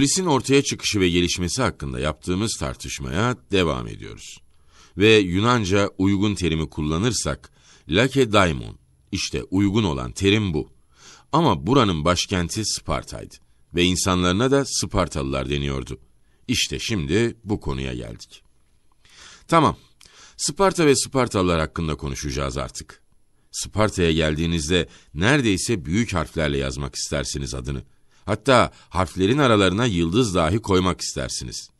Polisin ortaya çıkışı ve gelişmesi hakkında yaptığımız tartışmaya devam ediyoruz. Ve Yunanca uygun terimi kullanırsak, Lakedaimon, işte uygun olan terim bu. Ama buranın başkenti Sparta'ydı ve insanlarına da Spartalılar deniyordu. İşte şimdi bu konuya geldik. Tamam, Sparta ve Spartalılar hakkında konuşacağız artık. Sparta'ya geldiğinizde neredeyse büyük harflerle yazmak istersiniz adını. Hatta harflerin aralarına yıldız dahi koymak istersiniz.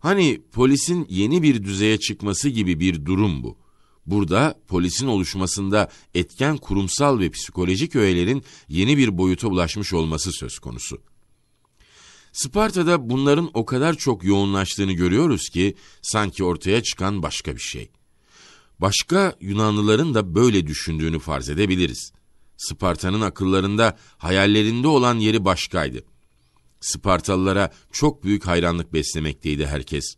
Hani polisin yeni bir düzeye çıkması gibi bir durum bu. Burada polisin oluşmasında etken kurumsal ve psikolojik öğelerin yeni bir boyuta ulaşmış olması söz konusu. Sparta'da bunların o kadar çok yoğunlaştığını görüyoruz ki sanki ortaya çıkan başka bir şey. Başka Yunanlıların da böyle düşündüğünü farz edebiliriz. Sparta'nın akıllarında, hayallerinde olan yeri başkaydı. Spartalılara çok büyük hayranlık beslemekteydi herkes.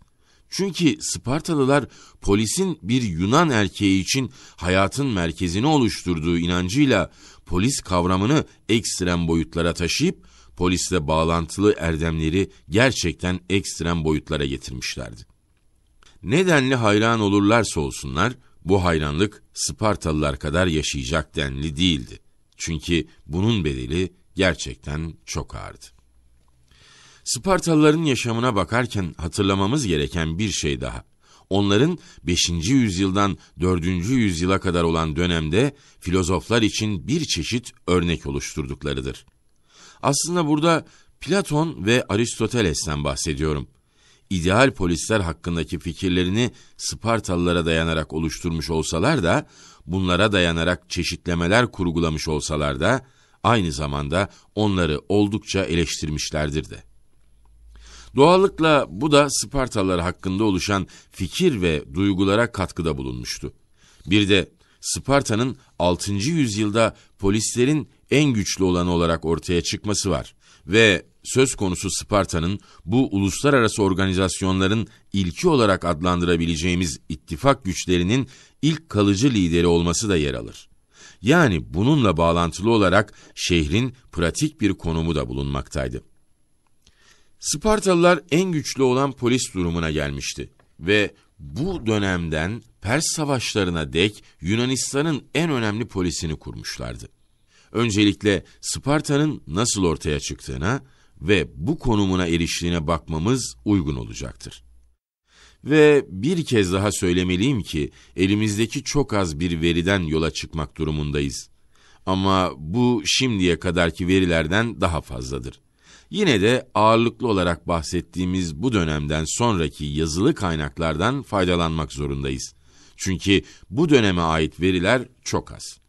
Çünkü Spartalılar polisin bir Yunan erkeği için hayatın merkezini oluşturduğu inancıyla polis kavramını ekstrem boyutlara taşıyıp polisle bağlantılı erdemleri gerçekten ekstrem boyutlara getirmişlerdi. Nedenli hayran olurlarsa olsunlar, bu hayranlık Spartalılar kadar yaşayacak denli değildi. Çünkü bunun bedeli gerçekten çok ağırdı. Spartalıların yaşamına bakarken hatırlamamız gereken bir şey daha. Onların 5. yüzyıldan 4. yüzyıla kadar olan dönemde filozoflar için bir çeşit örnek oluşturduklarıdır. Aslında burada Platon ve Aristoteles'ten bahsediyorum. İdeal polisler hakkındaki fikirlerini Spartalılara dayanarak oluşturmuş olsalar da, bunlara dayanarak çeşitlemeler kurgulamış olsalar da, aynı zamanda onları oldukça eleştirmişlerdir de. Doğallıkla bu da Spartalılar hakkında oluşan fikir ve duygulara katkıda bulunmuştu. Bir de Sparta'nın 6. yüzyılda polislerin en güçlü olanı olarak ortaya çıkması var ve söz konusu Sparta'nın bu uluslararası organizasyonların ilki olarak adlandırabileceğimiz ittifak güçlerinin ilk kalıcı lideri olması da yer alır. Yani bununla bağlantılı olarak şehrin pratik bir konumu da bulunmaktaydı. Spartalılar en güçlü olan polis durumuna gelmişti ve bu dönemden Pers savaşlarına dek Yunanistan'ın en önemli polisini kurmuşlardı. Öncelikle Sparta'nın nasıl ortaya çıktığına ve bu konumuna eriştiğine bakmamız uygun olacaktır. Ve bir kez daha söylemeliyim ki elimizdeki çok az bir veriden yola çıkmak durumundayız. Ama bu şimdiye kadarki verilerden daha fazladır. Yine de ağırlıklı olarak bahsettiğimiz bu dönemden sonraki yazılı kaynaklardan faydalanmak zorundayız. Çünkü bu döneme ait veriler çok az.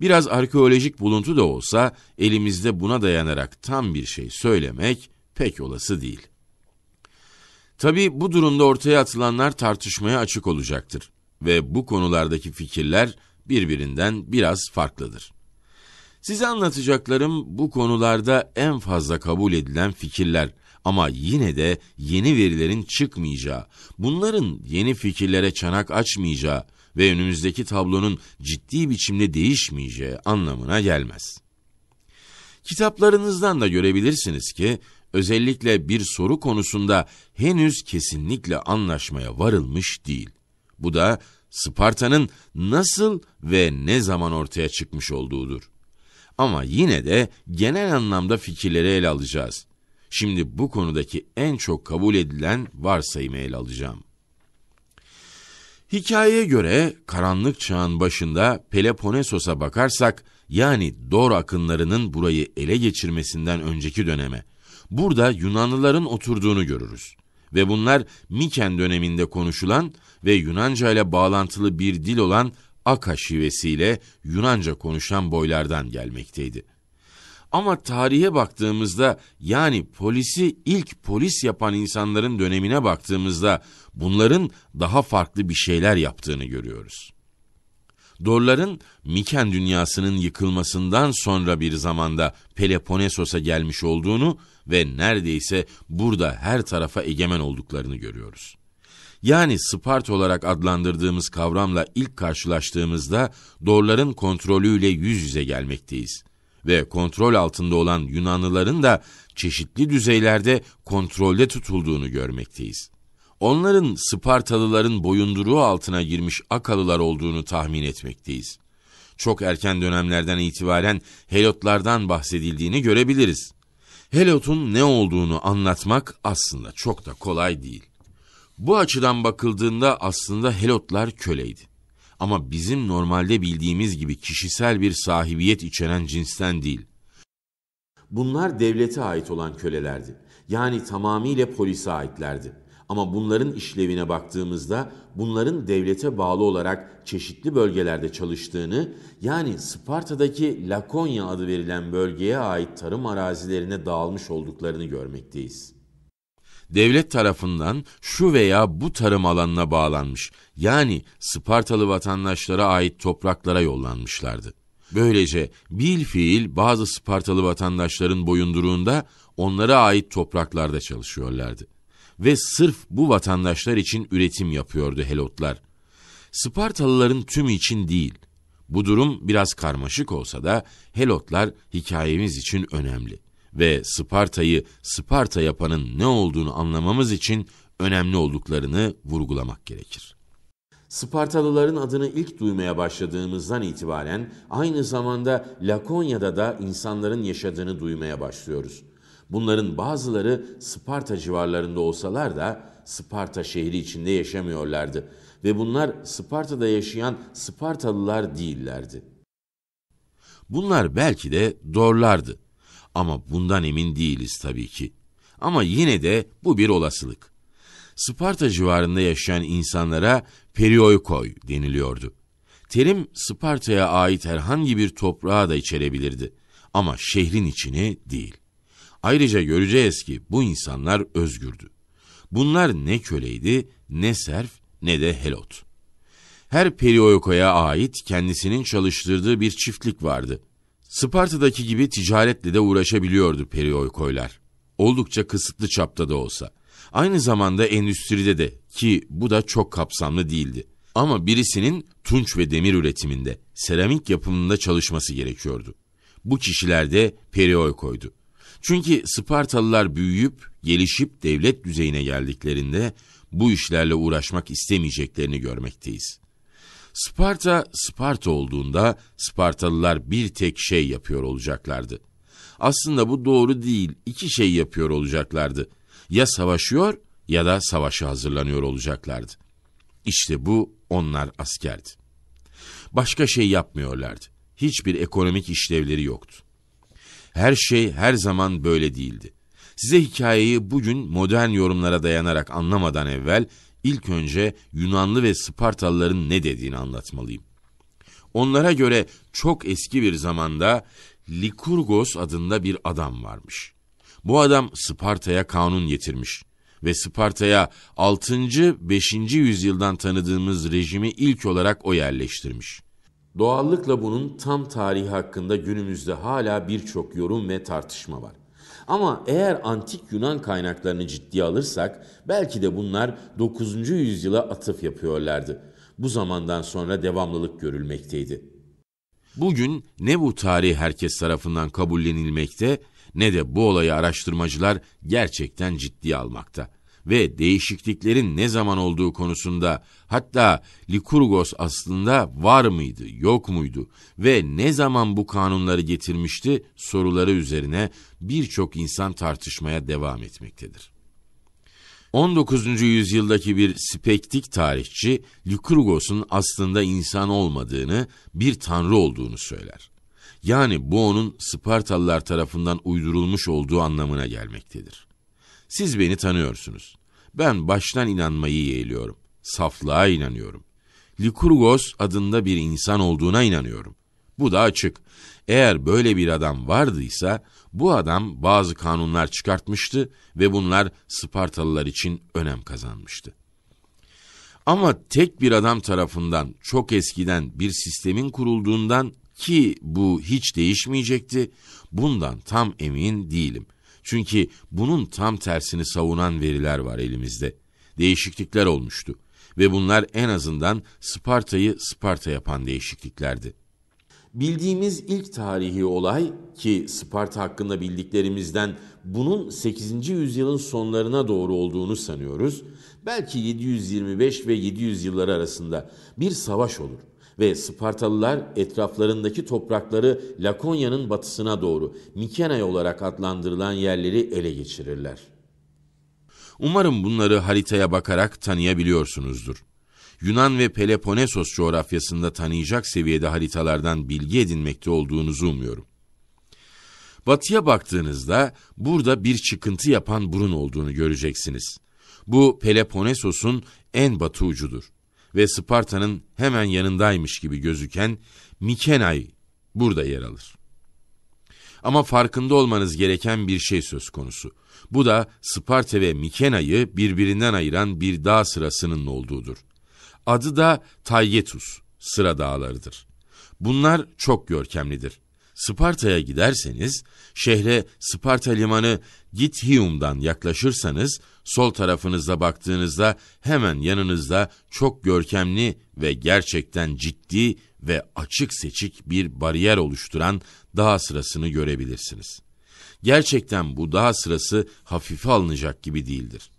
Biraz arkeolojik buluntu da olsa elimizde buna dayanarak tam bir şey söylemek pek olası değil. Tabi bu durumda ortaya atılanlar tartışmaya açık olacaktır ve bu konulardaki fikirler birbirinden biraz farklıdır. Size anlatacaklarım bu konularda en fazla kabul edilen fikirler ama yine de yeni verilerin çıkmayacağı, bunların yeni fikirlere çanak açmayacağı ve önümüzdeki tablonun ciddi biçimde değişmeyeceği anlamına gelmez. Kitaplarınızdan da görebilirsiniz ki, özellikle bir soru konusunda henüz kesinlikle anlaşmaya varılmış değil. Bu da Sparta'nın nasıl ve ne zaman ortaya çıkmış olduğudur. Ama yine de genel anlamda fikirleri ele alacağız. Şimdi bu konudaki en çok kabul edilen varsayımı ele alacağım. Hikayeye göre karanlık çağın başında Peloponnesos'a bakarsak, yani Dor akınlarının burayı ele geçirmesinden önceki döneme, burada Yunanlıların oturduğunu görürüz. Ve bunlar Miken döneminde konuşulan ve Yunanca ile bağlantılı bir dil olan Aka şivesiyle Yunanca konuşan boylardan gelmekteydi. Ama tarihe baktığımızda yani polisi ilk polis yapan insanların dönemine baktığımızda bunların daha farklı bir şeyler yaptığını görüyoruz. Dorların Miken dünyasının yıkılmasından sonra bir zamanda Peloponnesos'a gelmiş olduğunu ve neredeyse burada her tarafa egemen olduklarını görüyoruz. Yani Spart olarak adlandırdığımız kavramla ilk karşılaştığımızda Dorların kontrolüyle yüz yüze gelmekteyiz ve kontrol altında olan Yunanlıların da çeşitli düzeylerde kontrolde tutulduğunu görmekteyiz. Onların Spartalıların boyunduruğu altına girmiş Akalılar olduğunu tahmin etmekteyiz. Çok erken dönemlerden itibaren Helotlardan bahsedildiğini görebiliriz. Helot'un ne olduğunu anlatmak aslında çok da kolay değil. Bu açıdan bakıldığında aslında Helotlar köleydi. Ama bizim normalde bildiğimiz gibi kişisel bir sahibiyet içeren cinsten değil. Bunlar devlete ait olan kölelerdi. Yani tamamıyla polise aitlerdi. Ama bunların işlevine baktığımızda bunların devlete bağlı olarak çeşitli bölgelerde çalıştığını yani Sparta'daki Lakonya adı verilen bölgeye ait tarım arazilerine dağılmış olduklarını görmekteyiz. Devlet tarafından şu veya bu tarım alanına bağlanmış yani Spartalı vatandaşlara ait topraklara yollanmışlardı. Böylece bil fiil bazı Spartalı vatandaşların boyunduruğunda onlara ait topraklarda çalışıyorlardı ve sırf bu vatandaşlar için üretim yapıyordu Helotlar. Spartalıların tümü için değil. Bu durum biraz karmaşık olsa da Helotlar hikayemiz için önemli ve Sparta'yı Sparta yapanın ne olduğunu anlamamız için önemli olduklarını vurgulamak gerekir. Spartalıların adını ilk duymaya başladığımızdan itibaren aynı zamanda Lakonya'da da insanların yaşadığını duymaya başlıyoruz. Bunların bazıları Sparta civarlarında olsalar da Sparta şehri içinde yaşamıyorlardı ve bunlar Sparta'da yaşayan Spartalılar değillerdi. Bunlar belki de Dorlardı ama bundan emin değiliz tabii ki. Ama yine de bu bir olasılık. Sparta civarında yaşayan insanlara perioikoi deniliyordu. Terim Sparta'ya ait herhangi bir toprağa da içerebilirdi ama şehrin içini değil. Ayrıca göreceğiz ki bu insanlar özgürdü. Bunlar ne köleydi, ne serf, ne de helot. Her perioikoya ait kendisinin çalıştırdığı bir çiftlik vardı. Sparta'daki gibi ticaretle de uğraşabiliyordu perioikoylar. Oldukça kısıtlı çapta da olsa. Aynı zamanda endüstride de ki bu da çok kapsamlı değildi. Ama birisinin tunç ve demir üretiminde, seramik yapımında çalışması gerekiyordu. Bu kişiler de perioikoydu. Çünkü Spartalılar büyüyüp, gelişip devlet düzeyine geldiklerinde bu işlerle uğraşmak istemeyeceklerini görmekteyiz. Sparta, Sparta olduğunda Spartalılar bir tek şey yapıyor olacaklardı. Aslında bu doğru değil, iki şey yapıyor olacaklardı. Ya savaşıyor ya da savaşa hazırlanıyor olacaklardı. İşte bu onlar askerdi. Başka şey yapmıyorlardı. Hiçbir ekonomik işlevleri yoktu. Her şey her zaman böyle değildi. Size hikayeyi bugün modern yorumlara dayanarak anlamadan evvel ilk önce Yunanlı ve Spartalıların ne dediğini anlatmalıyım. Onlara göre çok eski bir zamanda Likurgos adında bir adam varmış. Bu adam Sparta'ya kanun getirmiş ve Sparta'ya 6. 5. yüzyıldan tanıdığımız rejimi ilk olarak o yerleştirmiş. Doğallıkla bunun tam tarihi hakkında günümüzde hala birçok yorum ve tartışma var. Ama eğer antik Yunan kaynaklarını ciddiye alırsak belki de bunlar 9. yüzyıla atıf yapıyorlardı. Bu zamandan sonra devamlılık görülmekteydi. Bugün ne bu tarih herkes tarafından kabullenilmekte ne de bu olayı araştırmacılar gerçekten ciddiye almakta ve değişikliklerin ne zaman olduğu konusunda hatta Likurgos aslında var mıydı, yok muydu ve ne zaman bu kanunları getirmişti soruları üzerine birçok insan tartışmaya devam etmektedir. 19. yüzyıldaki bir spektik tarihçi Lykurgos'un aslında insan olmadığını, bir tanrı olduğunu söyler. Yani bu onun Spartalılar tarafından uydurulmuş olduğu anlamına gelmektedir. Siz beni tanıyorsunuz. Ben baştan inanmayı yeğliyorum. Saflığa inanıyorum. Likurgos adında bir insan olduğuna inanıyorum. Bu da açık. Eğer böyle bir adam vardıysa bu adam bazı kanunlar çıkartmıştı ve bunlar Spartalılar için önem kazanmıştı. Ama tek bir adam tarafından çok eskiden bir sistemin kurulduğundan ki bu hiç değişmeyecekti, bundan tam emin değilim. Çünkü bunun tam tersini savunan veriler var elimizde. Değişiklikler olmuştu ve bunlar en azından Sparta'yı Sparta yapan değişikliklerdi. Bildiğimiz ilk tarihi olay ki Sparta hakkında bildiklerimizden bunun 8. yüzyılın sonlarına doğru olduğunu sanıyoruz. Belki 725 ve 700 yılları arasında bir savaş olur ve Spartalılar etraflarındaki toprakları Lakonya'nın batısına doğru Mikenay olarak adlandırılan yerleri ele geçirirler. Umarım bunları haritaya bakarak tanıyabiliyorsunuzdur. Yunan ve Peloponnesos coğrafyasında tanıyacak seviyede haritalardan bilgi edinmekte olduğunuzu umuyorum. Batıya baktığınızda burada bir çıkıntı yapan burun olduğunu göreceksiniz. Bu Peloponnesos'un en batı ucudur ve Sparta'nın hemen yanındaymış gibi gözüken Mikenay burada yer alır. Ama farkında olmanız gereken bir şey söz konusu. Bu da Sparta ve Mikena'yı birbirinden ayıran bir dağ sırasının olduğudur. Adı da Taygetus, sıra dağlarıdır. Bunlar çok görkemlidir. Sparta'ya giderseniz, şehre Sparta limanı Githium'dan yaklaşırsanız, sol tarafınızda baktığınızda hemen yanınızda çok görkemli ve gerçekten ciddi ve açık seçik bir bariyer oluşturan dağ sırasını görebilirsiniz. Gerçekten bu dağ sırası hafife alınacak gibi değildir.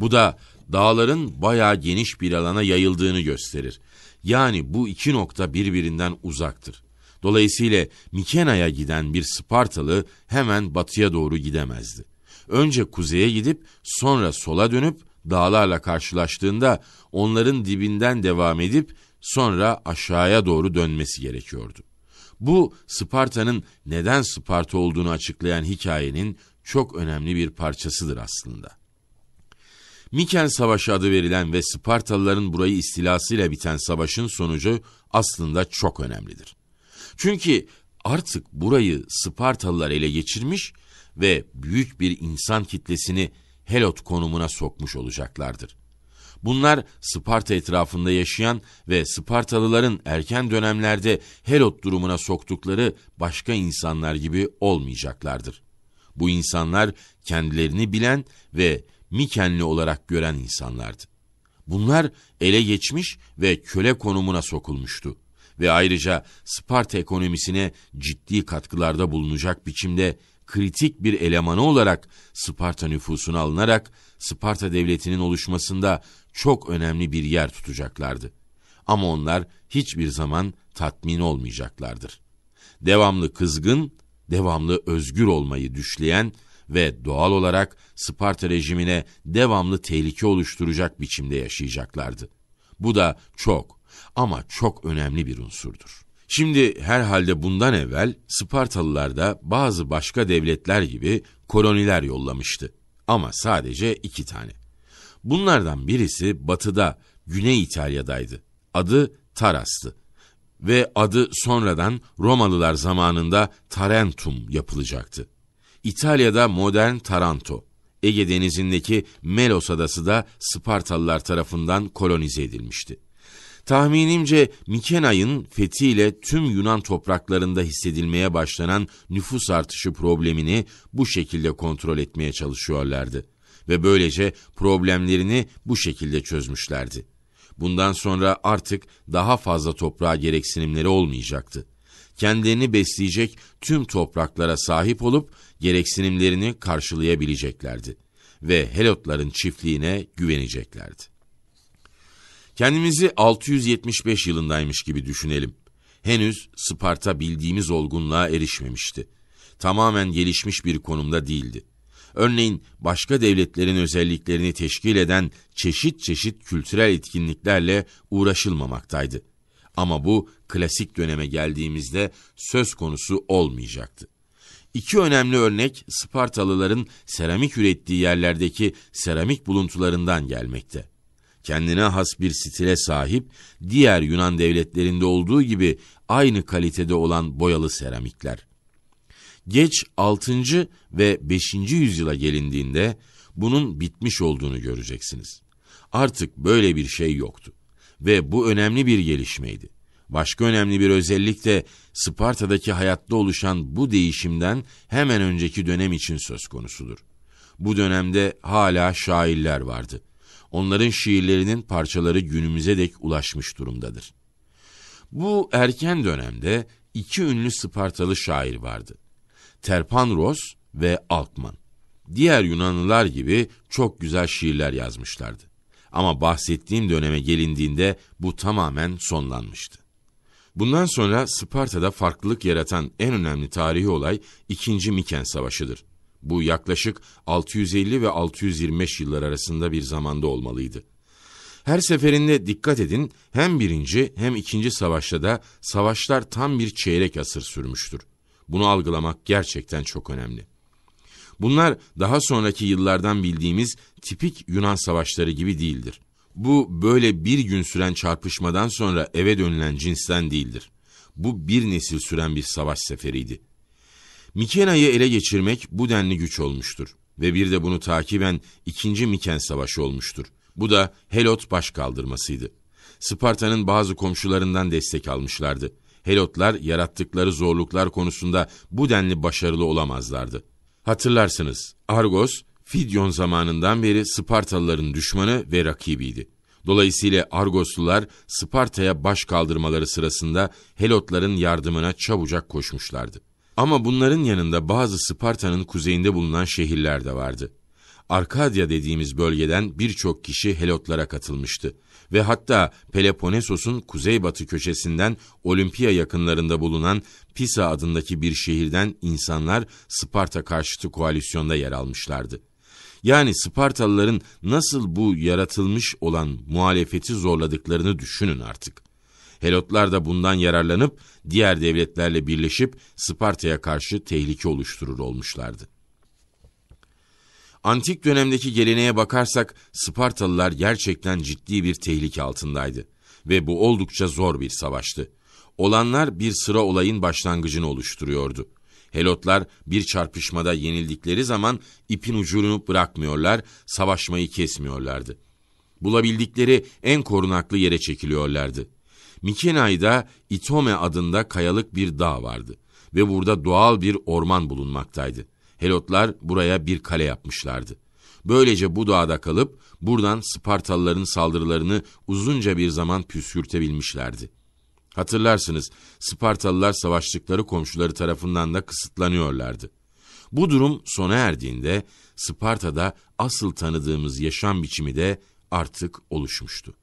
Bu da dağların bayağı geniş bir alana yayıldığını gösterir. Yani bu iki nokta birbirinden uzaktır. Dolayısıyla Mikena'ya giden bir Spartalı hemen batıya doğru gidemezdi. Önce kuzeye gidip sonra sola dönüp dağlarla karşılaştığında onların dibinden devam edip sonra aşağıya doğru dönmesi gerekiyordu. Bu Sparta'nın neden Sparta olduğunu açıklayan hikayenin çok önemli bir parçasıdır aslında. Miken Savaşı adı verilen ve Spartalıların burayı istilasıyla biten savaşın sonucu aslında çok önemlidir. Çünkü artık burayı Spartalılar ele geçirmiş ve büyük bir insan kitlesini Helot konumuna sokmuş olacaklardır. Bunlar Sparta etrafında yaşayan ve Spartalıların erken dönemlerde Helot durumuna soktukları başka insanlar gibi olmayacaklardır. Bu insanlar kendilerini bilen ve Mikenli olarak gören insanlardı. Bunlar ele geçmiş ve köle konumuna sokulmuştu ve ayrıca Sparta ekonomisine ciddi katkılarda bulunacak biçimde kritik bir elemanı olarak Sparta nüfusuna alınarak Sparta devletinin oluşmasında çok önemli bir yer tutacaklardı. Ama onlar hiçbir zaman tatmin olmayacaklardır. Devamlı kızgın, devamlı özgür olmayı düşleyen ve doğal olarak Sparta rejimine devamlı tehlike oluşturacak biçimde yaşayacaklardı. Bu da çok ama çok önemli bir unsurdur. Şimdi herhalde bundan evvel Spartalılar da bazı başka devletler gibi koloniler yollamıştı. Ama sadece iki tane. Bunlardan birisi batıda, Güney İtalya'daydı. Adı Taras'tı. Ve adı sonradan Romalılar zamanında Tarentum yapılacaktı. İtalya'da modern Taranto, Ege Denizi'ndeki Melos adası da Spartalılar tarafından kolonize edilmişti. Tahminimce Mikenay'ın fethiyle tüm Yunan topraklarında hissedilmeye başlanan nüfus artışı problemini bu şekilde kontrol etmeye çalışıyorlardı ve böylece problemlerini bu şekilde çözmüşlerdi. Bundan sonra artık daha fazla toprağa gereksinimleri olmayacaktı. Kendilerini besleyecek tüm topraklara sahip olup gereksinimlerini karşılayabileceklerdi ve Helotların çiftliğine güveneceklerdi. Kendimizi 675 yılındaymış gibi düşünelim. Henüz Sparta bildiğimiz olgunluğa erişmemişti. Tamamen gelişmiş bir konumda değildi. Örneğin başka devletlerin özelliklerini teşkil eden çeşit çeşit kültürel etkinliklerle uğraşılmamaktaydı. Ama bu klasik döneme geldiğimizde söz konusu olmayacaktı. İki önemli örnek Spartalıların seramik ürettiği yerlerdeki seramik buluntularından gelmekte. Kendine has bir stile sahip, diğer Yunan devletlerinde olduğu gibi aynı kalitede olan boyalı seramikler. Geç 6. ve 5. yüzyıla gelindiğinde bunun bitmiş olduğunu göreceksiniz. Artık böyle bir şey yoktu ve bu önemli bir gelişmeydi. Başka önemli bir özellik de Sparta'daki hayatta oluşan bu değişimden hemen önceki dönem için söz konusudur. Bu dönemde hala şairler vardı. Onların şiirlerinin parçaları günümüze dek ulaşmış durumdadır. Bu erken dönemde iki ünlü Spartalı şair vardı. Terpanros ve Alkman. Diğer Yunanlılar gibi çok güzel şiirler yazmışlardı. Ama bahsettiğim döneme gelindiğinde bu tamamen sonlanmıştı. Bundan sonra Sparta'da farklılık yaratan en önemli tarihi olay 2. Miken Savaşı'dır. Bu yaklaşık 650 ve 625 yıllar arasında bir zamanda olmalıydı. Her seferinde dikkat edin hem birinci hem ikinci savaşta da savaşlar tam bir çeyrek asır sürmüştür. Bunu algılamak gerçekten çok önemli. Bunlar daha sonraki yıllardan bildiğimiz tipik Yunan savaşları gibi değildir. Bu böyle bir gün süren çarpışmadan sonra eve dönülen cinsten değildir. Bu bir nesil süren bir savaş seferiydi. Mikena'yı ele geçirmek bu denli güç olmuştur ve bir de bunu takiben ikinci Miken Savaşı olmuştur. Bu da Helot baş kaldırmasıydı. Sparta'nın bazı komşularından destek almışlardı. Helotlar yarattıkları zorluklar konusunda bu denli başarılı olamazlardı. Hatırlarsınız, Argos, Fidyon zamanından beri Spartalıların düşmanı ve rakibiydi. Dolayısıyla Argoslular Sparta'ya baş kaldırmaları sırasında Helotların yardımına çabucak koşmuşlardı. Ama bunların yanında bazı Sparta'nın kuzeyinde bulunan şehirler de vardı. Arkadya dediğimiz bölgeden birçok kişi Helotlara katılmıştı ve hatta Peloponnesos'un kuzeybatı köşesinden Olimpiya yakınlarında bulunan Pisa adındaki bir şehirden insanlar Sparta karşıtı koalisyonda yer almışlardı. Yani Spartalıların nasıl bu yaratılmış olan muhalefeti zorladıklarını düşünün artık. Helotlar da bundan yararlanıp diğer devletlerle birleşip Sparta'ya karşı tehlike oluşturur olmuşlardı. Antik dönemdeki geleneğe bakarsak Spartalılar gerçekten ciddi bir tehlike altındaydı ve bu oldukça zor bir savaştı. Olanlar bir sıra olayın başlangıcını oluşturuyordu. Helotlar bir çarpışmada yenildikleri zaman ipin ucunu bırakmıyorlar, savaşmayı kesmiyorlardı. Bulabildikleri en korunaklı yere çekiliyorlardı. Mikenay'da Itome adında kayalık bir dağ vardı ve burada doğal bir orman bulunmaktaydı. Helotlar buraya bir kale yapmışlardı. Böylece bu dağda kalıp buradan Spartalıların saldırılarını uzunca bir zaman püskürtebilmişlerdi. Hatırlarsınız Spartalılar savaştıkları komşuları tarafından da kısıtlanıyorlardı. Bu durum sona erdiğinde Sparta'da asıl tanıdığımız yaşam biçimi de artık oluşmuştu.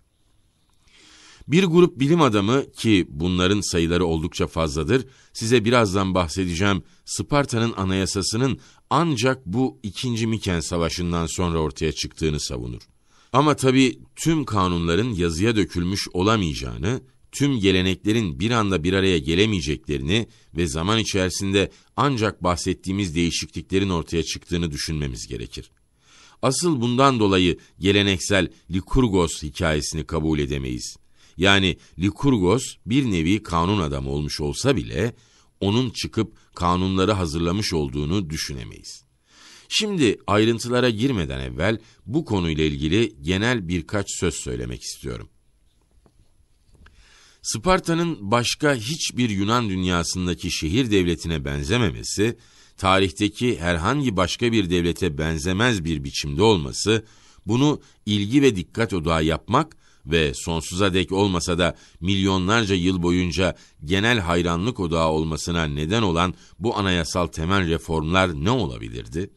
Bir grup bilim adamı ki bunların sayıları oldukça fazladır, size birazdan bahsedeceğim Sparta'nın anayasasının ancak bu ikinci Miken Savaşı'ndan sonra ortaya çıktığını savunur. Ama tabii tüm kanunların yazıya dökülmüş olamayacağını, tüm geleneklerin bir anda bir araya gelemeyeceklerini ve zaman içerisinde ancak bahsettiğimiz değişikliklerin ortaya çıktığını düşünmemiz gerekir. Asıl bundan dolayı geleneksel Likurgos hikayesini kabul edemeyiz. Yani Likurgos bir nevi kanun adamı olmuş olsa bile onun çıkıp kanunları hazırlamış olduğunu düşünemeyiz. Şimdi ayrıntılara girmeden evvel bu konuyla ilgili genel birkaç söz söylemek istiyorum. Sparta'nın başka hiçbir Yunan dünyasındaki şehir devletine benzememesi, tarihteki herhangi başka bir devlete benzemez bir biçimde olması, bunu ilgi ve dikkat odağı yapmak ve sonsuza dek olmasa da milyonlarca yıl boyunca genel hayranlık odağı olmasına neden olan bu anayasal temel reformlar ne olabilirdi?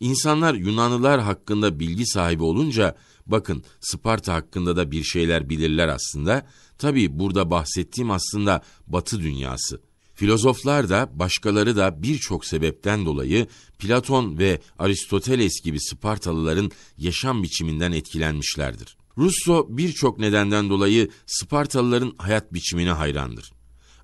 İnsanlar Yunanlılar hakkında bilgi sahibi olunca, bakın Sparta hakkında da bir şeyler bilirler aslında, tabii burada bahsettiğim aslında Batı dünyası. Filozoflar da başkaları da birçok sebepten dolayı Platon ve Aristoteles gibi Spartalıların yaşam biçiminden etkilenmişlerdir. Russo birçok nedenden dolayı Spartalıların hayat biçimine hayrandır.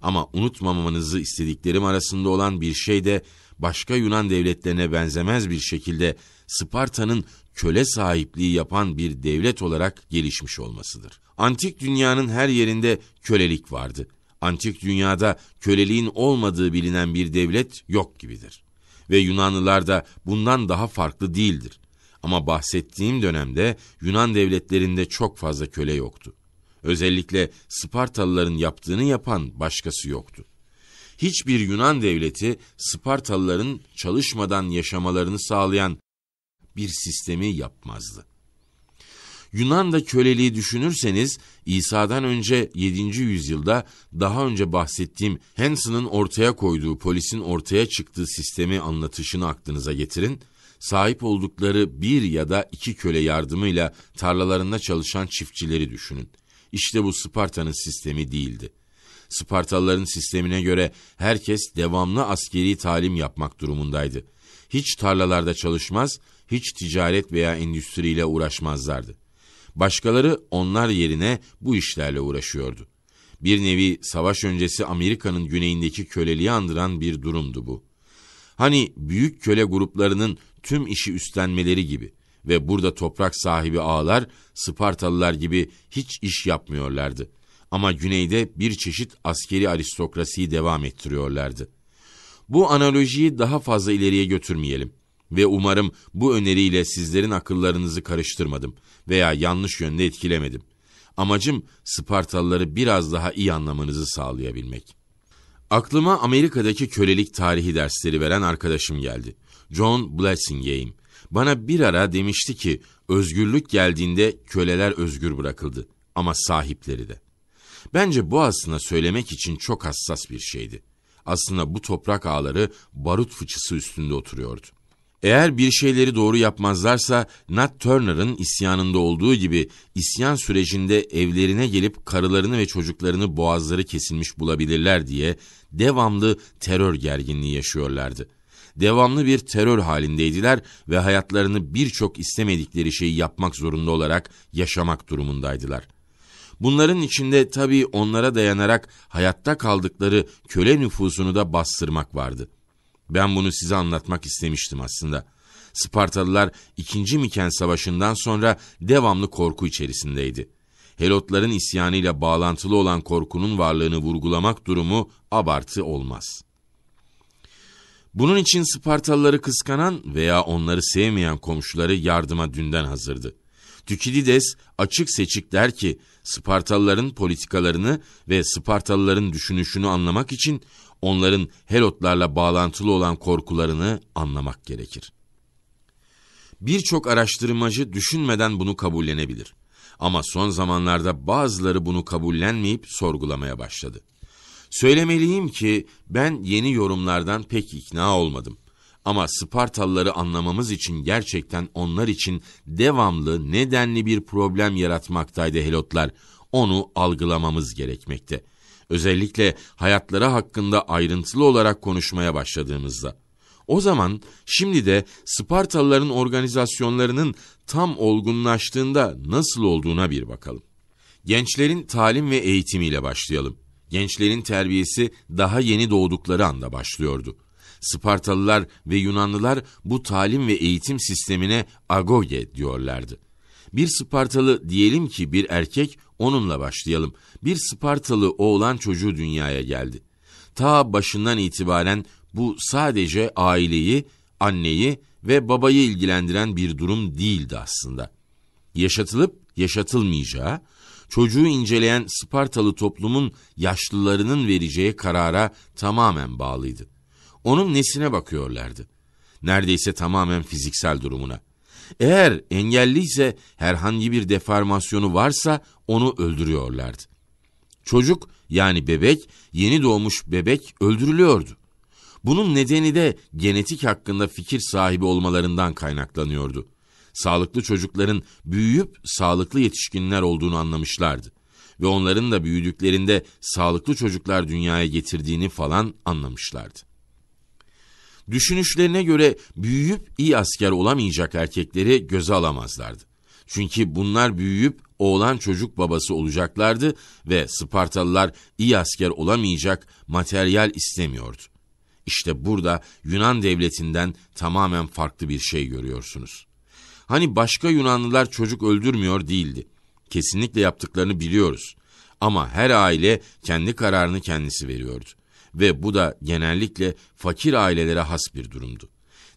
Ama unutmamanızı istediklerim arasında olan bir şey de başka Yunan devletlerine benzemez bir şekilde Sparta'nın köle sahipliği yapan bir devlet olarak gelişmiş olmasıdır. Antik dünyanın her yerinde kölelik vardı. Antik dünyada köleliğin olmadığı bilinen bir devlet yok gibidir. Ve Yunanlılar da bundan daha farklı değildir. Ama bahsettiğim dönemde Yunan devletlerinde çok fazla köle yoktu. Özellikle Spartalıların yaptığını yapan başkası yoktu. Hiçbir Yunan devleti Spartalıların çalışmadan yaşamalarını sağlayan bir sistemi yapmazdı. Yunan'da köleliği düşünürseniz İsa'dan önce 7. yüzyılda daha önce bahsettiğim Hanson'ın ortaya koyduğu polisin ortaya çıktığı sistemi anlatışını aklınıza getirin. Sahip oldukları bir ya da iki köle yardımıyla tarlalarında çalışan çiftçileri düşünün. İşte bu Sparta'nın sistemi değildi. Spartalıların sistemine göre herkes devamlı askeri talim yapmak durumundaydı. Hiç tarlalarda çalışmaz, hiç ticaret veya endüstriyle uğraşmazlardı. Başkaları onlar yerine bu işlerle uğraşıyordu. Bir nevi savaş öncesi Amerika'nın güneyindeki köleliği andıran bir durumdu bu. Hani büyük köle gruplarının tüm işi üstlenmeleri gibi ve burada toprak sahibi ağalar Spartalılar gibi hiç iş yapmıyorlardı. Ama güneyde bir çeşit askeri aristokrasiyi devam ettiriyorlardı. Bu analojiyi daha fazla ileriye götürmeyelim ve umarım bu öneriyle sizlerin akıllarınızı karıştırmadım veya yanlış yönde etkilemedim. Amacım Spartalıları biraz daha iyi anlamanızı sağlayabilmek. Aklıma Amerika'daki kölelik tarihi dersleri veren arkadaşım geldi. John Blessingame. Bana bir ara demişti ki özgürlük geldiğinde köleler özgür bırakıldı ama sahipleri de. Bence bu aslında söylemek için çok hassas bir şeydi. Aslında bu toprak ağları barut fıçısı üstünde oturuyordu. Eğer bir şeyleri doğru yapmazlarsa Nat Turner'ın isyanında olduğu gibi isyan sürecinde evlerine gelip karılarını ve çocuklarını boğazları kesilmiş bulabilirler diye devamlı terör gerginliği yaşıyorlardı. Devamlı bir terör halindeydiler ve hayatlarını birçok istemedikleri şeyi yapmak zorunda olarak yaşamak durumundaydılar. Bunların içinde tabii onlara dayanarak hayatta kaldıkları köle nüfusunu da bastırmak vardı. Ben bunu size anlatmak istemiştim aslında. Spartalılar 2. Miken Savaşı'ndan sonra devamlı korku içerisindeydi. Helotların isyanıyla bağlantılı olan korkunun varlığını vurgulamak durumu abartı olmaz. Bunun için Spartalıları kıskanan veya onları sevmeyen komşuları yardıma dünden hazırdı. Tükidides açık seçik der ki Spartalıların politikalarını ve Spartalıların düşünüşünü anlamak için onların Helotlarla bağlantılı olan korkularını anlamak gerekir. Birçok araştırmacı düşünmeden bunu kabullenebilir. Ama son zamanlarda bazıları bunu kabullenmeyip sorgulamaya başladı. Söylemeliyim ki ben yeni yorumlardan pek ikna olmadım. Ama Spartalıları anlamamız için gerçekten onlar için devamlı nedenli bir problem yaratmaktaydı Helotlar. Onu algılamamız gerekmekte. Özellikle hayatları hakkında ayrıntılı olarak konuşmaya başladığımızda. O zaman şimdi de Spartalıların organizasyonlarının tam olgunlaştığında nasıl olduğuna bir bakalım. Gençlerin talim ve eğitimiyle başlayalım. Gençlerin terbiyesi daha yeni doğdukları anda başlıyordu. Spartalılar ve Yunanlılar bu talim ve eğitim sistemine agoge diyorlardı. Bir Spartalı diyelim ki bir erkek onunla başlayalım. Bir Spartalı oğlan çocuğu dünyaya geldi. Ta başından itibaren bu sadece aileyi, anneyi ve babayı ilgilendiren bir durum değildi aslında. Yaşatılıp yaşatılmayacağı, çocuğu inceleyen Spartalı toplumun yaşlılarının vereceği karara tamamen bağlıydı. Onun nesine bakıyorlardı. Neredeyse tamamen fiziksel durumuna. Eğer engelliyse herhangi bir deformasyonu varsa onu öldürüyorlardı. Çocuk yani bebek, yeni doğmuş bebek öldürülüyordu. Bunun nedeni de genetik hakkında fikir sahibi olmalarından kaynaklanıyordu. Sağlıklı çocukların büyüyüp sağlıklı yetişkinler olduğunu anlamışlardı ve onların da büyüdüklerinde sağlıklı çocuklar dünyaya getirdiğini falan anlamışlardı. Düşünüşlerine göre büyüyüp iyi asker olamayacak erkekleri göze alamazlardı. Çünkü bunlar büyüyüp oğlan çocuk babası olacaklardı ve Spartalılar iyi asker olamayacak materyal istemiyordu. İşte burada Yunan devletinden tamamen farklı bir şey görüyorsunuz. Hani başka Yunanlılar çocuk öldürmüyor değildi. Kesinlikle yaptıklarını biliyoruz. Ama her aile kendi kararını kendisi veriyordu. Ve bu da genellikle fakir ailelere has bir durumdu.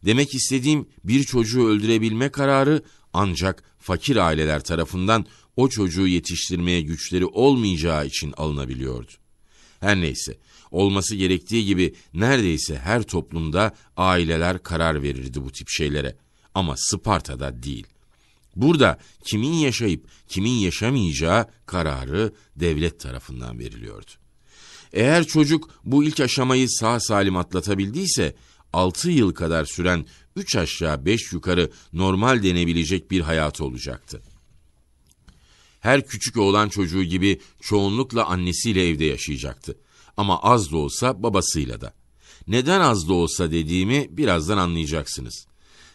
Demek istediğim bir çocuğu öldürebilme kararı ancak fakir aileler tarafından o çocuğu yetiştirmeye güçleri olmayacağı için alınabiliyordu. Her neyse, olması gerektiği gibi neredeyse her toplumda aileler karar verirdi bu tip şeylere. Ama Sparta'da değil. Burada kimin yaşayıp kimin yaşamayacağı kararı devlet tarafından veriliyordu. Eğer çocuk bu ilk aşamayı sağ salim atlatabildiyse 6 yıl kadar süren 3 aşağı 5 yukarı normal denebilecek bir hayatı olacaktı. Her küçük oğlan çocuğu gibi çoğunlukla annesiyle evde yaşayacaktı. Ama az da olsa babasıyla da. Neden az da olsa dediğimi birazdan anlayacaksınız.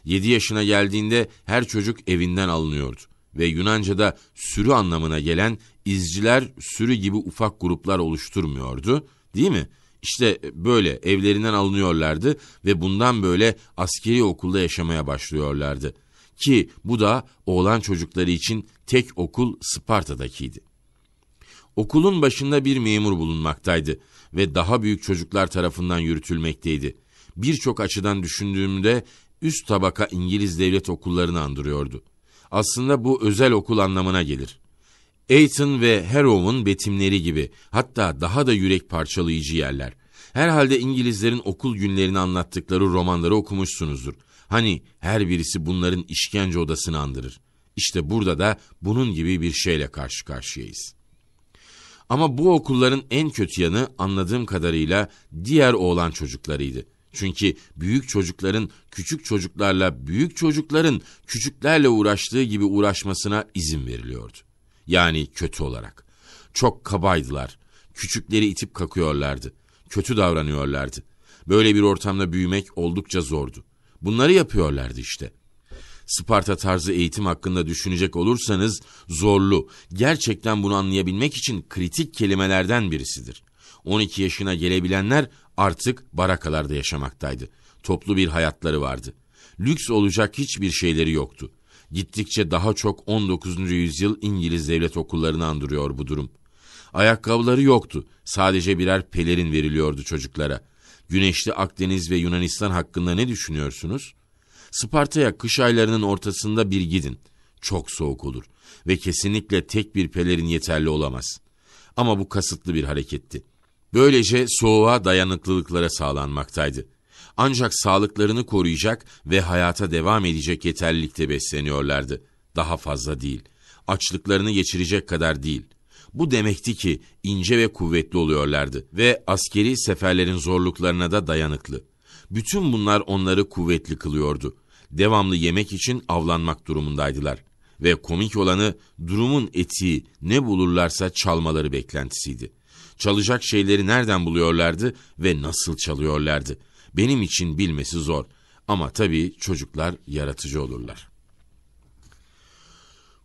7 yaşına geldiğinde her çocuk evinden alınıyordu ve Yunanca'da sürü anlamına gelen izciler sürü gibi ufak gruplar oluşturmuyordu, değil mi? İşte böyle evlerinden alınıyorlardı ve bundan böyle askeri okulda yaşamaya başlıyorlardı. Ki bu da oğlan çocukları için tek okul Sparta'dakiydi. Okulun başında bir memur bulunmaktaydı ve daha büyük çocuklar tarafından yürütülmekteydi. Birçok açıdan düşündüğümde üst tabaka İngiliz devlet okullarını andırıyordu. Aslında bu özel okul anlamına gelir. Eton ve Harrow'un betimleri gibi hatta daha da yürek parçalayıcı yerler. Herhalde İngilizlerin okul günlerini anlattıkları romanları okumuşsunuzdur. Hani her birisi bunların işkence odasını andırır. İşte burada da bunun gibi bir şeyle karşı karşıyayız. Ama bu okulların en kötü yanı anladığım kadarıyla diğer oğlan çocuklarıydı. Çünkü büyük çocukların küçük çocuklarla büyük çocukların küçüklerle uğraştığı gibi uğraşmasına izin veriliyordu. Yani kötü olarak. Çok kabaydılar. Küçükleri itip kakıyorlardı. Kötü davranıyorlardı. Böyle bir ortamda büyümek oldukça zordu. Bunları yapıyorlardı işte. Sparta tarzı eğitim hakkında düşünecek olursanız zorlu, gerçekten bunu anlayabilmek için kritik kelimelerden birisidir. 12 yaşına gelebilenler artık barakalarda yaşamaktaydı. Toplu bir hayatları vardı. Lüks olacak hiçbir şeyleri yoktu. Gittikçe daha çok 19. yüzyıl İngiliz devlet okullarını andırıyor bu durum. Ayakkabıları yoktu. Sadece birer pelerin veriliyordu çocuklara. Güneşli Akdeniz ve Yunanistan hakkında ne düşünüyorsunuz? Sparta'ya kış aylarının ortasında bir gidin. Çok soğuk olur ve kesinlikle tek bir pelerin yeterli olamaz. Ama bu kasıtlı bir hareketti. Böylece soğuğa dayanıklılıklara sağlanmaktaydı. Ancak sağlıklarını koruyacak ve hayata devam edecek yeterlilikte besleniyorlardı. Daha fazla değil. Açlıklarını geçirecek kadar değil. Bu demekti ki ince ve kuvvetli oluyorlardı ve askeri seferlerin zorluklarına da dayanıklı. Bütün bunlar onları kuvvetli kılıyordu. Devamlı yemek için avlanmak durumundaydılar. Ve komik olanı durumun etiği ne bulurlarsa çalmaları beklentisiydi. Çalacak şeyleri nereden buluyorlardı ve nasıl çalıyorlardı? Benim için bilmesi zor. Ama tabii çocuklar yaratıcı olurlar.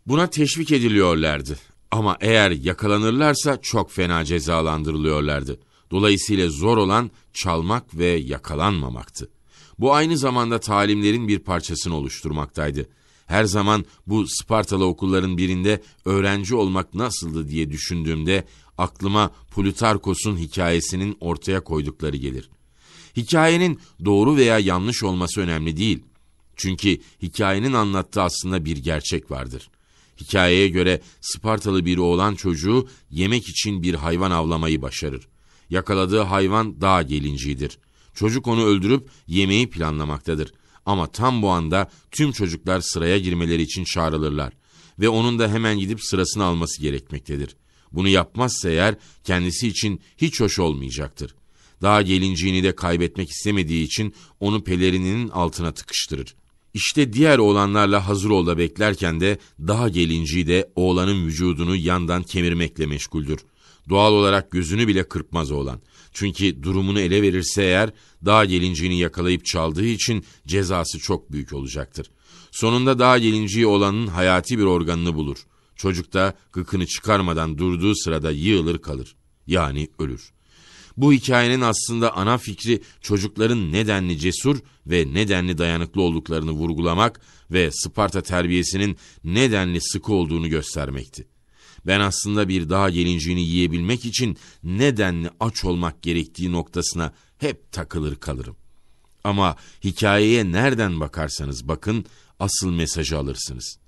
Buna teşvik ediliyorlardı. Ama eğer yakalanırlarsa çok fena cezalandırılıyorlardı. Dolayısıyla zor olan çalmak ve yakalanmamaktı. Bu aynı zamanda talimlerin bir parçasını oluşturmaktaydı. Her zaman bu Spartalı okulların birinde öğrenci olmak nasıldı diye düşündüğümde aklıma Plutarkos'un hikayesinin ortaya koydukları gelir. Hikayenin doğru veya yanlış olması önemli değil. Çünkü hikayenin anlattığı aslında bir gerçek vardır. Hikayeye göre Spartalı bir oğlan çocuğu yemek için bir hayvan avlamayı başarır. Yakaladığı hayvan dağ gelincidir. Çocuk onu öldürüp yemeği planlamaktadır. Ama tam bu anda tüm çocuklar sıraya girmeleri için çağrılırlar ve onun da hemen gidip sırasını alması gerekmektedir. Bunu yapmazsa eğer kendisi için hiç hoş olmayacaktır. Daha gelinciğini de kaybetmek istemediği için onu pelerininin altına tıkıştırır. İşte diğer oğlanlarla hazır ol da beklerken de daha gelinciği de oğlanın vücudunu yandan kemirmekle meşguldür. Doğal olarak gözünü bile kırpmaz oğlan. Çünkü durumunu ele verirse eğer daha gelinciğini yakalayıp çaldığı için cezası çok büyük olacaktır. Sonunda daha gelinciği olanın hayati bir organını bulur. Çocuk da gıkını çıkarmadan durduğu sırada yığılır kalır. Yani ölür. Bu hikayenin aslında ana fikri çocukların nedenli cesur ve nedenli dayanıklı olduklarını vurgulamak ve Sparta terbiyesinin nedenli sıkı olduğunu göstermekti. Ben aslında bir dağ gelinciğini yiyebilmek için nedenli aç olmak gerektiği noktasına hep takılır kalırım. Ama hikayeye nereden bakarsanız bakın asıl mesajı alırsınız.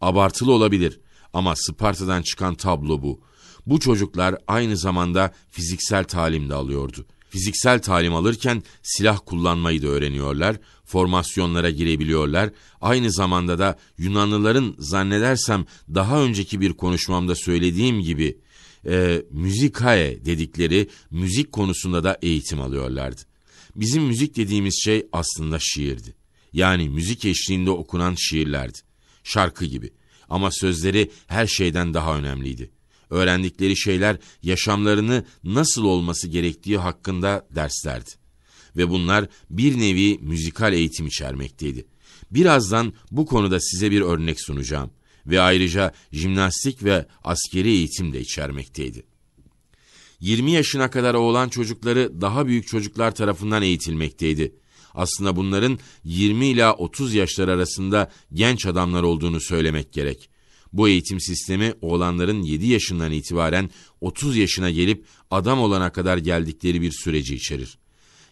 Abartılı olabilir ama Sparta'dan çıkan tablo bu. Bu çocuklar aynı zamanda fiziksel talim de alıyordu. Fiziksel talim alırken silah kullanmayı da öğreniyorlar, formasyonlara girebiliyorlar. Aynı zamanda da Yunanlıların zannedersem daha önceki bir konuşmamda söylediğim gibi e, müzikae dedikleri müzik konusunda da eğitim alıyorlardı. Bizim müzik dediğimiz şey aslında şiirdi. Yani müzik eşliğinde okunan şiirlerdi. Şarkı gibi. Ama sözleri her şeyden daha önemliydi. Öğrendikleri şeyler yaşamlarını nasıl olması gerektiği hakkında derslerdi. Ve bunlar bir nevi müzikal eğitim içermekteydi. Birazdan bu konuda size bir örnek sunacağım ve ayrıca jimnastik ve askeri eğitim de içermekteydi. 20 yaşına kadar oğlan çocukları daha büyük çocuklar tarafından eğitilmekteydi. Aslında bunların 20 ila 30 yaşlar arasında genç adamlar olduğunu söylemek gerek. Bu eğitim sistemi oğlanların 7 yaşından itibaren 30 yaşına gelip adam olana kadar geldikleri bir süreci içerir.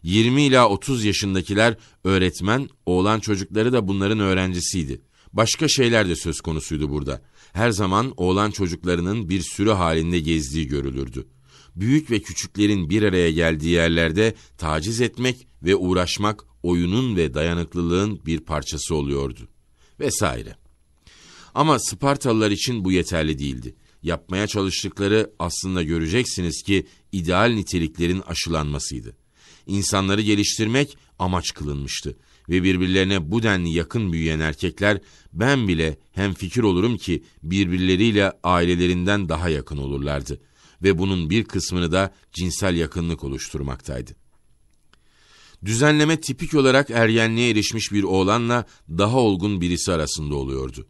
20 ila 30 yaşındakiler öğretmen, oğlan çocukları da bunların öğrencisiydi. Başka şeyler de söz konusuydu burada. Her zaman oğlan çocuklarının bir sürü halinde gezdiği görülürdü. Büyük ve küçüklerin bir araya geldiği yerlerde taciz etmek ve uğraşmak oyunun ve dayanıklılığın bir parçası oluyordu. Vesaire. Ama Spartalılar için bu yeterli değildi. Yapmaya çalıştıkları aslında göreceksiniz ki ideal niteliklerin aşılanmasıydı. İnsanları geliştirmek amaç kılınmıştı ve birbirlerine bu denli yakın büyüyen erkekler ben bile hem fikir olurum ki birbirleriyle ailelerinden daha yakın olurlardı ve bunun bir kısmını da cinsel yakınlık oluşturmaktaydı. Düzenleme tipik olarak ergenliğe erişmiş bir oğlanla daha olgun birisi arasında oluyordu.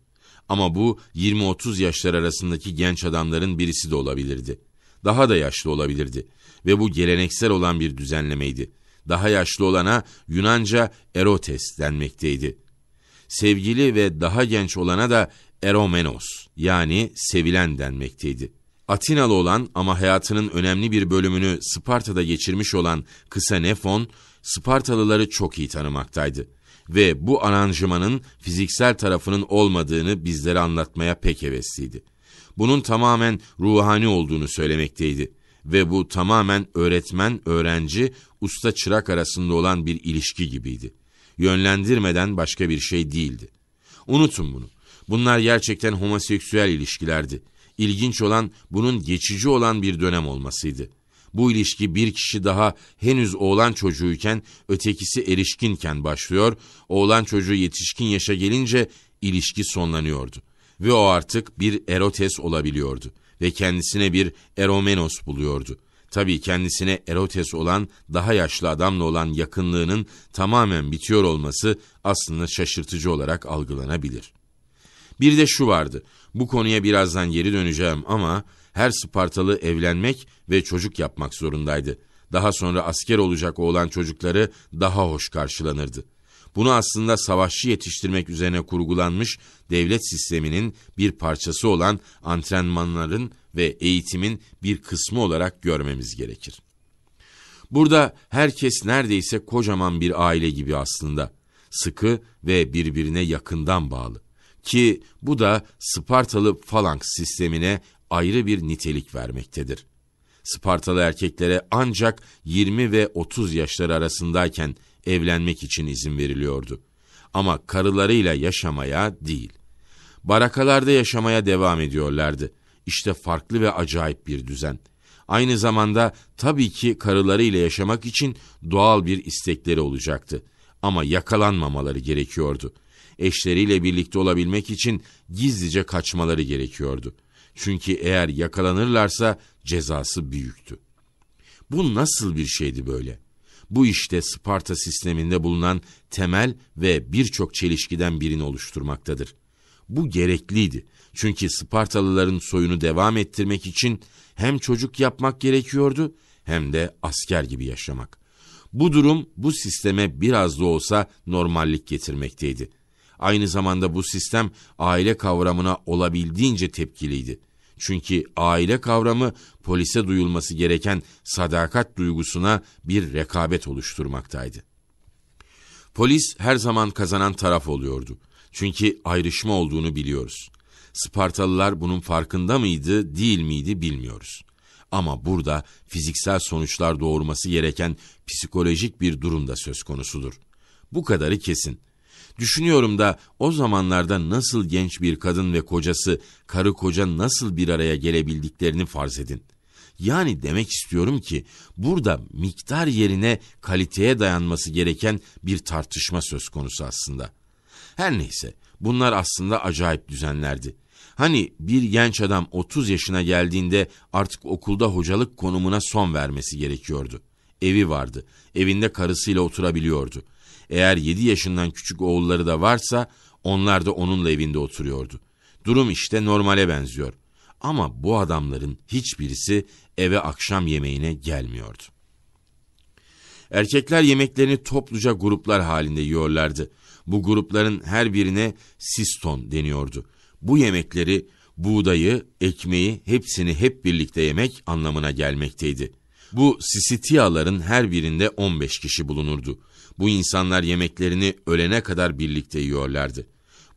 Ama bu 20-30 yaşlar arasındaki genç adamların birisi de olabilirdi. Daha da yaşlı olabilirdi ve bu geleneksel olan bir düzenlemeydi. Daha yaşlı olana Yunanca erotes denmekteydi. Sevgili ve daha genç olana da eromenos yani sevilen denmekteydi. Atinalı olan ama hayatının önemli bir bölümünü Sparta'da geçirmiş olan Ksenofon, Spartalıları çok iyi tanımaktaydı ve bu aranjmanın fiziksel tarafının olmadığını bizlere anlatmaya pek hevesliydi. Bunun tamamen ruhani olduğunu söylemekteydi ve bu tamamen öğretmen-öğrenci, usta-çırak arasında olan bir ilişki gibiydi. Yönlendirmeden başka bir şey değildi. Unutun bunu. Bunlar gerçekten homoseksüel ilişkilerdi. İlginç olan bunun geçici olan bir dönem olmasıydı. Bu ilişki bir kişi daha henüz oğlan çocuğuyken ötekisi erişkinken başlıyor, oğlan çocuğu yetişkin yaşa gelince ilişki sonlanıyordu. Ve o artık bir erotes olabiliyordu ve kendisine bir eromenos buluyordu. Tabii kendisine erotes olan daha yaşlı adamla olan yakınlığının tamamen bitiyor olması aslında şaşırtıcı olarak algılanabilir. Bir de şu vardı, bu konuya birazdan geri döneceğim ama her Spartalı evlenmek ve çocuk yapmak zorundaydı. Daha sonra asker olacak oğlan çocukları daha hoş karşılanırdı. Bunu aslında savaşçı yetiştirmek üzerine kurgulanmış devlet sisteminin bir parçası olan antrenmanların ve eğitimin bir kısmı olarak görmemiz gerekir. Burada herkes neredeyse kocaman bir aile gibi aslında. Sıkı ve birbirine yakından bağlı. Ki bu da Spartalı falanks sistemine ayrı bir nitelik vermektedir. Spartalı erkeklere ancak 20 ve 30 yaşlar arasındayken evlenmek için izin veriliyordu. Ama karılarıyla yaşamaya değil. Barakalarda yaşamaya devam ediyorlardı. İşte farklı ve acayip bir düzen. Aynı zamanda tabii ki karılarıyla yaşamak için doğal bir istekleri olacaktı. Ama yakalanmamaları gerekiyordu. Eşleriyle birlikte olabilmek için gizlice kaçmaları gerekiyordu. Çünkü eğer yakalanırlarsa cezası büyüktü. Bu nasıl bir şeydi böyle? Bu işte Sparta sisteminde bulunan temel ve birçok çelişkiden birini oluşturmaktadır. Bu gerekliydi. Çünkü Spartalıların soyunu devam ettirmek için hem çocuk yapmak gerekiyordu hem de asker gibi yaşamak. Bu durum bu sisteme biraz da olsa normallik getirmekteydi. Aynı zamanda bu sistem aile kavramına olabildiğince tepkiliydi. Çünkü aile kavramı polise duyulması gereken sadakat duygusuna bir rekabet oluşturmaktaydı. Polis her zaman kazanan taraf oluyordu. Çünkü ayrışma olduğunu biliyoruz. Spartalılar bunun farkında mıydı, değil miydi bilmiyoruz. Ama burada fiziksel sonuçlar doğurması gereken psikolojik bir durum da söz konusudur. Bu kadarı kesin. Düşünüyorum da o zamanlarda nasıl genç bir kadın ve kocası, karı koca nasıl bir araya gelebildiklerini farz edin. Yani demek istiyorum ki burada miktar yerine kaliteye dayanması gereken bir tartışma söz konusu aslında. Her neyse bunlar aslında acayip düzenlerdi. Hani bir genç adam 30 yaşına geldiğinde artık okulda hocalık konumuna son vermesi gerekiyordu. Evi vardı, evinde karısıyla oturabiliyordu. Eğer 7 yaşından küçük oğulları da varsa onlar da onunla evinde oturuyordu. Durum işte normale benziyor. Ama bu adamların hiçbirisi eve akşam yemeğine gelmiyordu. Erkekler yemeklerini topluca gruplar halinde yiyorlardı. Bu grupların her birine siston deniyordu. Bu yemekleri buğdayı, ekmeği hepsini hep birlikte yemek anlamına gelmekteydi. Bu sisitiyaların her birinde 15 kişi bulunurdu. Bu insanlar yemeklerini ölene kadar birlikte yiyorlardı.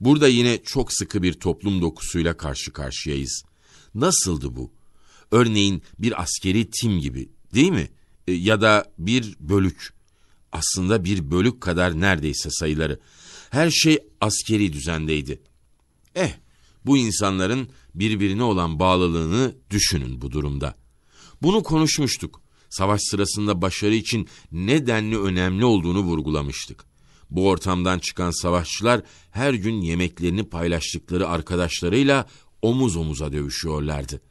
Burada yine çok sıkı bir toplum dokusuyla karşı karşıyayız. Nasıldı bu? Örneğin bir askeri tim gibi değil mi? E, ya da bir bölük. Aslında bir bölük kadar neredeyse sayıları. Her şey askeri düzendeydi. Eh, bu insanların birbirine olan bağlılığını düşünün bu durumda. Bunu konuşmuştuk. Savaş sırasında başarı için ne denli önemli olduğunu vurgulamıştık. Bu ortamdan çıkan savaşçılar her gün yemeklerini paylaştıkları arkadaşlarıyla omuz omuza dövüşüyorlardı.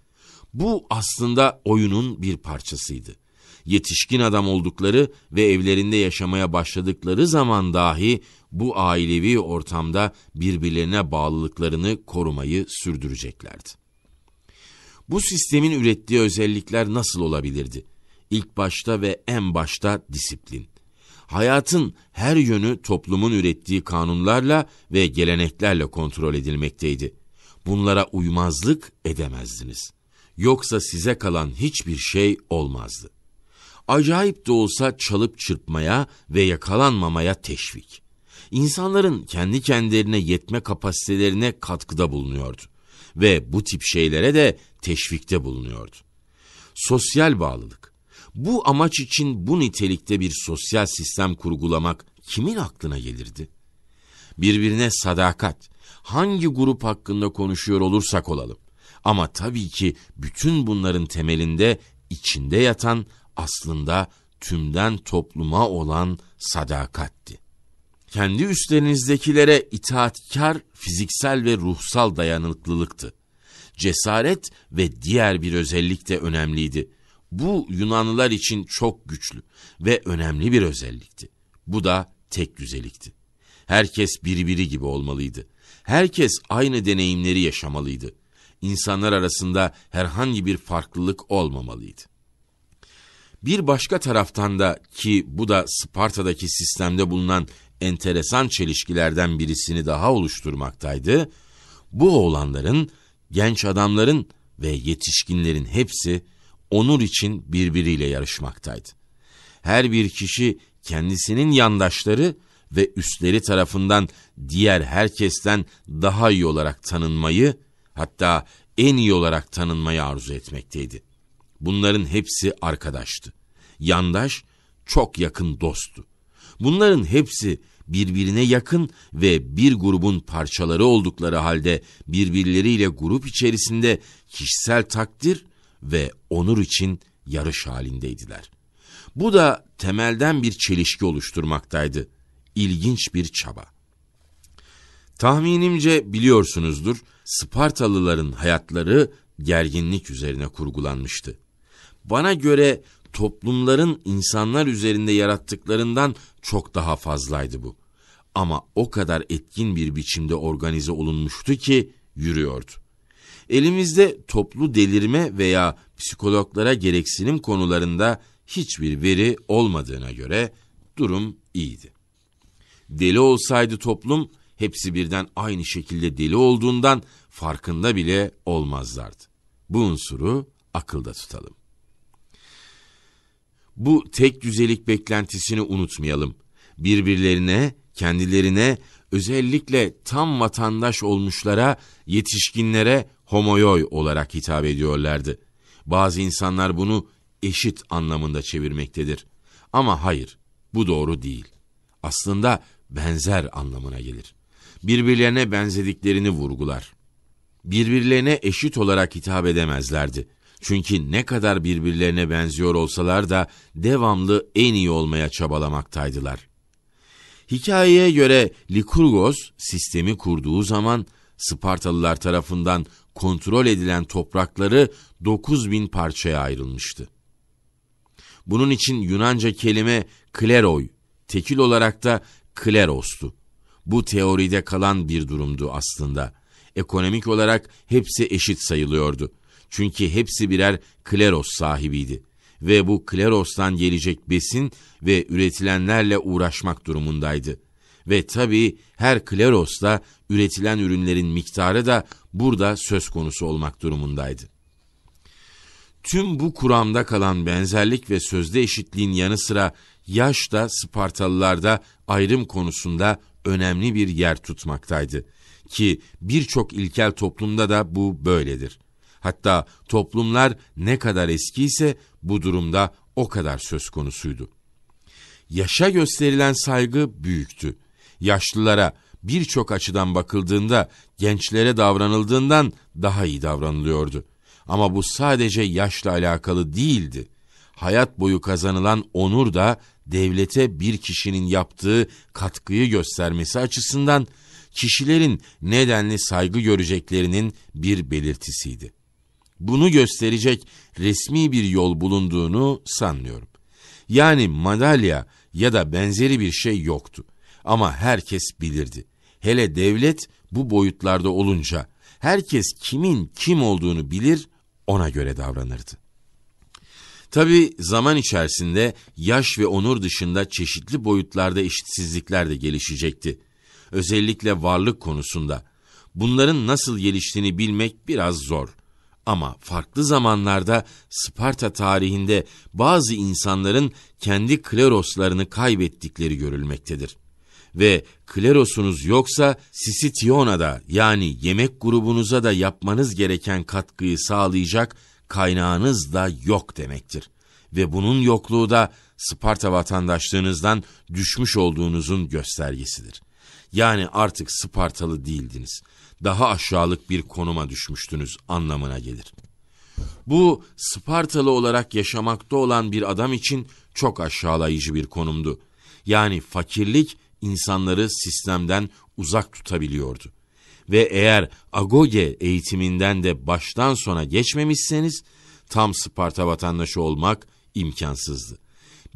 Bu aslında oyunun bir parçasıydı. Yetişkin adam oldukları ve evlerinde yaşamaya başladıkları zaman dahi bu ailevi ortamda birbirlerine bağlılıklarını korumayı sürdüreceklerdi. Bu sistemin ürettiği özellikler nasıl olabilirdi? İlk başta ve en başta disiplin. Hayatın her yönü toplumun ürettiği kanunlarla ve geleneklerle kontrol edilmekteydi. Bunlara uymazlık edemezdiniz. Yoksa size kalan hiçbir şey olmazdı. Acayip de olsa çalıp çırpmaya ve yakalanmamaya teşvik. İnsanların kendi kendilerine yetme kapasitelerine katkıda bulunuyordu ve bu tip şeylere de teşvikte bulunuyordu. Sosyal bağlılık. Bu amaç için bu nitelikte bir sosyal sistem kurgulamak kimin aklına gelirdi? Birbirine sadakat, hangi grup hakkında konuşuyor olursak olalım. Ama tabii ki bütün bunların temelinde içinde yatan aslında tümden topluma olan sadakatti. Kendi üstlerinizdekilere itaatkar fiziksel ve ruhsal dayanıklılıktı. Cesaret ve diğer bir özellik de önemliydi. Bu Yunanlılar için çok güçlü ve önemli bir özellikti. Bu da tek güzellikti. Herkes birbiri gibi olmalıydı. Herkes aynı deneyimleri yaşamalıydı. İnsanlar arasında herhangi bir farklılık olmamalıydı. Bir başka taraftan da ki bu da Sparta'daki sistemde bulunan enteresan çelişkilerden birisini daha oluşturmaktaydı. Bu oğlanların, genç adamların ve yetişkinlerin hepsi onur için birbiriyle yarışmaktaydı. Her bir kişi kendisinin yandaşları ve üstleri tarafından diğer herkesten daha iyi olarak tanınmayı, hatta en iyi olarak tanınmayı arzu etmekteydi. Bunların hepsi arkadaştı. Yandaş, çok yakın dosttu. Bunların hepsi birbirine yakın ve bir grubun parçaları oldukları halde birbirleriyle grup içerisinde kişisel takdir ve onur için yarış halindeydiler. Bu da temelden bir çelişki oluşturmaktaydı. İlginç bir çaba. Tahminimce biliyorsunuzdur, Spartalıların hayatları gerginlik üzerine kurgulanmıştı. Bana göre toplumların insanlar üzerinde yarattıklarından çok daha fazlaydı bu. Ama o kadar etkin bir biçimde organize olunmuştu ki yürüyordu. Elimizde toplu delirme veya psikologlara gereksinim konularında hiçbir veri olmadığına göre durum iyiydi. Deli olsaydı toplum hepsi birden aynı şekilde deli olduğundan farkında bile olmazlardı. Bu unsuru akılda tutalım. Bu tek düzelik beklentisini unutmayalım. Birbirlerine, kendilerine, özellikle tam vatandaş olmuşlara, yetişkinlere homoyoy olarak hitap ediyorlardı. Bazı insanlar bunu eşit anlamında çevirmektedir. Ama hayır, bu doğru değil. Aslında benzer anlamına gelir. Birbirlerine benzediklerini vurgular. Birbirlerine eşit olarak hitap edemezlerdi. Çünkü ne kadar birbirlerine benziyor olsalar da devamlı en iyi olmaya çabalamaktaydılar. Hikayeye göre Likurgos sistemi kurduğu zaman Spartalılar tarafından kontrol edilen toprakları 9000 parçaya ayrılmıştı. Bunun için Yunanca kelime kleroi, tekil olarak da kleros'tu. Bu teoride kalan bir durumdu aslında. Ekonomik olarak hepsi eşit sayılıyordu. Çünkü hepsi birer kleros sahibiydi. Ve bu klerostan gelecek besin ve üretilenlerle uğraşmak durumundaydı. Ve tabii her klerosta üretilen ürünlerin miktarı da burada söz konusu olmak durumundaydı. Tüm bu kuramda kalan benzerlik ve sözde eşitliğin yanı sıra yaş da Spartalılarda ayrım konusunda önemli bir yer tutmaktaydı. Ki birçok ilkel toplumda da bu böyledir. Hatta toplumlar ne kadar eskiyse bu durumda o kadar söz konusuydu. Yaşa gösterilen saygı büyüktü. Yaşlılara birçok açıdan bakıldığında gençlere davranıldığından daha iyi davranılıyordu. Ama bu sadece yaşla alakalı değildi. Hayat boyu kazanılan onur da devlete bir kişinin yaptığı katkıyı göstermesi açısından kişilerin nedenli saygı göreceklerinin bir belirtisiydi. Bunu gösterecek resmi bir yol bulunduğunu sanmıyorum. Yani madalya ya da benzeri bir şey yoktu. Ama herkes bilirdi. Hele devlet bu boyutlarda olunca herkes kimin kim olduğunu bilir, ona göre davranırdı. Tabi zaman içerisinde yaş ve onur dışında çeşitli boyutlarda eşitsizlikler de gelişecekti. Özellikle varlık konusunda. Bunların nasıl geliştiğini bilmek biraz zor. Ama farklı zamanlarda Sparta tarihinde bazı insanların kendi kleroslarını kaybettikleri görülmektedir. Ve klerosunuz yoksa Sisitiona'da yani yemek grubunuza da yapmanız gereken katkıyı sağlayacak kaynağınız da yok demektir. Ve bunun yokluğu da Sparta vatandaşlığınızdan düşmüş olduğunuzun göstergesidir. Yani artık Spartalı değildiniz. Daha aşağılık bir konuma düşmüştünüz anlamına gelir. Bu Spartalı olarak yaşamakta olan bir adam için çok aşağılayıcı bir konumdu. Yani fakirlik insanları sistemden uzak tutabiliyordu. Ve eğer agoge eğitiminden de baştan sona geçmemişseniz tam Sparta vatandaşı olmak imkansızdı.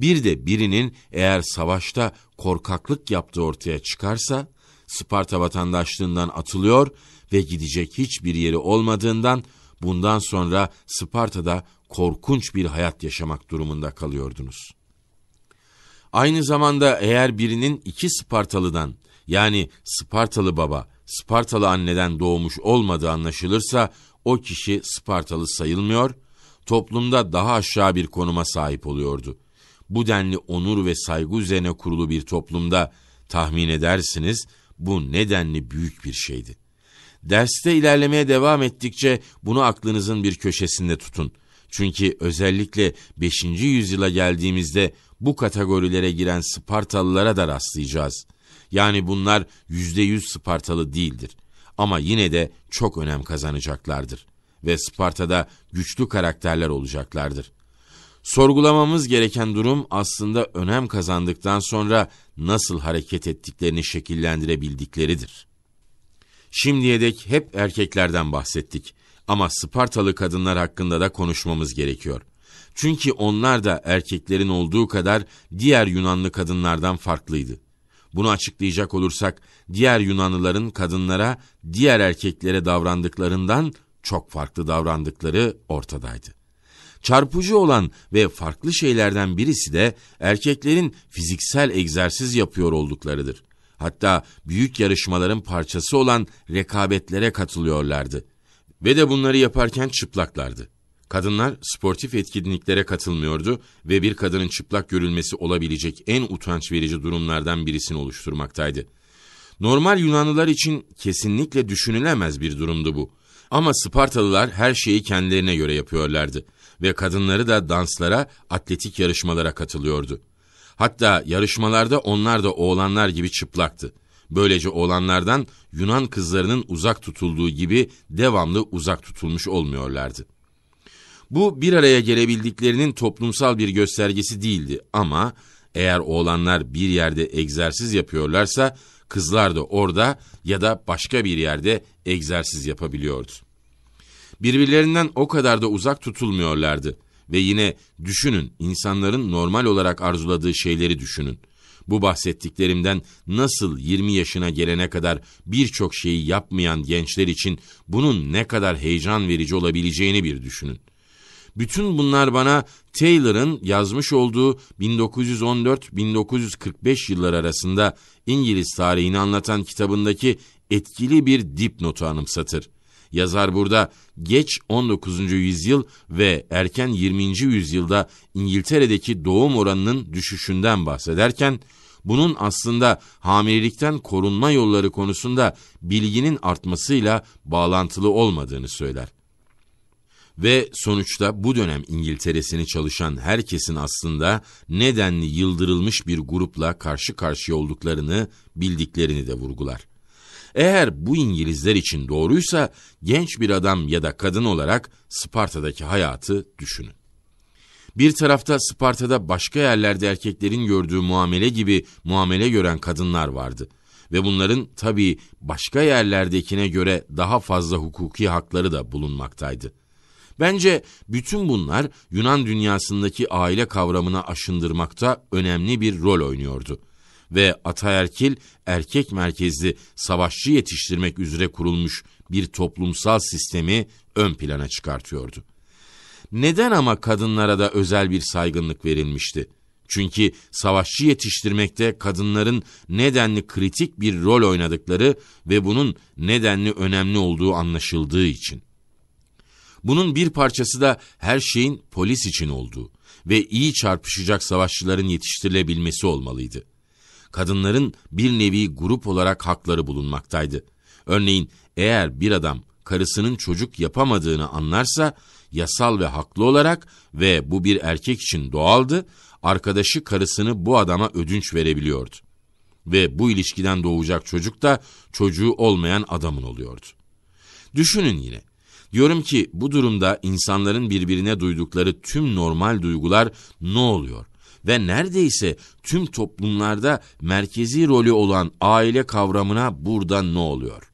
Bir de birinin eğer savaşta korkaklık yaptığı ortaya çıkarsa Sparta vatandaşlığından atılıyor ve gidecek hiçbir yeri olmadığından bundan sonra Sparta'da korkunç bir hayat yaşamak durumunda kalıyordunuz. Aynı zamanda eğer birinin iki Spartalı'dan yani Spartalı baba, Spartalı anneden doğmuş olmadığı anlaşılırsa o kişi Spartalı sayılmıyor, toplumda daha aşağı bir konuma sahip oluyordu. Bu denli onur ve saygı üzerine kurulu bir toplumda tahmin edersiniz bu nedenli büyük bir şeydi. Derste ilerlemeye devam ettikçe bunu aklınızın bir köşesinde tutun. Çünkü özellikle 5. yüzyıla geldiğimizde bu kategorilere giren Spartalılara da rastlayacağız. Yani bunlar yüzde yüz Spartalı değildir. Ama yine de çok önem kazanacaklardır. Ve Sparta'da güçlü karakterler olacaklardır. Sorgulamamız gereken durum aslında önem kazandıktan sonra nasıl hareket ettiklerini şekillendirebildikleridir. Şimdiye dek hep erkeklerden bahsettik ama Spartalı kadınlar hakkında da konuşmamız gerekiyor. Çünkü onlar da erkeklerin olduğu kadar diğer Yunanlı kadınlardan farklıydı. Bunu açıklayacak olursak diğer Yunanlıların kadınlara diğer erkeklere davrandıklarından çok farklı davrandıkları ortadaydı. Çarpıcı olan ve farklı şeylerden birisi de erkeklerin fiziksel egzersiz yapıyor olduklarıdır. Hatta büyük yarışmaların parçası olan rekabetlere katılıyorlardı. Ve de bunları yaparken çıplaklardı. Kadınlar sportif etkinliklere katılmıyordu ve bir kadının çıplak görülmesi olabilecek en utanç verici durumlardan birisini oluşturmaktaydı. Normal Yunanlılar için kesinlikle düşünülemez bir durumdu bu. Ama Spartalılar her şeyi kendilerine göre yapıyorlardı. ve kadınları da danslara, atletik yarışmalara katılıyordu. Hatta yarışmalarda onlar da oğlanlar gibi çıplaktı. Böylece oğlanlardan Yunan kızlarının uzak tutulduğu gibi devamlı uzak tutulmuş olmuyorlardı. Bu bir araya gelebildiklerinin toplumsal bir göstergesi değildi ama eğer oğlanlar bir yerde egzersiz yapıyorlarsa kızlar da orada ya da başka bir yerde egzersiz yapabiliyordu. Birbirlerinden o kadar da uzak tutulmuyorlardı. Ve yine düşünün, insanların normal olarak arzuladığı şeyleri düşünün. Bu bahsettiklerimden nasıl 20 yaşına gelene kadar birçok şeyi yapmayan gençler için bunun ne kadar heyecan verici olabileceğini bir düşünün. Bütün bunlar bana Taylor'ın yazmış olduğu 1914-1945 yıllar arasında İngiliz tarihini anlatan kitabındaki etkili bir dipnotu anımsatır. Yazar burada geç 19. yüzyıl ve erken 20. yüzyılda İngiltere'deki doğum oranının düşüşünden bahsederken, bunun aslında hamilelikten korunma yolları konusunda bilginin artmasıyla bağlantılı olmadığını söyler. Ve sonuçta bu dönem İngiltere'sini çalışan herkesin aslında nedenli yıldırılmış bir grupla karşı karşıya olduklarını bildiklerini de vurgular. Eğer bu İngilizler için doğruysa genç bir adam ya da kadın olarak Sparta'daki hayatı düşünün. Bir tarafta Sparta'da başka yerlerde erkeklerin gördüğü muamele gibi muamele gören kadınlar vardı. Ve bunların tabii başka yerlerdekine göre daha fazla hukuki hakları da bulunmaktaydı. Bence bütün bunlar Yunan dünyasındaki aile kavramına aşındırmakta önemli bir rol oynuyordu ve ataerkil erkek merkezli savaşçı yetiştirmek üzere kurulmuş bir toplumsal sistemi ön plana çıkartıyordu. Neden ama kadınlara da özel bir saygınlık verilmişti? Çünkü savaşçı yetiştirmekte kadınların nedenli kritik bir rol oynadıkları ve bunun nedenli önemli olduğu anlaşıldığı için. Bunun bir parçası da her şeyin polis için olduğu ve iyi çarpışacak savaşçıların yetiştirilebilmesi olmalıydı kadınların bir nevi grup olarak hakları bulunmaktaydı. Örneğin eğer bir adam karısının çocuk yapamadığını anlarsa yasal ve haklı olarak ve bu bir erkek için doğaldı, arkadaşı karısını bu adama ödünç verebiliyordu. Ve bu ilişkiden doğacak çocuk da çocuğu olmayan adamın oluyordu. Düşünün yine. Diyorum ki bu durumda insanların birbirine duydukları tüm normal duygular ne oluyor? ve neredeyse tüm toplumlarda merkezi rolü olan aile kavramına burada ne oluyor?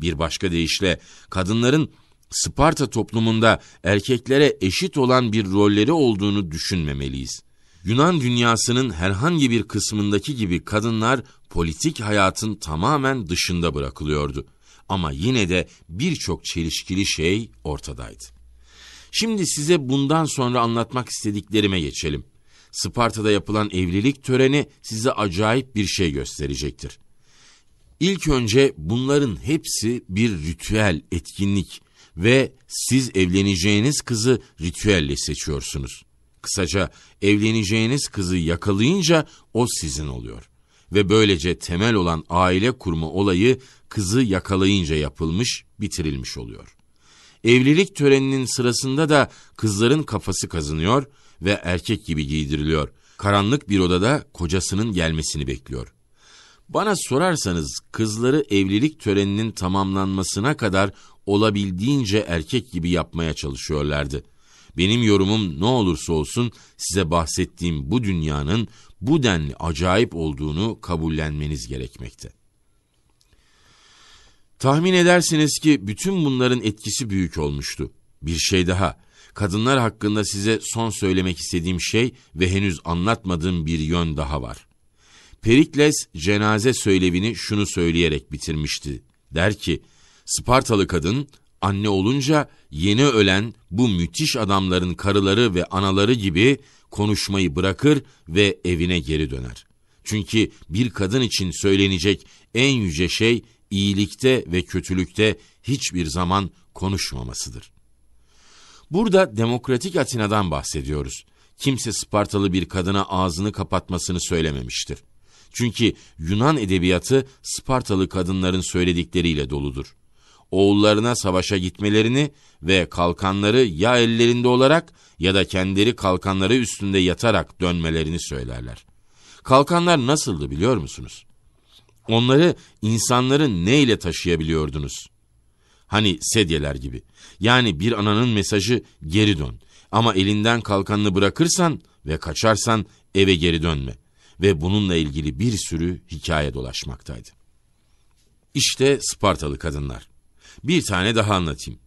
Bir başka deyişle kadınların Sparta toplumunda erkeklere eşit olan bir rolleri olduğunu düşünmemeliyiz. Yunan dünyasının herhangi bir kısmındaki gibi kadınlar politik hayatın tamamen dışında bırakılıyordu. Ama yine de birçok çelişkili şey ortadaydı. Şimdi size bundan sonra anlatmak istediklerime geçelim. Sparta'da yapılan evlilik töreni size acayip bir şey gösterecektir. İlk önce bunların hepsi bir ritüel, etkinlik ve siz evleneceğiniz kızı ritüelle seçiyorsunuz. Kısaca evleneceğiniz kızı yakalayınca o sizin oluyor. Ve böylece temel olan aile kurma olayı kızı yakalayınca yapılmış, bitirilmiş oluyor. Evlilik töreninin sırasında da kızların kafası kazınıyor ve erkek gibi giydiriliyor. Karanlık bir odada kocasının gelmesini bekliyor. Bana sorarsanız kızları evlilik töreninin tamamlanmasına kadar olabildiğince erkek gibi yapmaya çalışıyorlardı. Benim yorumum ne olursa olsun size bahsettiğim bu dünyanın bu denli acayip olduğunu kabullenmeniz gerekmekte. Tahmin edersiniz ki bütün bunların etkisi büyük olmuştu. Bir şey daha, kadınlar hakkında size son söylemek istediğim şey ve henüz anlatmadığım bir yön daha var. Perikles cenaze söylevini şunu söyleyerek bitirmişti. Der ki, Spartalı kadın anne olunca yeni ölen bu müthiş adamların karıları ve anaları gibi konuşmayı bırakır ve evine geri döner. Çünkü bir kadın için söylenecek en yüce şey iyilikte ve kötülükte hiçbir zaman konuşmamasıdır. Burada demokratik Atina'dan bahsediyoruz. Kimse Spartalı bir kadına ağzını kapatmasını söylememiştir. Çünkü Yunan edebiyatı Spartalı kadınların söyledikleriyle doludur. Oğullarına savaşa gitmelerini ve kalkanları ya ellerinde olarak ya da kendileri kalkanları üstünde yatarak dönmelerini söylerler. Kalkanlar nasıldı biliyor musunuz? Onları insanların ne ile taşıyabiliyordunuz? Hani sedyeler gibi. Yani bir ananın mesajı geri dön. Ama elinden kalkanını bırakırsan ve kaçarsan eve geri dönme. Ve bununla ilgili bir sürü hikaye dolaşmaktaydı. İşte Spartalı kadınlar. Bir tane daha anlatayım.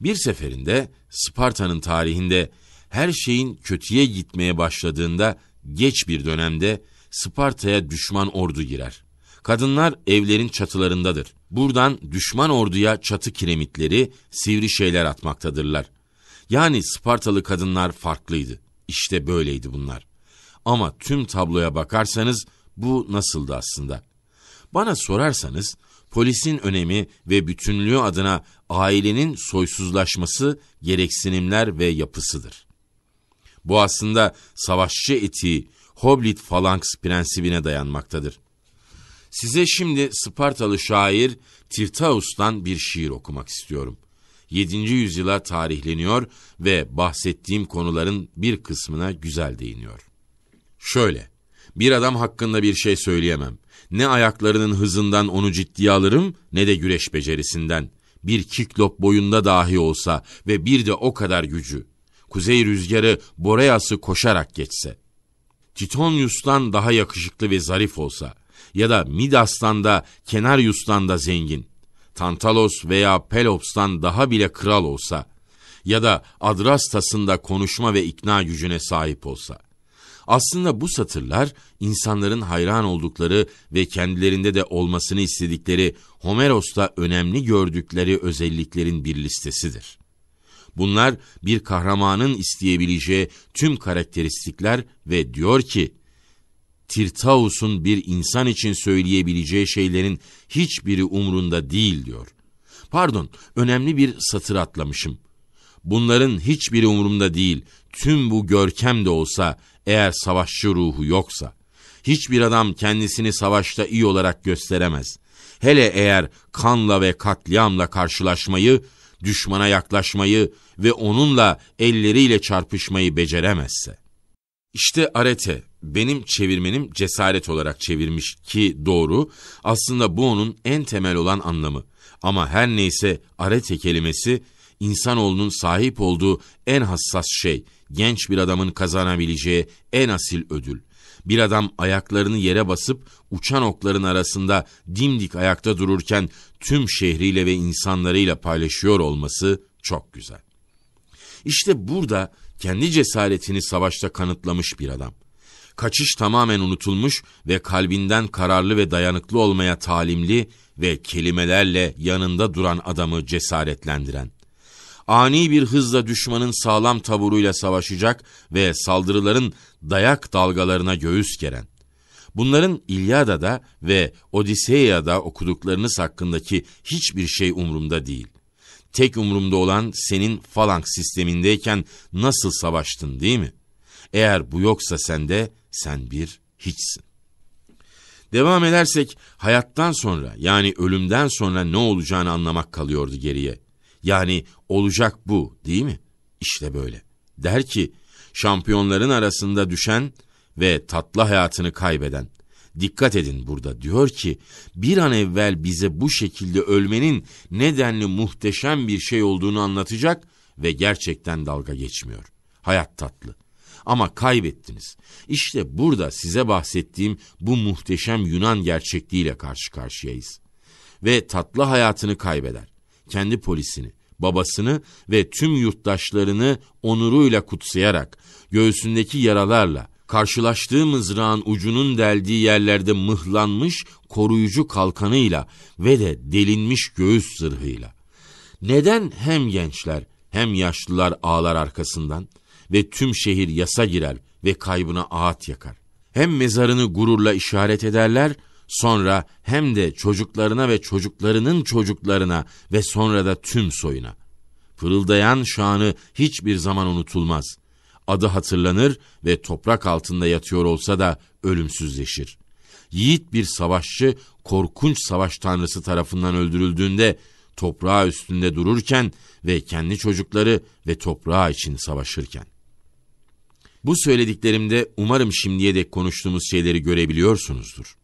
Bir seferinde Sparta'nın tarihinde her şeyin kötüye gitmeye başladığında geç bir dönemde Sparta'ya düşman ordu girer. Kadınlar evlerin çatılarındadır. Buradan düşman orduya çatı kiremitleri, sivri şeyler atmaktadırlar. Yani Spartalı kadınlar farklıydı. İşte böyleydi bunlar. Ama tüm tabloya bakarsanız bu nasıldı aslında? Bana sorarsanız polisin önemi ve bütünlüğü adına ailenin soysuzlaşması, gereksinimler ve yapısıdır. Bu aslında savaşçı etiği, Hoblit Phalanx prensibine dayanmaktadır. Size şimdi Spartalı şair Tirtaus'tan bir şiir okumak istiyorum. 7. yüzyıla tarihleniyor ve bahsettiğim konuların bir kısmına güzel değiniyor. Şöyle, bir adam hakkında bir şey söyleyemem. Ne ayaklarının hızından onu ciddiye alırım ne de güreş becerisinden. Bir kiklop boyunda dahi olsa ve bir de o kadar gücü. Kuzey rüzgarı Boreas'ı koşarak geçse. Titonius'tan daha yakışıklı ve zarif olsa ya da Midas'tan da Kenaryus'tan da zengin. Tantalos veya Pelops'tan daha bile kral olsa ya da Adrastas'ın da konuşma ve ikna gücüne sahip olsa. Aslında bu satırlar insanların hayran oldukları ve kendilerinde de olmasını istedikleri Homeros'ta önemli gördükleri özelliklerin bir listesidir. Bunlar bir kahramanın isteyebileceği tüm karakteristikler ve diyor ki, Tirtaus'un bir insan için söyleyebileceği şeylerin hiçbiri umrunda değil diyor. Pardon, önemli bir satır atlamışım. Bunların hiçbiri umurumda değil. Tüm bu görkem de olsa, eğer savaşçı ruhu yoksa, hiçbir adam kendisini savaşta iyi olarak gösteremez. Hele eğer kanla ve katliamla karşılaşmayı, düşmana yaklaşmayı ve onunla elleriyle çarpışmayı beceremezse. İşte arete, benim çevirmenim cesaret olarak çevirmiş ki doğru, aslında bu onun en temel olan anlamı. Ama her neyse arete kelimesi, insanoğlunun sahip olduğu en hassas şey, genç bir adamın kazanabileceği en asil ödül. Bir adam ayaklarını yere basıp uçan okların arasında dimdik ayakta dururken tüm şehriyle ve insanlarıyla paylaşıyor olması çok güzel. İşte burada kendi cesaretini savaşta kanıtlamış bir adam. Kaçış tamamen unutulmuş ve kalbinden kararlı ve dayanıklı olmaya talimli ve kelimelerle yanında duran adamı cesaretlendiren. Ani bir hızla düşmanın sağlam taburuyla savaşacak ve saldırıların dayak dalgalarına göğüs geren. Bunların İlyada'da ve Odiseya'da okuduklarınız hakkındaki hiçbir şey umurumda değil. Tek umurumda olan senin falank sistemindeyken nasıl savaştın değil mi? Eğer bu yoksa sende sen bir hiçsin. Devam edersek hayattan sonra yani ölümden sonra ne olacağını anlamak kalıyordu geriye. Yani olacak bu değil mi? İşte böyle. Der ki şampiyonların arasında düşen ve tatlı hayatını kaybeden. Dikkat edin burada diyor ki bir an evvel bize bu şekilde ölmenin nedenli muhteşem bir şey olduğunu anlatacak ve gerçekten dalga geçmiyor. Hayat tatlı. Ama kaybettiniz. İşte burada size bahsettiğim bu muhteşem Yunan gerçekliğiyle karşı karşıyayız. Ve tatlı hayatını kaybeder. Kendi polisini, babasını ve tüm yurttaşlarını onuruyla kutsayarak, göğsündeki yaralarla, karşılaştığı mızrağın ucunun deldiği yerlerde mıhlanmış koruyucu kalkanıyla ve de delinmiş göğüs zırhıyla. Neden hem gençler hem yaşlılar ağlar arkasından ve tüm şehir yasa girer ve kaybına ağıt yakar? Hem mezarını gururla işaret ederler, sonra hem de çocuklarına ve çocuklarının çocuklarına ve sonra da tüm soyuna. Fırıldayan şanı hiçbir zaman unutulmaz. Adı hatırlanır ve toprak altında yatıyor olsa da ölümsüzleşir. Yiğit bir savaşçı korkunç savaş tanrısı tarafından öldürüldüğünde toprağı üstünde dururken ve kendi çocukları ve toprağı için savaşırken. Bu söylediklerimde umarım şimdiye dek konuştuğumuz şeyleri görebiliyorsunuzdur.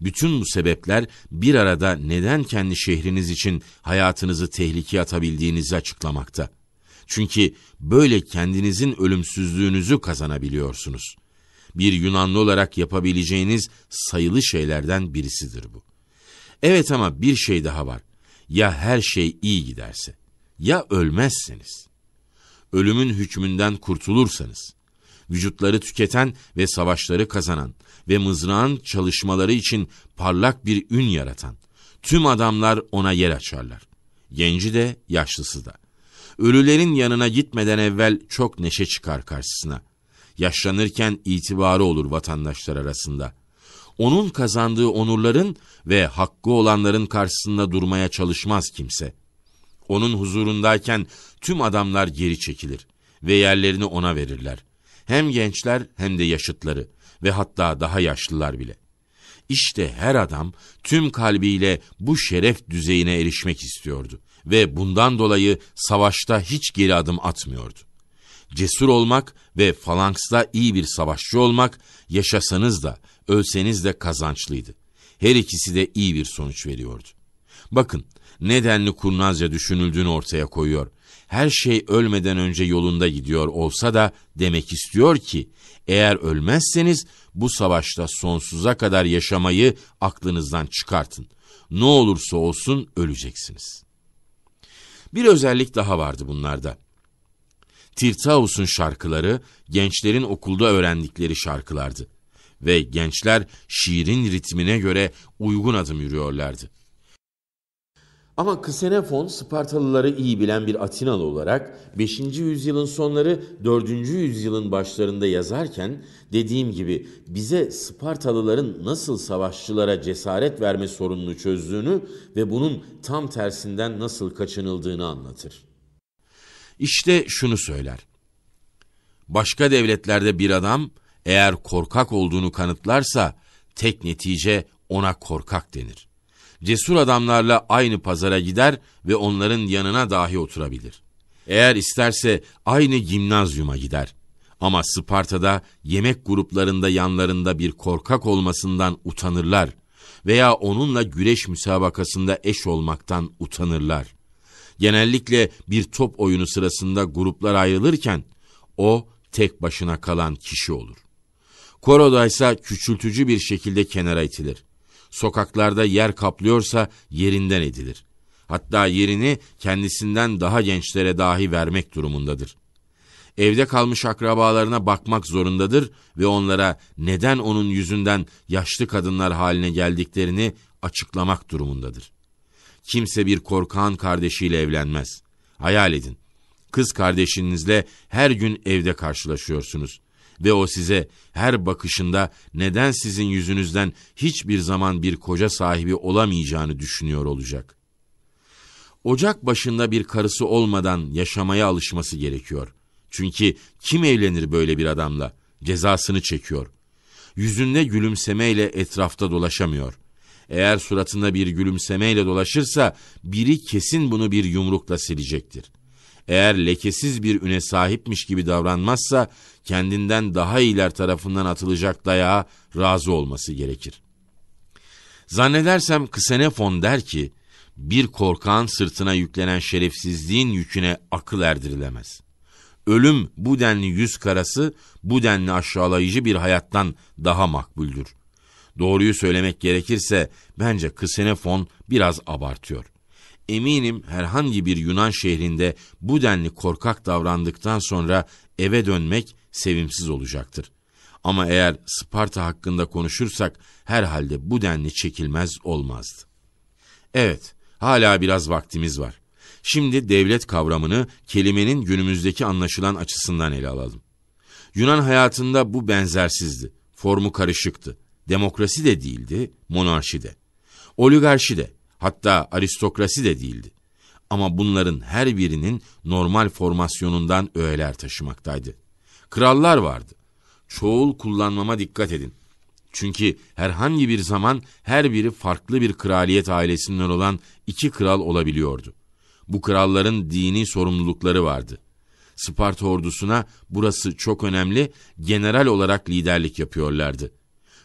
Bütün bu sebepler bir arada neden kendi şehriniz için hayatınızı tehlikeye atabildiğinizi açıklamakta. Çünkü böyle kendinizin ölümsüzlüğünüzü kazanabiliyorsunuz. Bir Yunanlı olarak yapabileceğiniz sayılı şeylerden birisidir bu. Evet ama bir şey daha var. Ya her şey iyi giderse? Ya ölmezseniz? Ölümün hükmünden kurtulursanız? Vücutları tüketen ve savaşları kazanan ve mızrağın çalışmaları için parlak bir ün yaratan, tüm adamlar ona yer açarlar. Genci de, yaşlısı da. Ölülerin yanına gitmeden evvel çok neşe çıkar karşısına. Yaşlanırken itibarı olur vatandaşlar arasında. Onun kazandığı onurların ve hakkı olanların karşısında durmaya çalışmaz kimse. Onun huzurundayken tüm adamlar geri çekilir ve yerlerini ona verirler. Hem gençler hem de yaşıtları ve hatta daha yaşlılar bile. İşte her adam tüm kalbiyle bu şeref düzeyine erişmek istiyordu ve bundan dolayı savaşta hiç geri adım atmıyordu. Cesur olmak ve falanksla iyi bir savaşçı olmak yaşasanız da ölseniz de kazançlıydı. Her ikisi de iyi bir sonuç veriyordu. Bakın nedenli kurnazca düşünüldüğünü ortaya koyuyor. Her şey ölmeden önce yolunda gidiyor olsa da demek istiyor ki eğer ölmezseniz bu savaşta sonsuza kadar yaşamayı aklınızdan çıkartın. Ne olursa olsun öleceksiniz. Bir özellik daha vardı bunlarda. Tirtaus'un şarkıları gençlerin okulda öğrendikleri şarkılardı ve gençler şiirin ritmine göre uygun adım yürüyorlardı. Ama Ksenofon Spartalıları iyi bilen bir Atinalı olarak 5. yüzyılın sonları 4. yüzyılın başlarında yazarken dediğim gibi bize Spartalıların nasıl savaşçılara cesaret verme sorununu çözdüğünü ve bunun tam tersinden nasıl kaçınıldığını anlatır. İşte şunu söyler. Başka devletlerde bir adam eğer korkak olduğunu kanıtlarsa tek netice ona korkak denir. Cesur adamlarla aynı pazara gider ve onların yanına dahi oturabilir. Eğer isterse aynı gimnazyuma gider. Ama Sparta'da yemek gruplarında yanlarında bir korkak olmasından utanırlar veya onunla güreş müsabakasında eş olmaktan utanırlar. Genellikle bir top oyunu sırasında gruplar ayrılırken o tek başına kalan kişi olur. Koroda ise küçültücü bir şekilde kenara itilir. Sokaklarda yer kaplıyorsa yerinden edilir. Hatta yerini kendisinden daha gençlere dahi vermek durumundadır. Evde kalmış akrabalarına bakmak zorundadır ve onlara neden onun yüzünden yaşlı kadınlar haline geldiklerini açıklamak durumundadır. Kimse bir korkağın kardeşiyle evlenmez. Hayal edin. Kız kardeşinizle her gün evde karşılaşıyorsunuz ve o size her bakışında neden sizin yüzünüzden hiçbir zaman bir koca sahibi olamayacağını düşünüyor olacak. Ocak başında bir karısı olmadan yaşamaya alışması gerekiyor. Çünkü kim evlenir böyle bir adamla? Cezasını çekiyor. Yüzünde gülümsemeyle etrafta dolaşamıyor. Eğer suratında bir gülümsemeyle dolaşırsa biri kesin bunu bir yumrukla silecektir. Eğer lekesiz bir üne sahipmiş gibi davranmazsa kendinden daha iyiler tarafından atılacak dayağa razı olması gerekir. Zannedersem Ksenofon der ki, bir korkağın sırtına yüklenen şerefsizliğin yüküne akıl erdirilemez. Ölüm bu denli yüz karası, bu denli aşağılayıcı bir hayattan daha makbuldür. Doğruyu söylemek gerekirse bence Ksenofon biraz abartıyor. Eminim herhangi bir Yunan şehrinde bu denli korkak davrandıktan sonra eve dönmek sevimsiz olacaktır. Ama eğer Sparta hakkında konuşursak herhalde bu denli çekilmez olmazdı. Evet, hala biraz vaktimiz var. Şimdi devlet kavramını kelimenin günümüzdeki anlaşılan açısından ele alalım. Yunan hayatında bu benzersizdi. Formu karışıktı. Demokrasi de değildi, monarşi de. Oligarşi de, hatta aristokrasi de değildi. Ama bunların her birinin normal formasyonundan öğeler taşımaktaydı. Krallar vardı. Çoğul kullanmama dikkat edin. Çünkü herhangi bir zaman her biri farklı bir kraliyet ailesinden olan iki kral olabiliyordu. Bu kralların dini sorumlulukları vardı. Sparta ordusuna burası çok önemli, general olarak liderlik yapıyorlardı.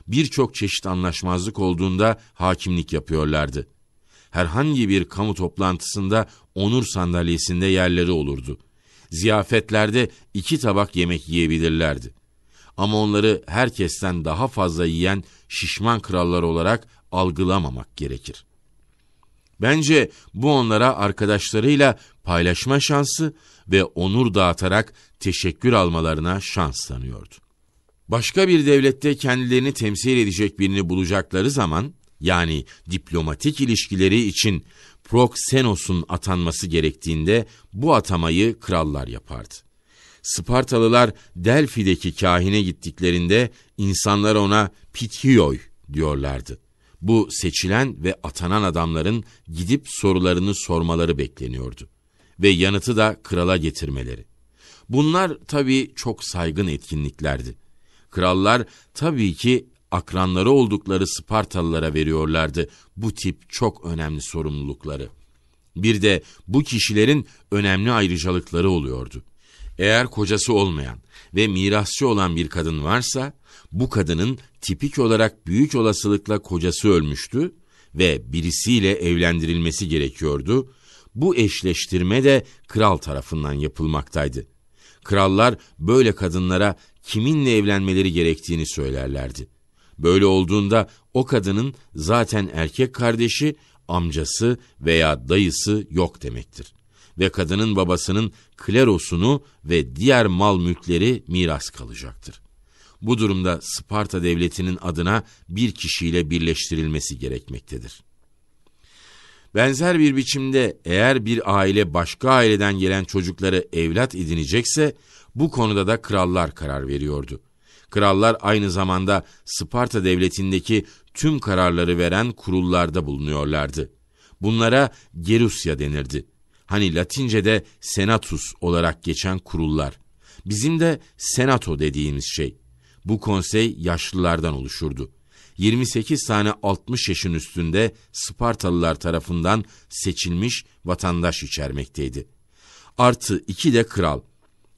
Birçok çeşit anlaşmazlık olduğunda hakimlik yapıyorlardı. Herhangi bir kamu toplantısında onur sandalyesinde yerleri olurdu. Ziyafetlerde iki tabak yemek yiyebilirlerdi. Ama onları herkesten daha fazla yiyen şişman krallar olarak algılamamak gerekir. Bence bu onlara arkadaşlarıyla paylaşma şansı ve onur dağıtarak teşekkür almalarına şans tanıyordu. Başka bir devlette kendilerini temsil edecek birini bulacakları zaman, yani diplomatik ilişkileri için Proxenos'un atanması gerektiğinde bu atamayı krallar yapardı. Spartalılar Delfi'deki kahine gittiklerinde insanlar ona Pithioi diyorlardı. Bu seçilen ve atanan adamların gidip sorularını sormaları bekleniyordu ve yanıtı da krala getirmeleri. Bunlar tabii çok saygın etkinliklerdi. Krallar tabii ki akranları oldukları Spartalılara veriyorlardı bu tip çok önemli sorumlulukları. Bir de bu kişilerin önemli ayrıcalıkları oluyordu. Eğer kocası olmayan ve mirasçı olan bir kadın varsa, bu kadının tipik olarak büyük olasılıkla kocası ölmüştü ve birisiyle evlendirilmesi gerekiyordu. Bu eşleştirme de kral tarafından yapılmaktaydı. Krallar böyle kadınlara kiminle evlenmeleri gerektiğini söylerlerdi. Böyle olduğunda o kadının zaten erkek kardeşi, amcası veya dayısı yok demektir. Ve kadının babasının klerosunu ve diğer mal mülkleri miras kalacaktır. Bu durumda Sparta devletinin adına bir kişiyle birleştirilmesi gerekmektedir. Benzer bir biçimde eğer bir aile başka aileden gelen çocukları evlat edinecekse bu konuda da krallar karar veriyordu. Krallar aynı zamanda Sparta devletindeki tüm kararları veren kurullarda bulunuyorlardı. Bunlara Gerusya denirdi. Hani Latince'de senatus olarak geçen kurullar. Bizim de senato dediğimiz şey. Bu konsey yaşlılardan oluşurdu. 28 tane 60 yaşın üstünde Spartalılar tarafından seçilmiş vatandaş içermekteydi. Artı iki de kral.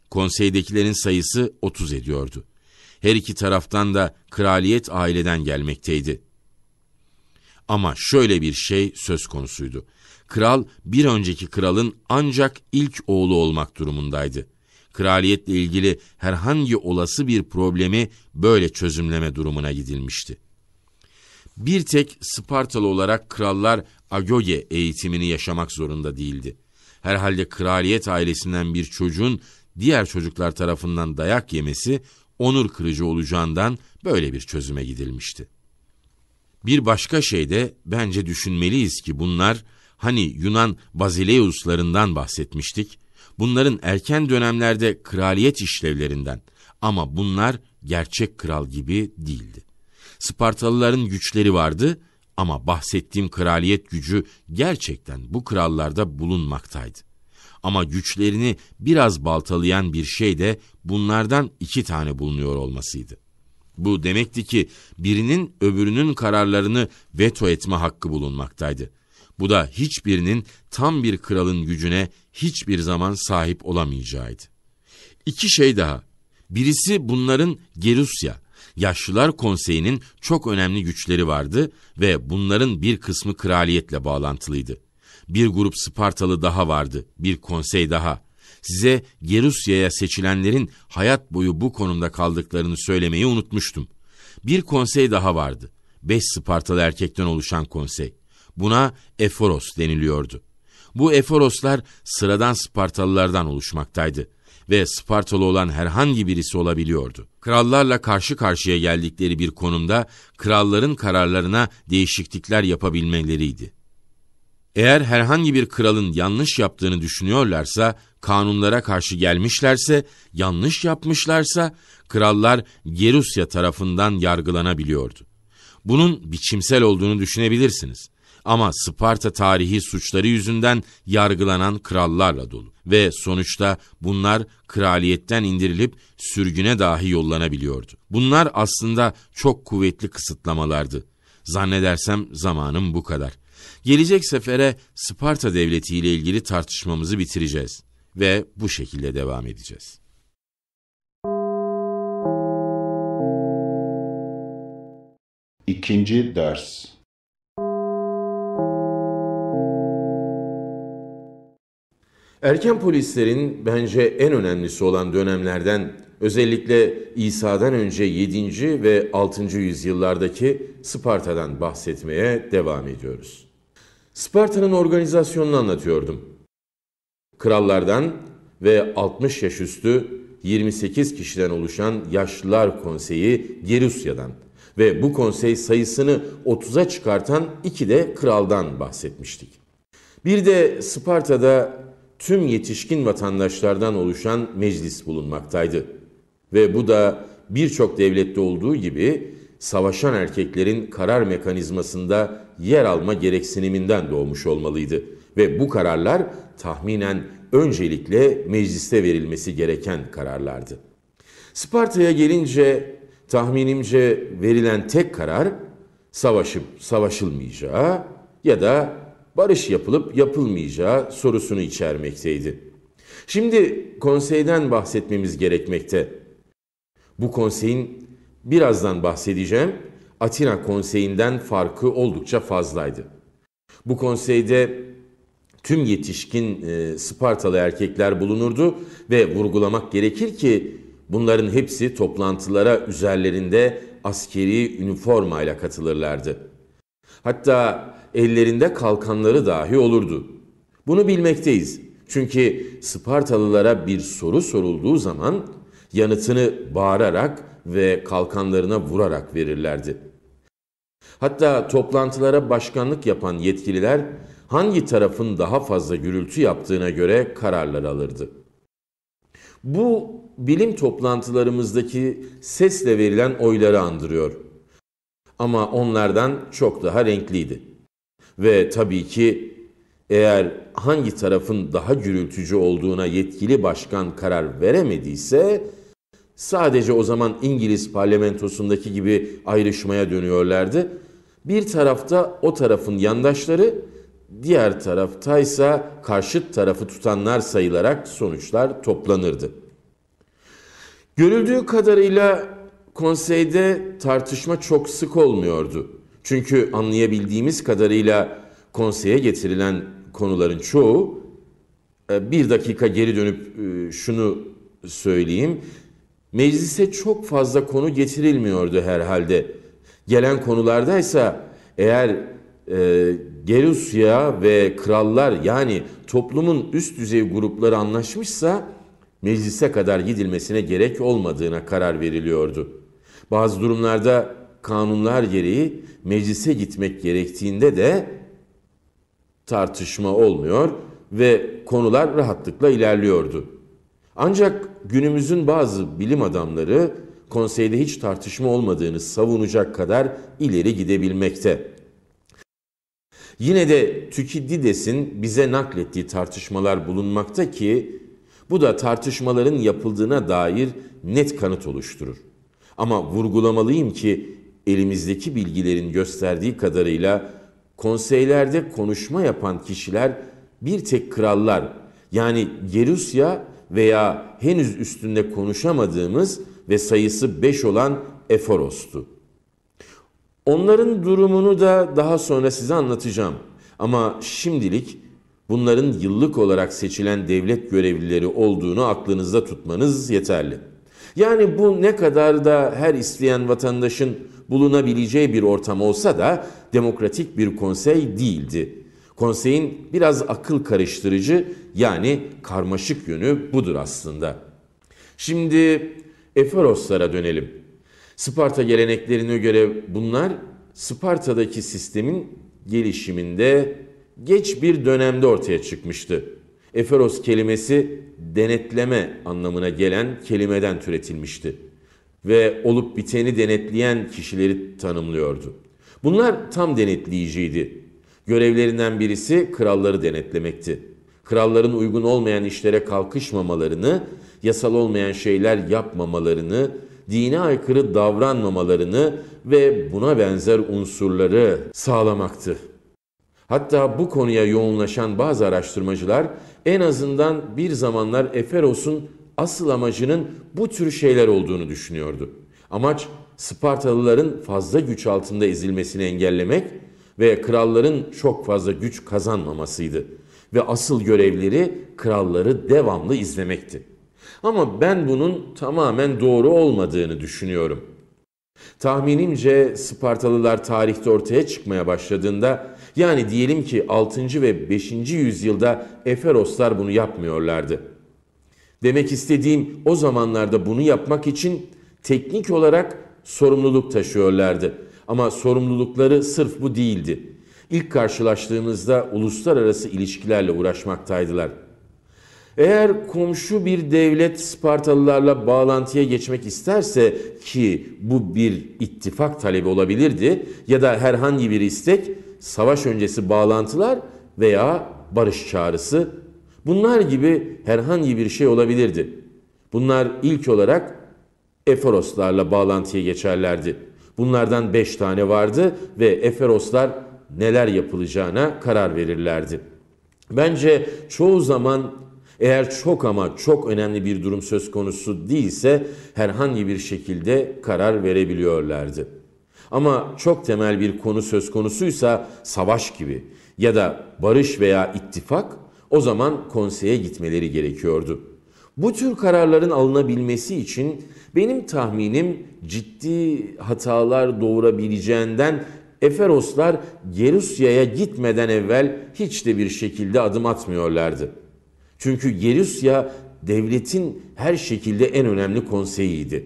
Konseydekilerin sayısı 30 ediyordu. Her iki taraftan da kraliyet aileden gelmekteydi. Ama şöyle bir şey söz konusuydu. Kral bir önceki kralın ancak ilk oğlu olmak durumundaydı. Kraliyetle ilgili herhangi olası bir problemi böyle çözümleme durumuna gidilmişti. Bir tek Spartalı olarak krallar agoge eğitimini yaşamak zorunda değildi. Herhalde kraliyet ailesinden bir çocuğun diğer çocuklar tarafından dayak yemesi onur kırıcı olacağından böyle bir çözüme gidilmişti. Bir başka şey de bence düşünmeliyiz ki bunlar hani Yunan Bazileuslarından bahsetmiştik. Bunların erken dönemlerde kraliyet işlevlerinden ama bunlar gerçek kral gibi değildi. Spartalıların güçleri vardı ama bahsettiğim kraliyet gücü gerçekten bu krallarda bulunmaktaydı. Ama güçlerini biraz baltalayan bir şey de bunlardan iki tane bulunuyor olmasıydı. Bu demekti ki birinin öbürünün kararlarını veto etme hakkı bulunmaktaydı. Bu da hiçbirinin tam bir kralın gücüne hiçbir zaman sahip olamayacağıydı. İki şey daha. Birisi bunların Gerusya, Yaşlılar Konseyi'nin çok önemli güçleri vardı ve bunların bir kısmı kraliyetle bağlantılıydı. Bir grup Spartalı daha vardı, bir konsey daha. Size Gerusya'ya seçilenlerin hayat boyu bu konumda kaldıklarını söylemeyi unutmuştum. Bir konsey daha vardı. Beş Spartalı erkekten oluşan konsey. Buna Eforos deniliyordu. Bu Eforoslar sıradan Spartalılardan oluşmaktaydı ve Spartalı olan herhangi birisi olabiliyordu. Krallarla karşı karşıya geldikleri bir konumda kralların kararlarına değişiklikler yapabilmeleriydi. Eğer herhangi bir kralın yanlış yaptığını düşünüyorlarsa, kanunlara karşı gelmişlerse, yanlış yapmışlarsa, krallar Gerusya tarafından yargılanabiliyordu. Bunun biçimsel olduğunu düşünebilirsiniz. Ama Sparta tarihi suçları yüzünden yargılanan krallarla dolu. Ve sonuçta bunlar kraliyetten indirilip sürgüne dahi yollanabiliyordu. Bunlar aslında çok kuvvetli kısıtlamalardı. Zannedersem zamanım bu kadar. Gelecek sefere Sparta Devleti ile ilgili tartışmamızı bitireceğiz ve bu şekilde devam edeceğiz. İkinci ders Erken polislerin bence en önemlisi olan dönemlerden özellikle İsa'dan önce 7. ve 6. yüzyıllardaki Sparta'dan bahsetmeye devam ediyoruz. Sparta'nın organizasyonunu anlatıyordum. Krallardan ve 60 yaş üstü 28 kişiden oluşan Yaşlılar Konseyi Gerusya'dan ve bu konsey sayısını 30'a çıkartan iki de kraldan bahsetmiştik. Bir de Sparta'da tüm yetişkin vatandaşlardan oluşan meclis bulunmaktaydı. Ve bu da birçok devlette olduğu gibi savaşan erkeklerin karar mekanizmasında yer alma gereksiniminden doğmuş olmalıydı. Ve bu kararlar tahminen öncelikle mecliste verilmesi gereken kararlardı. Sparta'ya gelince tahminimce verilen tek karar savaşıp savaşılmayacağı ya da barış yapılıp yapılmayacağı sorusunu içermekteydi. Şimdi konseyden bahsetmemiz gerekmekte. Bu konseyin birazdan bahsedeceğim. Atina konseyinden farkı oldukça fazlaydı. Bu konseyde tüm yetişkin e, Spartalı erkekler bulunurdu ve vurgulamak gerekir ki bunların hepsi toplantılara üzerlerinde askeri üniformayla katılırlardı. Hatta ellerinde kalkanları dahi olurdu. Bunu bilmekteyiz. Çünkü Spartalılara bir soru sorulduğu zaman yanıtını bağırarak ve kalkanlarına vurarak verirlerdi. Hatta toplantılara başkanlık yapan yetkililer hangi tarafın daha fazla gürültü yaptığına göre kararlar alırdı. Bu bilim toplantılarımızdaki sesle verilen oyları andırıyor. Ama onlardan çok daha renkliydi. Ve tabii ki eğer hangi tarafın daha gürültücü olduğuna yetkili başkan karar veremediyse sadece o zaman İngiliz parlamentosundaki gibi ayrışmaya dönüyorlardı. Bir tarafta o tarafın yandaşları, diğer taraftaysa karşıt tarafı tutanlar sayılarak sonuçlar toplanırdı. Görüldüğü kadarıyla konseyde tartışma çok sık olmuyordu. Çünkü anlayabildiğimiz kadarıyla konseye getirilen konuların çoğu e, bir dakika geri dönüp e, şunu söyleyeyim. Meclise çok fazla konu getirilmiyordu herhalde. Gelen konulardaysa eğer e, Gerusya ve krallar yani toplumun üst düzey grupları anlaşmışsa meclise kadar gidilmesine gerek olmadığına karar veriliyordu. Bazı durumlarda kanunlar gereği meclise gitmek gerektiğinde de tartışma olmuyor ve konular rahatlıkla ilerliyordu. Ancak günümüzün bazı bilim adamları konseyde hiç tartışma olmadığını savunacak kadar ileri gidebilmekte. Yine de Tükidides'in bize naklettiği tartışmalar bulunmakta ki bu da tartışmaların yapıldığına dair net kanıt oluşturur. Ama vurgulamalıyım ki elimizdeki bilgilerin gösterdiği kadarıyla konseylerde konuşma yapan kişiler bir tek krallar yani Gerusya veya henüz üstünde konuşamadığımız ve sayısı beş olan Eforos'tu. Onların durumunu da daha sonra size anlatacağım. Ama şimdilik bunların yıllık olarak seçilen devlet görevlileri olduğunu aklınızda tutmanız yeterli. Yani bu ne kadar da her isteyen vatandaşın bulunabileceği bir ortam olsa da demokratik bir konsey değildi. Konseyin biraz akıl karıştırıcı yani karmaşık yönü budur aslında. Şimdi Eferoslara dönelim. Sparta geleneklerine göre bunlar Sparta'daki sistemin gelişiminde geç bir dönemde ortaya çıkmıştı. Eferos kelimesi denetleme anlamına gelen kelimeden türetilmişti ve olup biteni denetleyen kişileri tanımlıyordu. Bunlar tam denetleyiciydi. Görevlerinden birisi kralları denetlemekti. Kralların uygun olmayan işlere kalkışmamalarını, yasal olmayan şeyler yapmamalarını, dine aykırı davranmamalarını ve buna benzer unsurları sağlamaktı. Hatta bu konuya yoğunlaşan bazı araştırmacılar en azından bir zamanlar Eferos'un asıl amacının bu tür şeyler olduğunu düşünüyordu. Amaç Spartalıların fazla güç altında ezilmesini engellemek ve kralların çok fazla güç kazanmamasıydı. Ve asıl görevleri kralları devamlı izlemekti. Ama ben bunun tamamen doğru olmadığını düşünüyorum. Tahminimce Spartalılar tarihte ortaya çıkmaya başladığında yani diyelim ki 6. ve 5. yüzyılda Eferoslar bunu yapmıyorlardı. Demek istediğim o zamanlarda bunu yapmak için teknik olarak sorumluluk taşıyorlardı. Ama sorumlulukları sırf bu değildi. İlk karşılaştığımızda uluslararası ilişkilerle uğraşmaktaydılar. Eğer komşu bir devlet Spartalılarla bağlantıya geçmek isterse ki bu bir ittifak talebi olabilirdi ya da herhangi bir istek savaş öncesi bağlantılar veya barış çağrısı bunlar gibi herhangi bir şey olabilirdi. Bunlar ilk olarak Eferoslarla bağlantıya geçerlerdi. Bunlardan beş tane vardı ve Eferoslar neler yapılacağına karar verirlerdi. Bence çoğu zaman eğer çok ama çok önemli bir durum söz konusu değilse herhangi bir şekilde karar verebiliyorlardı. Ama çok temel bir konu söz konusuysa savaş gibi ya da barış veya ittifak o zaman konseye gitmeleri gerekiyordu. Bu tür kararların alınabilmesi için benim tahminim ciddi hatalar doğurabileceğinden Eferoslar Gerusya'ya gitmeden evvel hiç de bir şekilde adım atmıyorlardı. Çünkü Gerusya devletin her şekilde en önemli konseyiydi.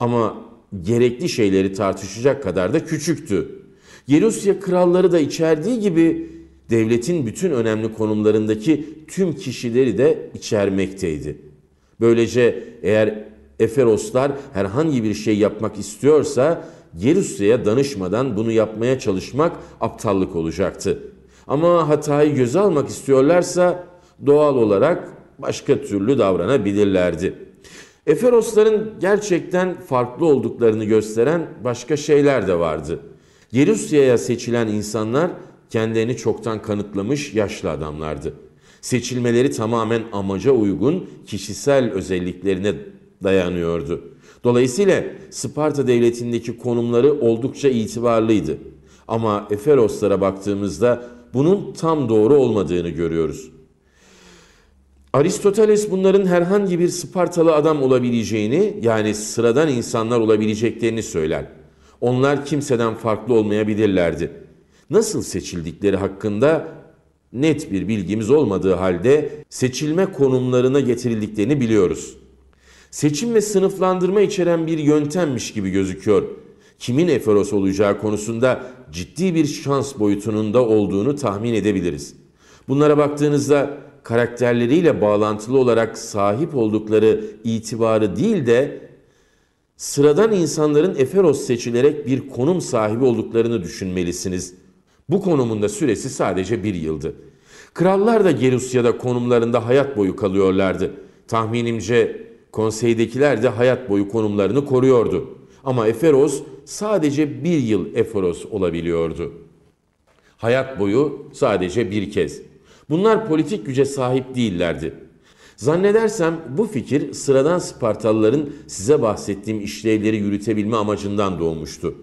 Ama gerekli şeyleri tartışacak kadar da küçüktü. Gerusya kralları da içerdiği gibi devletin bütün önemli konumlarındaki tüm kişileri de içermekteydi. Böylece eğer Eferoslar herhangi bir şey yapmak istiyorsa Gerusya'ya danışmadan bunu yapmaya çalışmak aptallık olacaktı. Ama hatayı göze almak istiyorlarsa doğal olarak başka türlü davranabilirlerdi. Eferosların gerçekten farklı olduklarını gösteren başka şeyler de vardı. Gerusya'ya seçilen insanlar kendilerini çoktan kanıtlamış yaşlı adamlardı. Seçilmeleri tamamen amaca uygun kişisel özelliklerine dayanıyordu. Dolayısıyla Sparta devletindeki konumları oldukça itibarlıydı. Ama Eferoslara baktığımızda bunun tam doğru olmadığını görüyoruz. Aristoteles bunların herhangi bir Spartalı adam olabileceğini yani sıradan insanlar olabileceklerini söyler. Onlar kimseden farklı olmayabilirlerdi. Nasıl seçildikleri hakkında net bir bilgimiz olmadığı halde seçilme konumlarına getirildiklerini biliyoruz. Seçim ve sınıflandırma içeren bir yöntemmiş gibi gözüküyor. Kimin Eferos olacağı konusunda ciddi bir şans boyutunun da olduğunu tahmin edebiliriz. Bunlara baktığınızda karakterleriyle bağlantılı olarak sahip oldukları itibarı değil de sıradan insanların Eferos seçilerek bir konum sahibi olduklarını düşünmelisiniz. Bu konumun da süresi sadece bir yıldı. Krallar da Gerusya'da konumlarında hayat boyu kalıyorlardı. Tahminimce konseydekiler de hayat boyu konumlarını koruyordu. Ama Eferos sadece bir yıl Eferos olabiliyordu. Hayat boyu sadece bir kez. Bunlar politik güce sahip değillerdi. Zannedersem bu fikir sıradan Spartalıların size bahsettiğim işlevleri yürütebilme amacından doğmuştu.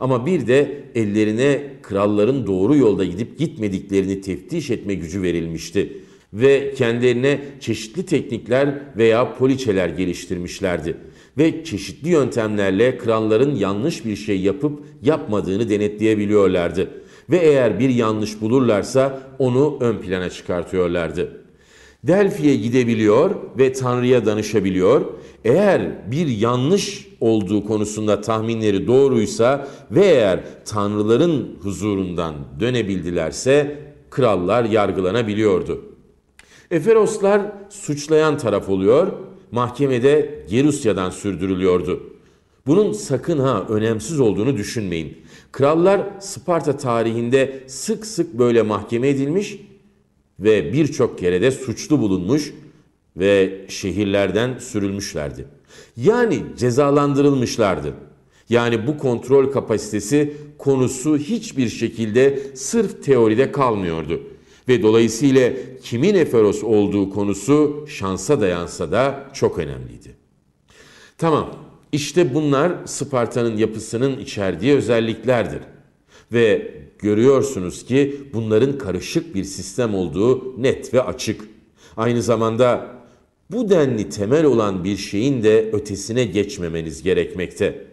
Ama bir de ellerine kralların doğru yolda gidip gitmediklerini teftiş etme gücü verilmişti ve kendilerine çeşitli teknikler veya poliçeler geliştirmişlerdi ve çeşitli yöntemlerle kralların yanlış bir şey yapıp yapmadığını denetleyebiliyorlardı ve eğer bir yanlış bulurlarsa onu ön plana çıkartıyorlardı. Delfi'ye gidebiliyor ve Tanrı'ya danışabiliyor. Eğer bir yanlış olduğu konusunda tahminleri doğruysa ve eğer tanrıların huzurundan dönebildilerse krallar yargılanabiliyordu. Eferoslar suçlayan taraf oluyor, mahkemede Gerusya'dan sürdürülüyordu. Bunun sakın ha önemsiz olduğunu düşünmeyin. Krallar Sparta tarihinde sık sık böyle mahkeme edilmiş ve birçok kere de suçlu bulunmuş ve şehirlerden sürülmüşlerdi. Yani cezalandırılmışlardı. Yani bu kontrol kapasitesi konusu hiçbir şekilde sırf teoride kalmıyordu. Ve dolayısıyla kimin Eferos olduğu konusu şansa dayansa da çok önemliydi. Tamam, işte bunlar Sparta'nın yapısının içerdiği özelliklerdir. Ve görüyorsunuz ki bunların karışık bir sistem olduğu net ve açık. Aynı zamanda bu denli temel olan bir şeyin de ötesine geçmemeniz gerekmekte.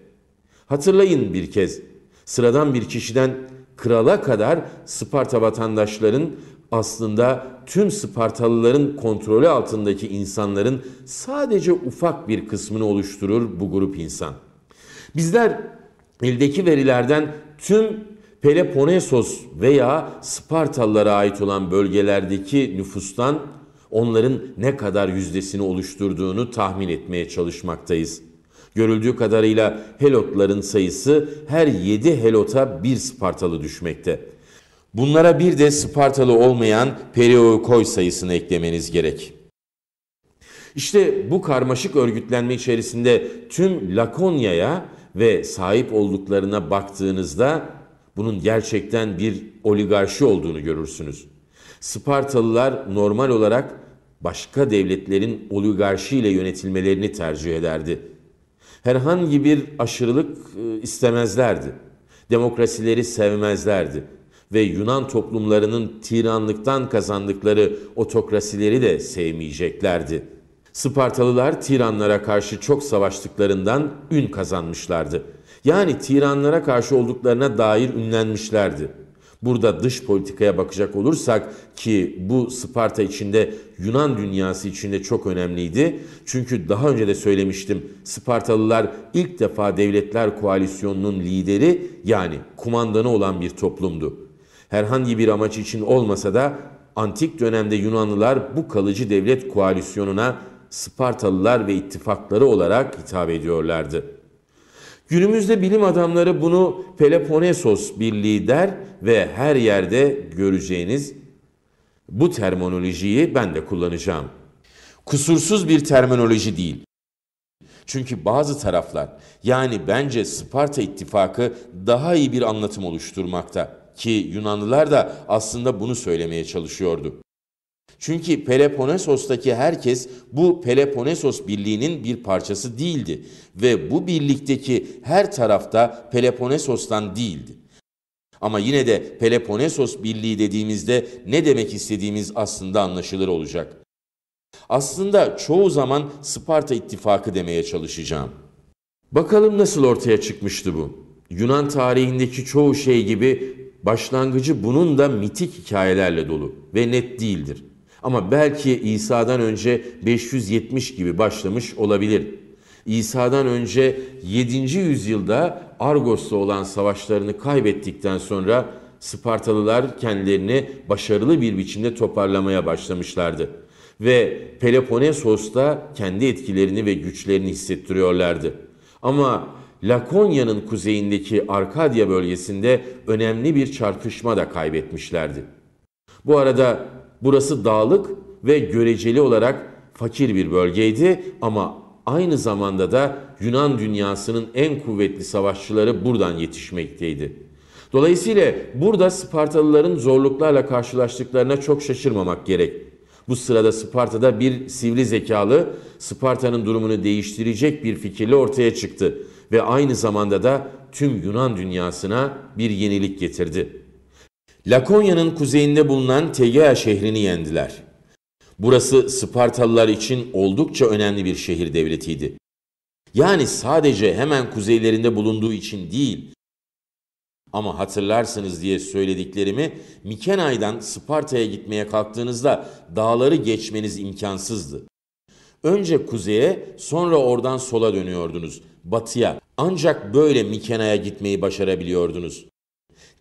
Hatırlayın bir kez, sıradan bir kişiden krala kadar Sparta vatandaşların aslında tüm Spartalıların kontrolü altındaki insanların sadece ufak bir kısmını oluşturur bu grup insan. Bizler eldeki verilerden tüm Peloponnesos veya Spartalılara ait olan bölgelerdeki nüfustan onların ne kadar yüzdesini oluşturduğunu tahmin etmeye çalışmaktayız. Görüldüğü kadarıyla Helotların sayısı her 7 Helot'a bir Spartalı düşmekte. Bunlara bir de Spartalı olmayan Perioikoi sayısını eklemeniz gerek. İşte bu karmaşık örgütlenme içerisinde tüm Lakonya'ya ve sahip olduklarına baktığınızda bunun gerçekten bir oligarşi olduğunu görürsünüz. Spartalılar normal olarak başka devletlerin oligarşi ile yönetilmelerini tercih ederdi. Herhangi bir aşırılık e, istemezlerdi. Demokrasileri sevmezlerdi ve Yunan toplumlarının tiranlıktan kazandıkları otokrasileri de sevmeyeceklerdi. Spartalılar tiranlara karşı çok savaştıklarından ün kazanmışlardı. Yani tiranlara karşı olduklarına dair ünlenmişlerdi. Burada dış politikaya bakacak olursak ki bu Sparta içinde Yunan dünyası içinde çok önemliydi. Çünkü daha önce de söylemiştim Spartalılar ilk defa devletler koalisyonunun lideri yani kumandanı olan bir toplumdu. Herhangi bir amaç için olmasa da antik dönemde Yunanlılar bu kalıcı devlet koalisyonuna Spartalılar ve ittifakları olarak hitap ediyorlardı. Günümüzde bilim adamları bunu Peloponnesos Birliği der ve her yerde göreceğiniz bu terminolojiyi ben de kullanacağım. Kusursuz bir terminoloji değil. Çünkü bazı taraflar yani bence Sparta ittifakı daha iyi bir anlatım oluşturmakta ki Yunanlılar da aslında bunu söylemeye çalışıyordu. Çünkü Peloponnesos'taki herkes bu Peloponnesos birliğinin bir parçası değildi ve bu birlikteki her tarafta Peloponnesos'tan değildi. Ama yine de Peloponnesos birliği dediğimizde ne demek istediğimiz aslında anlaşılır olacak. Aslında çoğu zaman Sparta ittifakı demeye çalışacağım. Bakalım nasıl ortaya çıkmıştı bu? Yunan tarihindeki çoğu şey gibi başlangıcı bunun da mitik hikayelerle dolu ve net değildir. Ama belki İsa'dan önce 570 gibi başlamış olabilir. İsa'dan önce 7. yüzyılda Argos'ta olan savaşlarını kaybettikten sonra Spartalılar kendilerini başarılı bir biçimde toparlamaya başlamışlardı. Ve Peloponnesos'ta kendi etkilerini ve güçlerini hissettiriyorlardı. Ama Lakonya'nın kuzeyindeki Arkadya bölgesinde önemli bir çarpışma da kaybetmişlerdi. Bu arada burası dağlık ve göreceli olarak fakir bir bölgeydi ama aynı zamanda da Yunan dünyasının en kuvvetli savaşçıları buradan yetişmekteydi. Dolayısıyla burada Spartalıların zorluklarla karşılaştıklarına çok şaşırmamak gerek. Bu sırada Sparta'da bir sivri zekalı Sparta'nın durumunu değiştirecek bir fikirle ortaya çıktı ve aynı zamanda da tüm Yunan dünyasına bir yenilik getirdi. Lakonya'nın kuzeyinde bulunan Tegea şehrini yendiler. Burası Spartalılar için oldukça önemli bir şehir devletiydi. Yani sadece hemen kuzeylerinde bulunduğu için değil, ama hatırlarsınız diye söylediklerimi Mikenay'dan Sparta'ya gitmeye kalktığınızda dağları geçmeniz imkansızdı. Önce kuzeye sonra oradan sola dönüyordunuz batıya. Ancak böyle Mikena'ya gitmeyi başarabiliyordunuz.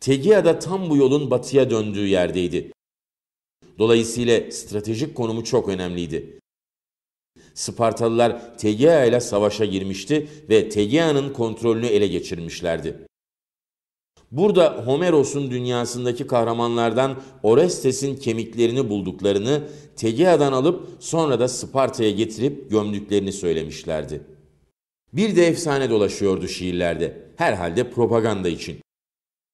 Tegea da tam bu yolun batıya döndüğü yerdeydi. Dolayısıyla stratejik konumu çok önemliydi. Spartalılar Tegea ile savaşa girmişti ve Tegea'nın kontrolünü ele geçirmişlerdi. Burada Homeros'un dünyasındaki kahramanlardan Orestes'in kemiklerini bulduklarını Tegea'dan alıp sonra da Sparta'ya getirip gömdüklerini söylemişlerdi. Bir de efsane dolaşıyordu şiirlerde. Herhalde propaganda için.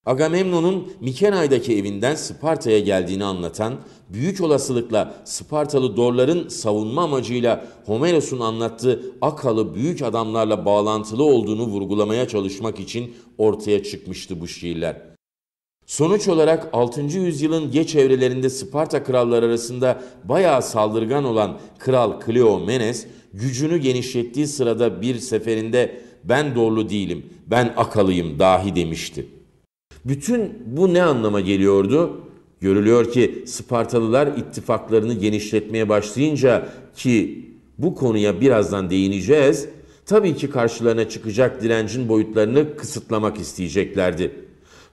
Agamemnon'un Mikenay'daki evinden Sparta'ya geldiğini anlatan, büyük olasılıkla Spartalı dorların savunma amacıyla Homeros'un anlattığı Akalı büyük adamlarla bağlantılı olduğunu vurgulamaya çalışmak için ortaya çıkmıştı bu şiirler. Sonuç olarak 6. yüzyılın geç evrelerinde Sparta kralları arasında bayağı saldırgan olan Kral Kleomenes, gücünü genişlettiği sırada bir seferinde ben doğru değilim, ben akalıyım dahi demişti. Bütün bu ne anlama geliyordu? Görülüyor ki Spartalılar ittifaklarını genişletmeye başlayınca ki bu konuya birazdan değineceğiz, tabii ki karşılarına çıkacak direncin boyutlarını kısıtlamak isteyeceklerdi.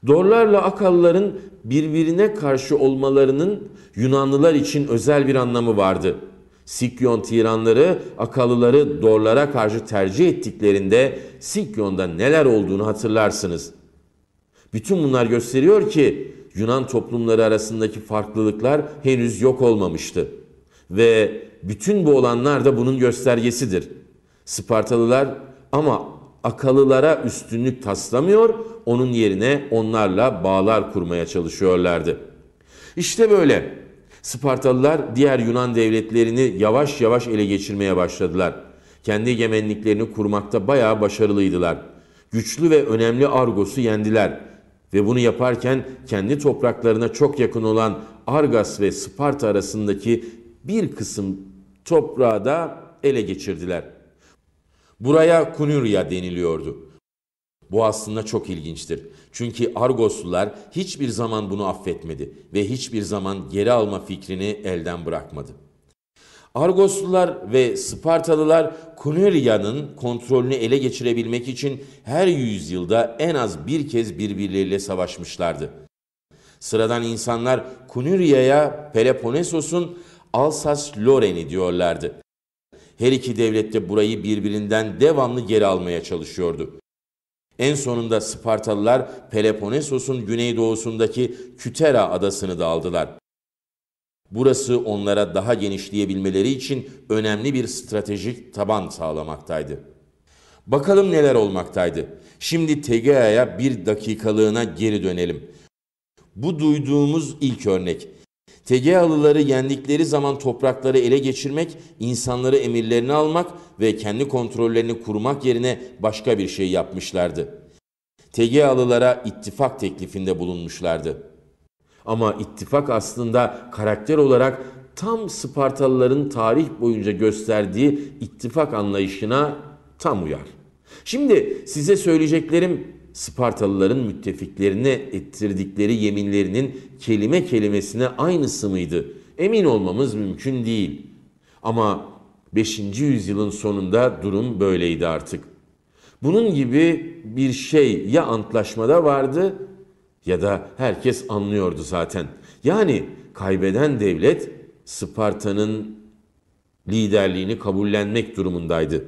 Dorlarla Akallıların birbirine karşı olmalarının Yunanlılar için özel bir anlamı vardı. Sikyon tiranları Akalıları Dorlara karşı tercih ettiklerinde Sikyon'da neler olduğunu hatırlarsınız. Bütün bunlar gösteriyor ki Yunan toplumları arasındaki farklılıklar henüz yok olmamıştı. Ve bütün bu olanlar da bunun göstergesidir. Spartalılar ama Akalılara üstünlük taslamıyor, onun yerine onlarla bağlar kurmaya çalışıyorlardı. İşte böyle. Spartalılar diğer Yunan devletlerini yavaş yavaş ele geçirmeye başladılar. Kendi egemenliklerini kurmakta bayağı başarılıydılar. Güçlü ve önemli Argos'u yendiler. Ve bunu yaparken kendi topraklarına çok yakın olan Argas ve Sparta arasındaki bir kısım toprağı da ele geçirdiler. Buraya Kunurya deniliyordu. Bu aslında çok ilginçtir. Çünkü Argoslular hiçbir zaman bunu affetmedi ve hiçbir zaman geri alma fikrini elden bırakmadı. Argoslular ve Spartalılar Kunurya'nın kontrolünü ele geçirebilmek için her yüzyılda en az bir kez birbirleriyle savaşmışlardı. Sıradan insanlar Kunurya'ya Peloponnesos'un Alsas-Lorraine'i diyorlardı. Her iki devlet de burayı birbirinden devamlı geri almaya çalışıyordu. En sonunda Spartalılar Peloponnesos'un güneydoğusundaki Kütera adasını da aldılar. Burası onlara daha genişleyebilmeleri için önemli bir stratejik taban sağlamaktaydı. Bakalım neler olmaktaydı. Şimdi Tegea'ya bir dakikalığına geri dönelim. Bu duyduğumuz ilk örnek. Tegealıları yendikleri zaman toprakları ele geçirmek, insanları emirlerini almak ve kendi kontrollerini kurmak yerine başka bir şey yapmışlardı. Tegealılara ittifak teklifinde bulunmuşlardı. Ama ittifak aslında karakter olarak tam Spartalıların tarih boyunca gösterdiği ittifak anlayışına tam uyar. Şimdi size söyleyeceklerim Spartalıların müttefiklerine ettirdikleri yeminlerinin kelime kelimesine aynısı mıydı? Emin olmamız mümkün değil. Ama 5. yüzyılın sonunda durum böyleydi artık. Bunun gibi bir şey ya antlaşmada vardı ya da herkes anlıyordu zaten. Yani kaybeden devlet Sparta'nın liderliğini kabullenmek durumundaydı.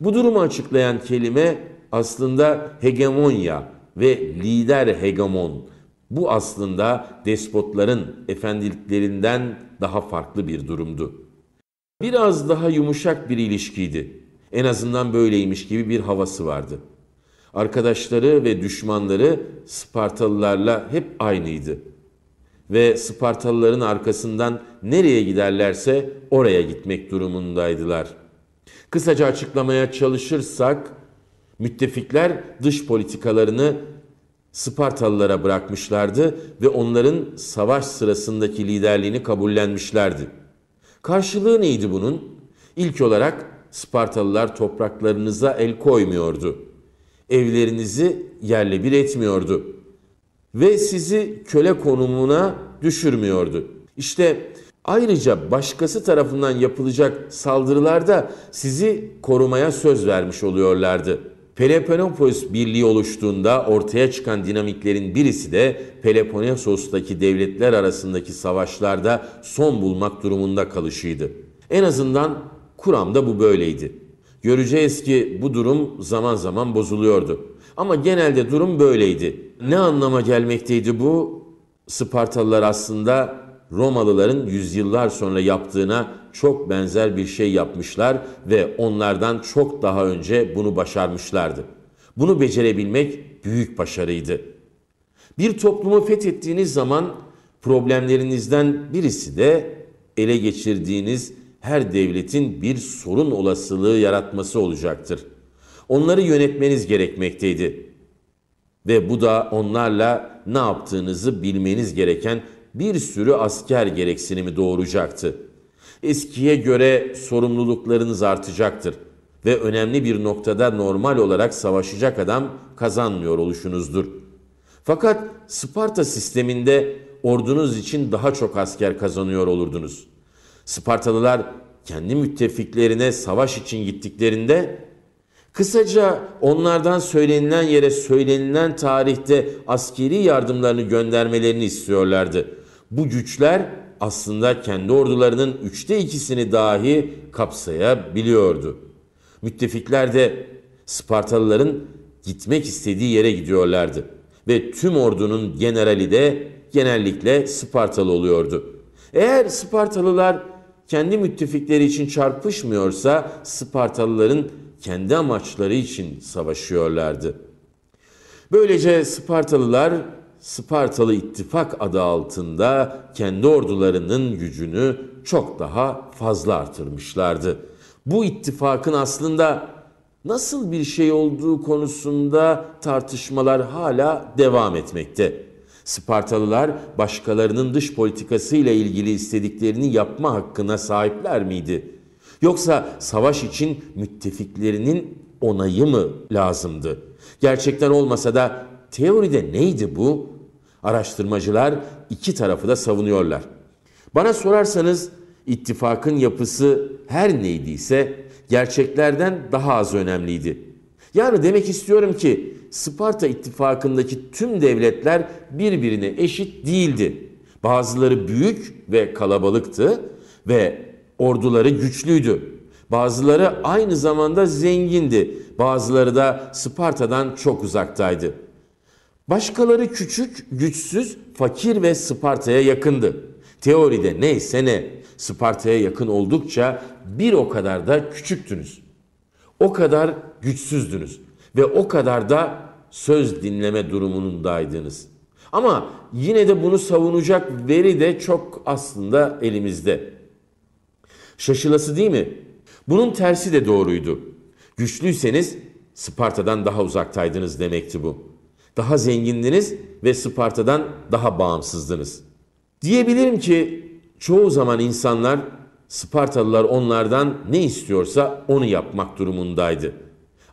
Bu durumu açıklayan kelime aslında hegemonya ve lider hegemon. Bu aslında despotların efendiliklerinden daha farklı bir durumdu. Biraz daha yumuşak bir ilişkiydi. En azından böyleymiş gibi bir havası vardı. Arkadaşları ve düşmanları Spartalılarla hep aynıydı. Ve Spartalıların arkasından nereye giderlerse oraya gitmek durumundaydılar. Kısaca açıklamaya çalışırsak müttefikler dış politikalarını Spartalılara bırakmışlardı ve onların savaş sırasındaki liderliğini kabullenmişlerdi. Karşılığı neydi bunun? İlk olarak Spartalılar topraklarınıza el koymuyordu. Evlerinizi yerle bir etmiyordu. Ve sizi köle konumuna düşürmüyordu. İşte ayrıca başkası tarafından yapılacak saldırılarda sizi korumaya söz vermiş oluyorlardı. Peloponnesos Birliği oluştuğunda ortaya çıkan dinamiklerin birisi de Peloponnesos'taki devletler arasındaki savaşlarda son bulmak durumunda kalışıydı. En azından kuramda bu böyleydi. Göreceğiz ki bu durum zaman zaman bozuluyordu. Ama genelde durum böyleydi. Ne anlama gelmekteydi bu? Spartalılar aslında Romalıların yüzyıllar sonra yaptığına çok benzer bir şey yapmışlar ve onlardan çok daha önce bunu başarmışlardı. Bunu becerebilmek büyük başarıydı. Bir toplumu fethettiğiniz zaman problemlerinizden birisi de ele geçirdiğiniz her devletin bir sorun olasılığı yaratması olacaktır. Onları yönetmeniz gerekmekteydi. Ve bu da onlarla ne yaptığınızı bilmeniz gereken bir sürü asker gereksinimi doğuracaktı. Eskiye göre sorumluluklarınız artacaktır ve önemli bir noktada normal olarak savaşacak adam kazanmıyor oluşunuzdur. Fakat Sparta sisteminde ordunuz için daha çok asker kazanıyor olurdunuz. Spartalılar kendi müttefiklerine savaş için gittiklerinde kısaca onlardan söylenilen yere söylenilen tarihte askeri yardımlarını göndermelerini istiyorlardı. Bu güçler aslında kendi ordularının üçte ikisini dahi kapsayabiliyordu. Müttefikler de Spartalıların gitmek istediği yere gidiyorlardı ve tüm ordunun generali de genellikle Spartalı oluyordu. Eğer Spartalılar kendi müttefikleri için çarpışmıyorsa Spartalıların kendi amaçları için savaşıyorlardı. Böylece Spartalılar Spartalı İttifak adı altında kendi ordularının gücünü çok daha fazla artırmışlardı. Bu ittifakın aslında nasıl bir şey olduğu konusunda tartışmalar hala devam etmekte. Spartalılar başkalarının dış politikası ile ilgili istediklerini yapma hakkına sahipler miydi? Yoksa savaş için müttefiklerinin onayı mı lazımdı? Gerçekten olmasa da teoride neydi bu? Araştırmacılar iki tarafı da savunuyorlar. Bana sorarsanız ittifakın yapısı her neydiyse gerçeklerden daha az önemliydi. Yani demek istiyorum ki Sparta ittifakındaki tüm devletler birbirine eşit değildi. Bazıları büyük ve kalabalıktı ve orduları güçlüydü. Bazıları aynı zamanda zengindi. Bazıları da Sparta'dan çok uzaktaydı. Başkaları küçük, güçsüz, fakir ve Sparta'ya yakındı. Teoride neyse ne, Sparta'ya yakın oldukça bir o kadar da küçüktünüz. O kadar güçsüzdünüz ve o kadar da söz dinleme durumundaydınız. Ama yine de bunu savunacak veri de çok aslında elimizde. Şaşılası değil mi? Bunun tersi de doğruydu. Güçlüyseniz Sparta'dan daha uzaktaydınız demekti bu. Daha zengindiniz ve Sparta'dan daha bağımsızdınız. Diyebilirim ki çoğu zaman insanlar Spartalılar onlardan ne istiyorsa onu yapmak durumundaydı.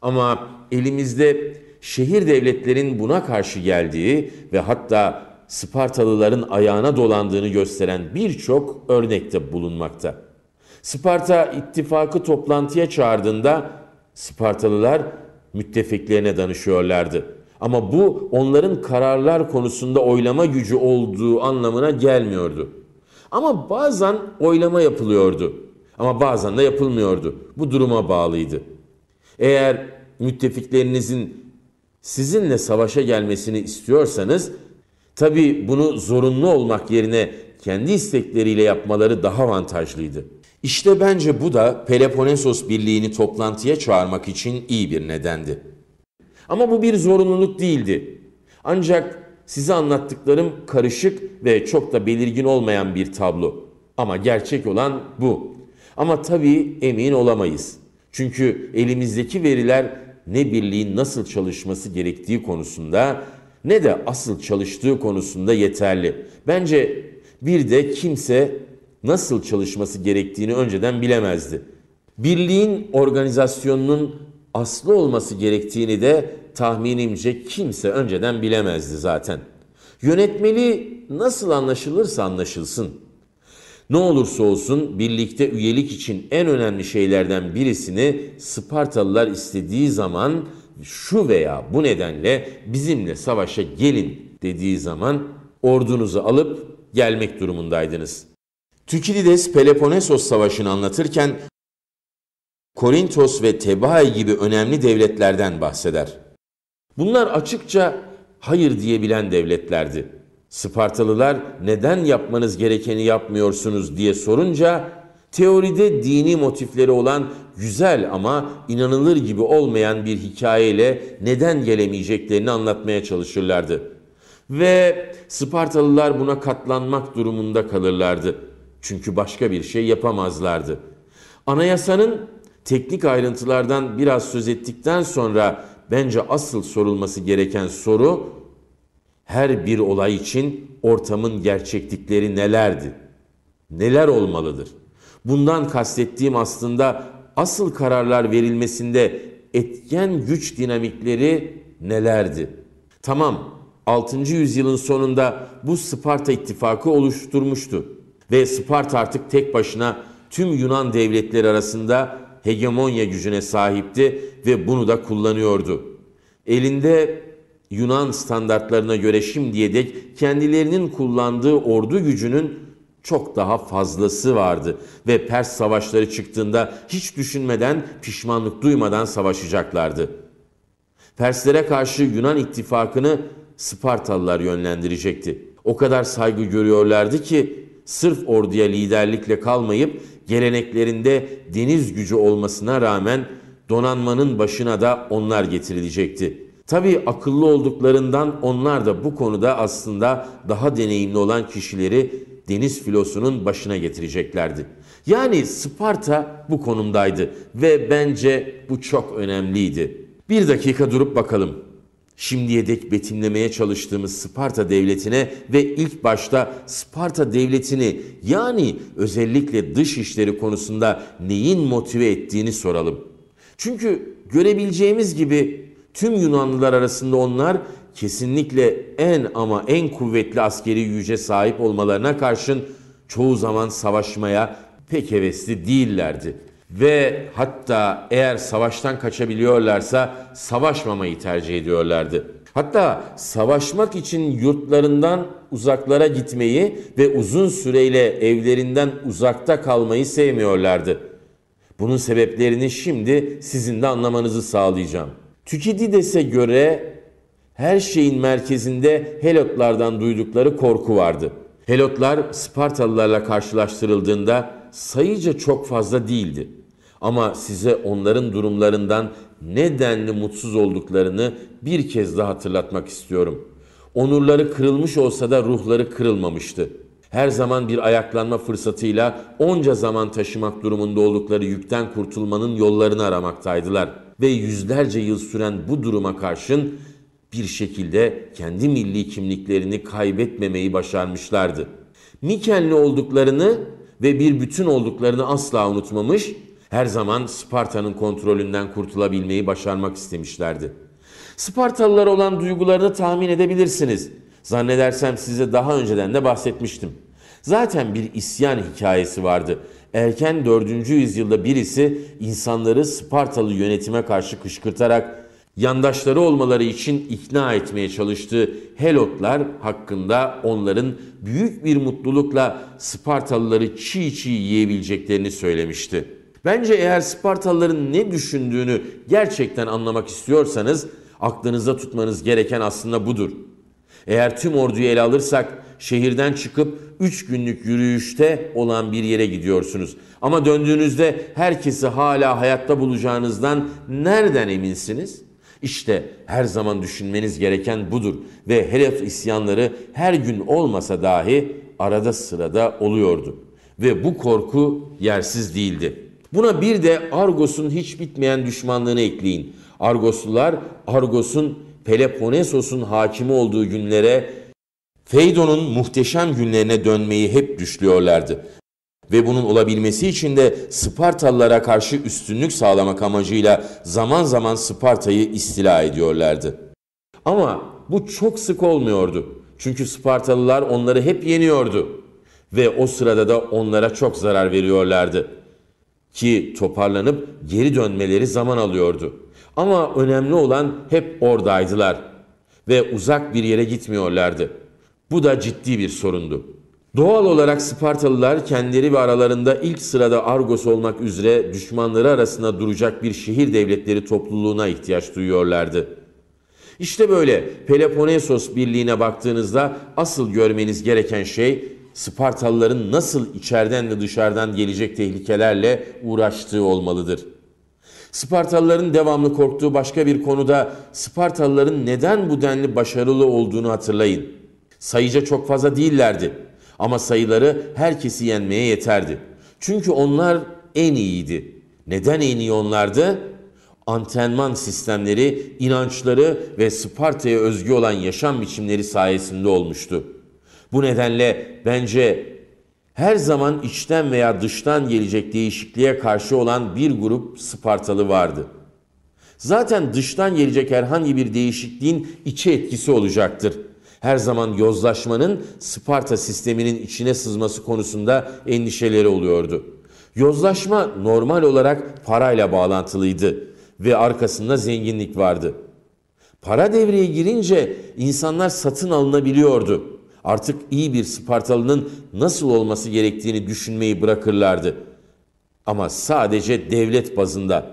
Ama elimizde şehir devletlerin buna karşı geldiği ve hatta Spartalıların ayağına dolandığını gösteren birçok örnekte bulunmakta. Sparta ittifakı toplantıya çağırdığında Spartalılar müttefiklerine danışıyorlardı. Ama bu onların kararlar konusunda oylama gücü olduğu anlamına gelmiyordu. Ama bazen oylama yapılıyordu. Ama bazen de yapılmıyordu. Bu duruma bağlıydı. Eğer müttefiklerinizin sizinle savaşa gelmesini istiyorsanız tabi bunu zorunlu olmak yerine kendi istekleriyle yapmaları daha avantajlıydı. İşte bence bu da Peloponnesos Birliği'ni toplantıya çağırmak için iyi bir nedendi. Ama bu bir zorunluluk değildi. Ancak size anlattıklarım karışık ve çok da belirgin olmayan bir tablo. Ama gerçek olan bu. Ama tabii emin olamayız. Çünkü elimizdeki veriler ne birliğin nasıl çalışması gerektiği konusunda ne de asıl çalıştığı konusunda yeterli. Bence bir de kimse nasıl çalışması gerektiğini önceden bilemezdi. Birliğin organizasyonunun aslı olması gerektiğini de tahminimce kimse önceden bilemezdi zaten. Yönetmeli nasıl anlaşılırsa anlaşılsın. Ne olursa olsun birlikte üyelik için en önemli şeylerden birisini Spartalılar istediği zaman şu veya bu nedenle bizimle savaşa gelin dediği zaman ordunuzu alıp gelmek durumundaydınız. Tükilides Peloponnesos Savaşı'nı anlatırken Korintos ve Tebai gibi önemli devletlerden bahseder. Bunlar açıkça hayır diyebilen devletlerdi. Spartalılar neden yapmanız gerekeni yapmıyorsunuz diye sorunca Teoride dini motifleri olan güzel ama inanılır gibi olmayan bir hikayeyle neden gelemeyeceklerini anlatmaya çalışırlardı. Ve Spartalılar buna katlanmak durumunda kalırlardı. Çünkü başka bir şey yapamazlardı. Anayasanın teknik ayrıntılardan biraz söz ettikten sonra bence asıl sorulması gereken soru her bir olay için ortamın gerçeklikleri nelerdi? Neler olmalıdır? Bundan kastettiğim aslında asıl kararlar verilmesinde etken güç dinamikleri nelerdi? Tamam, 6. yüzyılın sonunda bu Sparta ittifakı oluşturmuştu ve Sparta artık tek başına tüm Yunan devletleri arasında hegemonya gücüne sahipti ve bunu da kullanıyordu. Elinde Yunan standartlarına göre şimdiye dek kendilerinin kullandığı ordu gücünün çok daha fazlası vardı ve Pers savaşları çıktığında hiç düşünmeden, pişmanlık duymadan savaşacaklardı. Perslere karşı Yunan ittifakını Spartalılar yönlendirecekti. O kadar saygı görüyorlardı ki sırf orduya liderlikle kalmayıp geleneklerinde deniz gücü olmasına rağmen donanmanın başına da onlar getirilecekti. Tabii akıllı olduklarından onlar da bu konuda aslında daha deneyimli olan kişileri deniz filosunun başına getireceklerdi. Yani Sparta bu konumdaydı ve bence bu çok önemliydi. Bir dakika durup bakalım. Şimdiye dek betimlemeye çalıştığımız Sparta devletine ve ilk başta Sparta devletini yani özellikle dış işleri konusunda neyin motive ettiğini soralım. Çünkü görebileceğimiz gibi tüm Yunanlılar arasında onlar kesinlikle en ama en kuvvetli askeri güce sahip olmalarına karşın çoğu zaman savaşmaya pek hevesli değillerdi. Ve hatta eğer savaştan kaçabiliyorlarsa savaşmamayı tercih ediyorlardı. Hatta savaşmak için yurtlarından uzaklara gitmeyi ve uzun süreyle evlerinden uzakta kalmayı sevmiyorlardı. Bunun sebeplerini şimdi sizin de anlamanızı sağlayacağım. Tükidides'e göre her şeyin merkezinde Helotlardan duydukları korku vardı. Helotlar Spartalılarla karşılaştırıldığında sayıca çok fazla değildi. Ama size onların durumlarından ne denli mutsuz olduklarını bir kez daha hatırlatmak istiyorum. Onurları kırılmış olsa da ruhları kırılmamıştı. Her zaman bir ayaklanma fırsatıyla onca zaman taşımak durumunda oldukları yükten kurtulmanın yollarını aramaktaydılar. Ve yüzlerce yıl süren bu duruma karşın bir şekilde kendi milli kimliklerini kaybetmemeyi başarmışlardı. Mikenli olduklarını ve bir bütün olduklarını asla unutmamış, her zaman Sparta'nın kontrolünden kurtulabilmeyi başarmak istemişlerdi. Spartalılar olan duygularını tahmin edebilirsiniz. Zannedersem size daha önceden de bahsetmiştim. Zaten bir isyan hikayesi vardı. Erken 4. yüzyılda birisi insanları Spartalı yönetime karşı kışkırtarak yandaşları olmaları için ikna etmeye çalıştığı Helotlar hakkında onların büyük bir mutlulukla Spartalıları çiğ çiğ yiyebileceklerini söylemişti. Bence eğer Spartalıların ne düşündüğünü gerçekten anlamak istiyorsanız aklınızda tutmanız gereken aslında budur. Eğer tüm orduyu ele alırsak şehirden çıkıp 3 günlük yürüyüşte olan bir yere gidiyorsunuz. Ama döndüğünüzde herkesi hala hayatta bulacağınızdan nereden eminsiniz? İşte her zaman düşünmeniz gereken budur ve Helot isyanları her gün olmasa dahi arada sırada oluyordu. Ve bu korku yersiz değildi. Buna bir de Argos'un hiç bitmeyen düşmanlığını ekleyin. Argoslular Argos'un Peloponnesos'un hakimi olduğu günlere Feydon'un muhteşem günlerine dönmeyi hep düşlüyorlardı. Ve bunun olabilmesi için de Spartalılara karşı üstünlük sağlamak amacıyla zaman zaman Sparta'yı istila ediyorlardı. Ama bu çok sık olmuyordu. Çünkü Spartalılar onları hep yeniyordu. Ve o sırada da onlara çok zarar veriyorlardı. Ki toparlanıp geri dönmeleri zaman alıyordu. Ama önemli olan hep oradaydılar. Ve uzak bir yere gitmiyorlardı. Bu da ciddi bir sorundu. Doğal olarak Spartalılar kendileri ve aralarında ilk sırada Argos olmak üzere düşmanları arasında duracak bir şehir devletleri topluluğuna ihtiyaç duyuyorlardı. İşte böyle Peloponnesos birliğine baktığınızda asıl görmeniz gereken şey Spartalıların nasıl içeriden ve dışarıdan gelecek tehlikelerle uğraştığı olmalıdır. Spartalıların devamlı korktuğu başka bir konuda Spartalıların neden bu denli başarılı olduğunu hatırlayın. Sayıca çok fazla değillerdi ama sayıları herkesi yenmeye yeterdi. Çünkü onlar en iyiydi. Neden en iyi onlardı? Antenman sistemleri, inançları ve Sparta'ya özgü olan yaşam biçimleri sayesinde olmuştu. Bu nedenle bence her zaman içten veya dıştan gelecek değişikliğe karşı olan bir grup Spartalı vardı. Zaten dıştan gelecek herhangi bir değişikliğin içe etkisi olacaktır. Her zaman yozlaşmanın Sparta sisteminin içine sızması konusunda endişeleri oluyordu. Yozlaşma normal olarak parayla bağlantılıydı ve arkasında zenginlik vardı. Para devreye girince insanlar satın alınabiliyordu. Artık iyi bir Spartalı'nın nasıl olması gerektiğini düşünmeyi bırakırlardı. Ama sadece devlet bazında.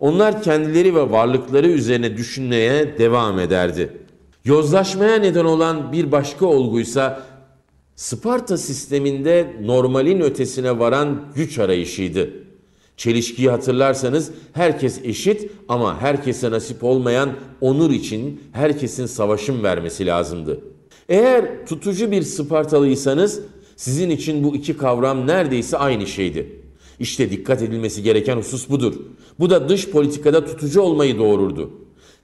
Onlar kendileri ve varlıkları üzerine düşünmeye devam ederdi. Yozlaşmaya neden olan bir başka olguysa Sparta sisteminde normalin ötesine varan güç arayışıydı. Çelişkiyi hatırlarsanız herkes eşit ama herkese nasip olmayan onur için herkesin savaşın vermesi lazımdı. Eğer tutucu bir Spartalıysanız sizin için bu iki kavram neredeyse aynı şeydi. İşte dikkat edilmesi gereken husus budur. Bu da dış politikada tutucu olmayı doğururdu.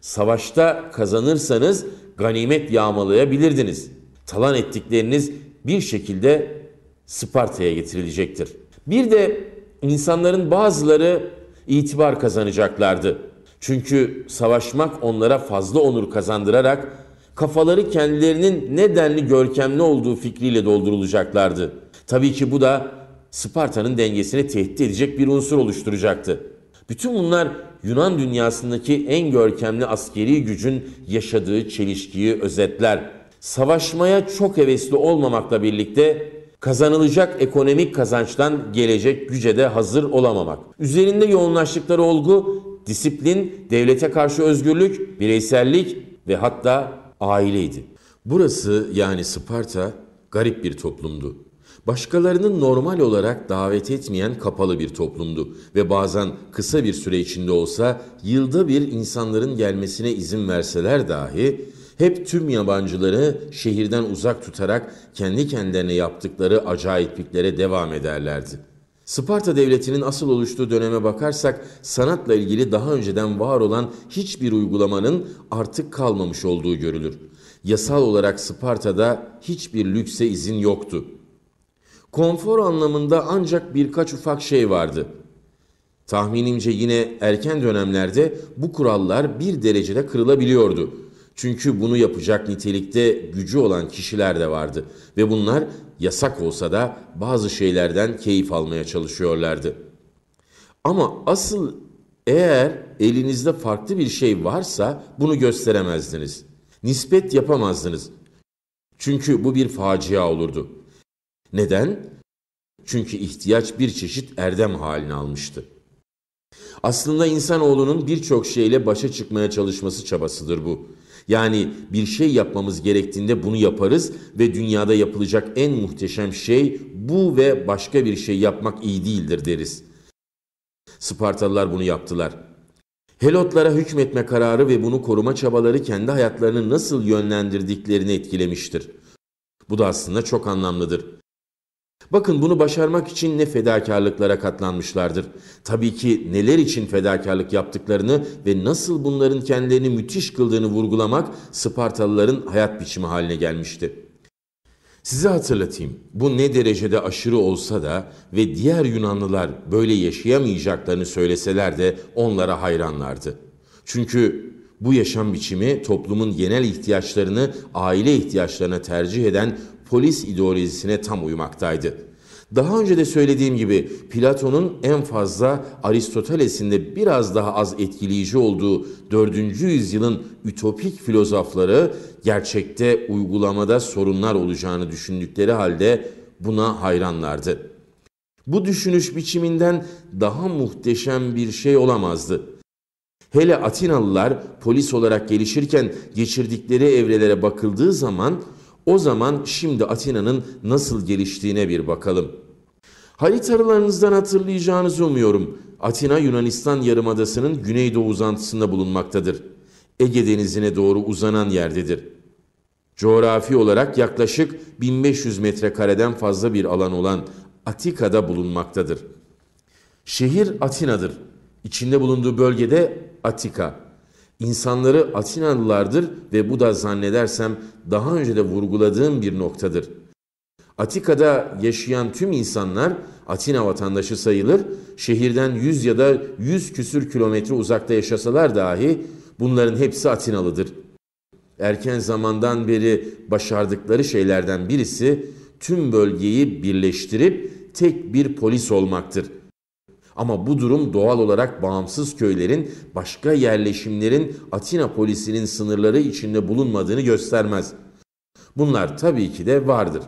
Savaşta kazanırsanız ganimet yağmalayabilirdiniz. Talan ettikleriniz bir şekilde Sparta'ya getirilecektir. Bir de insanların bazıları itibar kazanacaklardı. Çünkü savaşmak onlara fazla onur kazandırarak kafaları kendilerinin nedenli görkemli olduğu fikriyle doldurulacaklardı. Tabii ki bu da Sparta'nın dengesini tehdit edecek bir unsur oluşturacaktı. Bütün bunlar Yunan dünyasındaki en görkemli askeri gücün yaşadığı çelişkiyi özetler. Savaşmaya çok hevesli olmamakla birlikte kazanılacak ekonomik kazançtan gelecek güce de hazır olamamak. Üzerinde yoğunlaştıkları olgu disiplin, devlete karşı özgürlük, bireysellik ve hatta aileydi. Burası yani Sparta garip bir toplumdu. Başkalarının normal olarak davet etmeyen kapalı bir toplumdu ve bazen kısa bir süre içinde olsa yılda bir insanların gelmesine izin verseler dahi hep tüm yabancıları şehirden uzak tutarak kendi kendilerine yaptıkları acayipliklere devam ederlerdi. Sparta devletinin asıl oluştuğu döneme bakarsak sanatla ilgili daha önceden var olan hiçbir uygulamanın artık kalmamış olduğu görülür. Yasal olarak Sparta'da hiçbir lükse izin yoktu. Konfor anlamında ancak birkaç ufak şey vardı. Tahminimce yine erken dönemlerde bu kurallar bir derecede kırılabiliyordu. Çünkü bunu yapacak nitelikte gücü olan kişiler de vardı ve bunlar yasak olsa da bazı şeylerden keyif almaya çalışıyorlardı. Ama asıl eğer elinizde farklı bir şey varsa bunu gösteremezdiniz. Nispet yapamazdınız. Çünkü bu bir facia olurdu. Neden? Çünkü ihtiyaç bir çeşit erdem halini almıştı. Aslında insanoğlunun birçok şeyle başa çıkmaya çalışması çabasıdır bu. Yani bir şey yapmamız gerektiğinde bunu yaparız ve dünyada yapılacak en muhteşem şey bu ve başka bir şey yapmak iyi değildir deriz. Spartalılar bunu yaptılar. Helotlara hükmetme kararı ve bunu koruma çabaları kendi hayatlarını nasıl yönlendirdiklerini etkilemiştir. Bu da aslında çok anlamlıdır. Bakın bunu başarmak için ne fedakarlıklara katlanmışlardır. Tabii ki neler için fedakarlık yaptıklarını ve nasıl bunların kendilerini müthiş kıldığını vurgulamak Spartalıların hayat biçimi haline gelmişti. Size hatırlatayım. Bu ne derecede aşırı olsa da ve diğer Yunanlılar böyle yaşayamayacaklarını söyleseler de onlara hayranlardı. Çünkü bu yaşam biçimi toplumun genel ihtiyaçlarını aile ihtiyaçlarına tercih eden polis ideolojisine tam uymaktaydı. Daha önce de söylediğim gibi Platon'un en fazla Aristoteles'in de biraz daha az etkileyici olduğu 4. yüzyılın ütopik filozofları gerçekte uygulamada sorunlar olacağını düşündükleri halde buna hayranlardı. Bu düşünüş biçiminden daha muhteşem bir şey olamazdı. Hele Atinalılar polis olarak gelişirken geçirdikleri evrelere bakıldığı zaman O zaman şimdi Atina'nın nasıl geliştiğine bir bakalım. Haritalarınızdan hatırlayacağınızı umuyorum. Atina Yunanistan yarımadasının güneydoğu uzantısında bulunmaktadır. Ege denizine doğru uzanan yerdedir. Coğrafi olarak yaklaşık 1500 metrekareden fazla bir alan olan Atika'da bulunmaktadır. Şehir Atina'dır. İçinde bulunduğu bölgede Atika. İnsanları Atinalılardır ve bu da zannedersem daha önce de vurguladığım bir noktadır. Atika'da yaşayan tüm insanlar Atina vatandaşı sayılır, şehirden 100 ya da 100 küsür kilometre uzakta yaşasalar dahi bunların hepsi Atinalıdır. Erken zamandan beri başardıkları şeylerden birisi tüm bölgeyi birleştirip tek bir polis olmaktır. Ama bu durum doğal olarak bağımsız köylerin başka yerleşimlerin Atina polisinin sınırları içinde bulunmadığını göstermez. Bunlar tabii ki de vardır.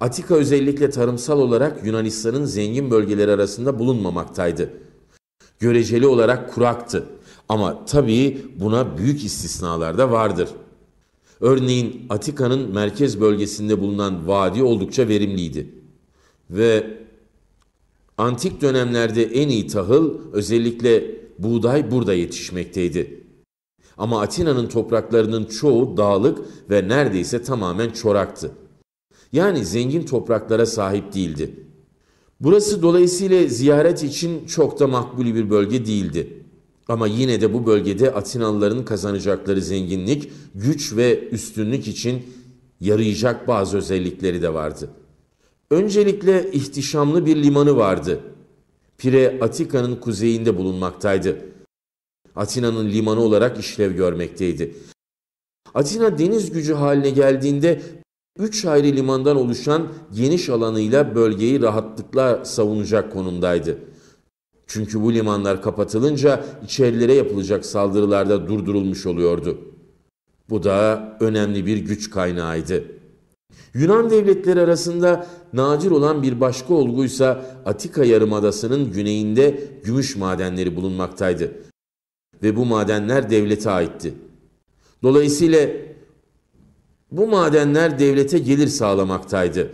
Atika özellikle tarımsal olarak Yunanistan'ın zengin bölgeleri arasında bulunmamaktaydı. Göreceli olarak kuraktı. Ama tabii buna büyük istisnalar da vardır. Örneğin Atika'nın merkez bölgesinde bulunan vadi oldukça verimliydi. Ve antik dönemlerde en iyi tahıl özellikle buğday burada yetişmekteydi. Ama Atina'nın topraklarının çoğu dağlık ve neredeyse tamamen çoraktı. Yani zengin topraklara sahip değildi. Burası dolayısıyla ziyaret için çok da makbul bir bölge değildi. Ama yine de bu bölgede Atinalıların kazanacakları zenginlik, güç ve üstünlük için yarayacak bazı özellikleri de vardı. Öncelikle ihtişamlı bir limanı vardı. Pire Atika'nın kuzeyinde bulunmaktaydı. Atina'nın limanı olarak işlev görmekteydi. Atina deniz gücü haline geldiğinde üç ayrı limandan oluşan geniş alanıyla bölgeyi rahatlıkla savunacak konumdaydı. Çünkü bu limanlar kapatılınca içerilere yapılacak saldırılarda durdurulmuş oluyordu. Bu da önemli bir güç kaynağıydı. Yunan devletleri arasında nadir olan bir başka olguysa Atika Yarımadası'nın güneyinde gümüş madenleri bulunmaktaydı. Ve bu madenler devlete aitti. Dolayısıyla bu madenler devlete gelir sağlamaktaydı.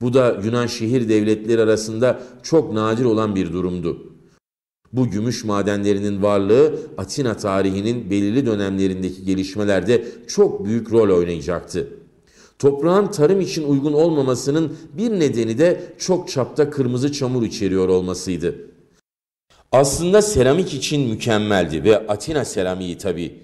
Bu da Yunan şehir devletleri arasında çok nadir olan bir durumdu. Bu gümüş madenlerinin varlığı Atina tarihinin belirli dönemlerindeki gelişmelerde çok büyük rol oynayacaktı. Toprağın tarım için uygun olmamasının bir nedeni de çok çapta kırmızı çamur içeriyor olmasıydı. Aslında seramik için mükemmeldi ve Atina seramiği tabii.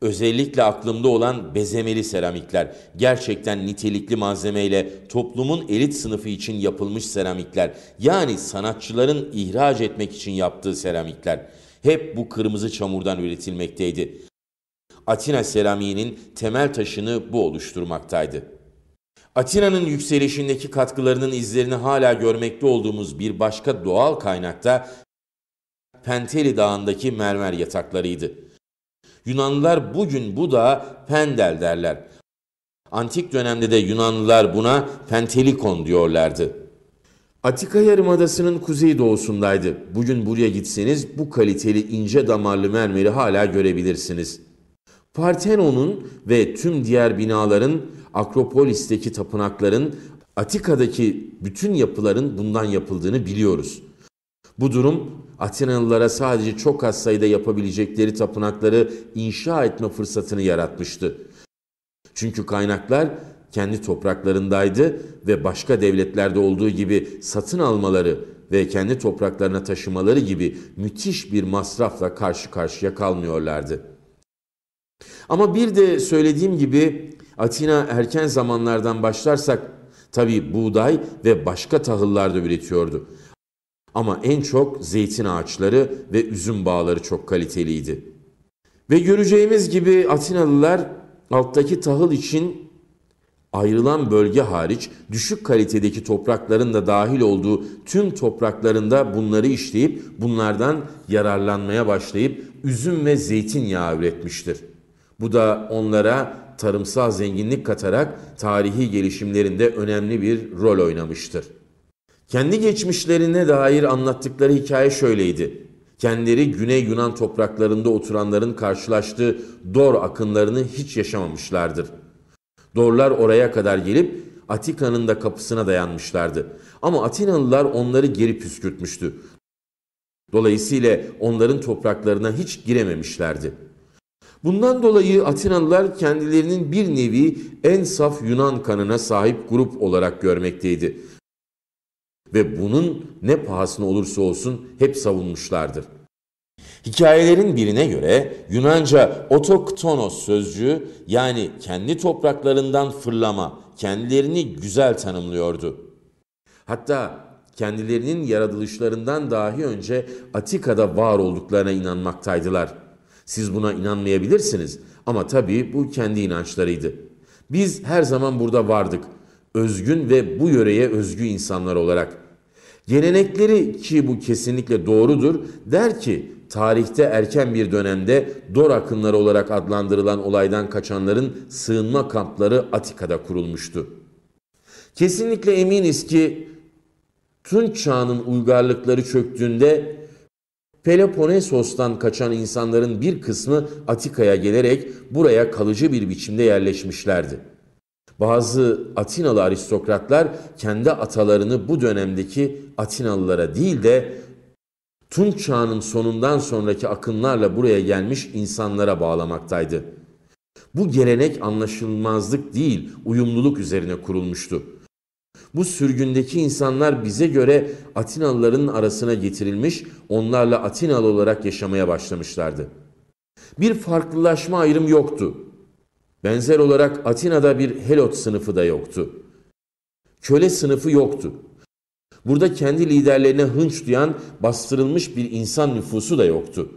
Özellikle aklımda olan bezemeli seramikler, gerçekten nitelikli malzemeyle toplumun elit sınıfı için yapılmış seramikler, yani sanatçıların ihraç etmek için yaptığı seramikler, hep bu kırmızı çamurdan üretilmekteydi. Atina seramiğinin temel taşını bu oluşturmaktaydı. Atina'nın yükselişindeki katkılarının izlerini hala görmekte olduğumuz bir başka doğal kaynakta Penteli Dağı'ndaki mermer yataklarıydı. Yunanlılar bugün bu dağa Pendel derler. Antik dönemde de Yunanlılar buna Pentelikon diyorlardı. Atika Yarımadası'nın kuzeydoğusundaydı. Bugün buraya gitseniz bu kaliteli ince damarlı mermeri hala görebilirsiniz. Partenon'un ve tüm diğer binaların, Akropolis'teki tapınakların, Atika'daki bütün yapıların bundan yapıldığını biliyoruz. Bu durum Atinalılara sadece çok az sayıda yapabilecekleri tapınakları inşa etme fırsatını yaratmıştı. Çünkü kaynaklar kendi topraklarındaydı ve başka devletlerde olduğu gibi satın almaları ve kendi topraklarına taşımaları gibi müthiş bir masrafla karşı karşıya kalmıyorlardı. Ama bir de söylediğim gibi Atina erken zamanlardan başlarsak tabi buğday ve başka tahıllar da üretiyordu. Ama en çok zeytin ağaçları ve üzüm bağları çok kaliteliydi. Ve göreceğimiz gibi Atinalılar alttaki tahıl için ayrılan bölge hariç düşük kalitedeki toprakların da dahil olduğu tüm topraklarında bunları işleyip bunlardan yararlanmaya başlayıp üzüm ve zeytinyağı üretmiştir. Bu da onlara tarımsal zenginlik katarak tarihi gelişimlerinde önemli bir rol oynamıştır. Kendi geçmişlerine dair anlattıkları hikaye şöyleydi. Kendileri Güney Yunan topraklarında oturanların karşılaştığı Dor akınlarını hiç yaşamamışlardır. Dorlar oraya kadar gelip Atika'nın da kapısına dayanmışlardı. Ama Atinalılar onları geri püskürtmüştü. Dolayısıyla onların topraklarına hiç girememişlerdi. Bundan dolayı Atinalılar kendilerinin bir nevi en saf Yunan kanına sahip grup olarak görmekteydi. Ve bunun ne pahasına olursa olsun hep savunmuşlardır. Hikayelerin birine göre Yunanca otoktonos sözcüğü yani kendi topraklarından fırlama, kendilerini güzel tanımlıyordu. Hatta kendilerinin yaratılışlarından dahi önce Atika'da var olduklarına inanmaktaydılar. Siz buna inanmayabilirsiniz ama tabii bu kendi inançlarıydı. Biz her zaman burada vardık. Özgün ve bu yöreye özgü insanlar olarak. Gelenekleri ki bu kesinlikle doğrudur der ki tarihte erken bir dönemde Dor akınları olarak adlandırılan olaydan kaçanların sığınma kampları Atika'da kurulmuştu. Kesinlikle eminiz ki Tunç çağının uygarlıkları çöktüğünde Peloponnesos'tan kaçan insanların bir kısmı Atika'ya gelerek buraya kalıcı bir biçimde yerleşmişlerdi. Bazı Atinalı aristokratlar kendi atalarını bu dönemdeki Atinalılara değil de Tunç çağının sonundan sonraki akınlarla buraya gelmiş insanlara bağlamaktaydı. Bu gelenek anlaşılmazlık değil, uyumluluk üzerine kurulmuştu. Bu sürgündeki insanlar bize göre Atinalıların arasına getirilmiş, onlarla Atinalı olarak yaşamaya başlamışlardı. Bir farklılaşma ayrım yoktu. Benzer olarak Atina'da bir Helot sınıfı da yoktu. Köle sınıfı yoktu. Burada kendi liderlerine hınç duyan bastırılmış bir insan nüfusu da yoktu.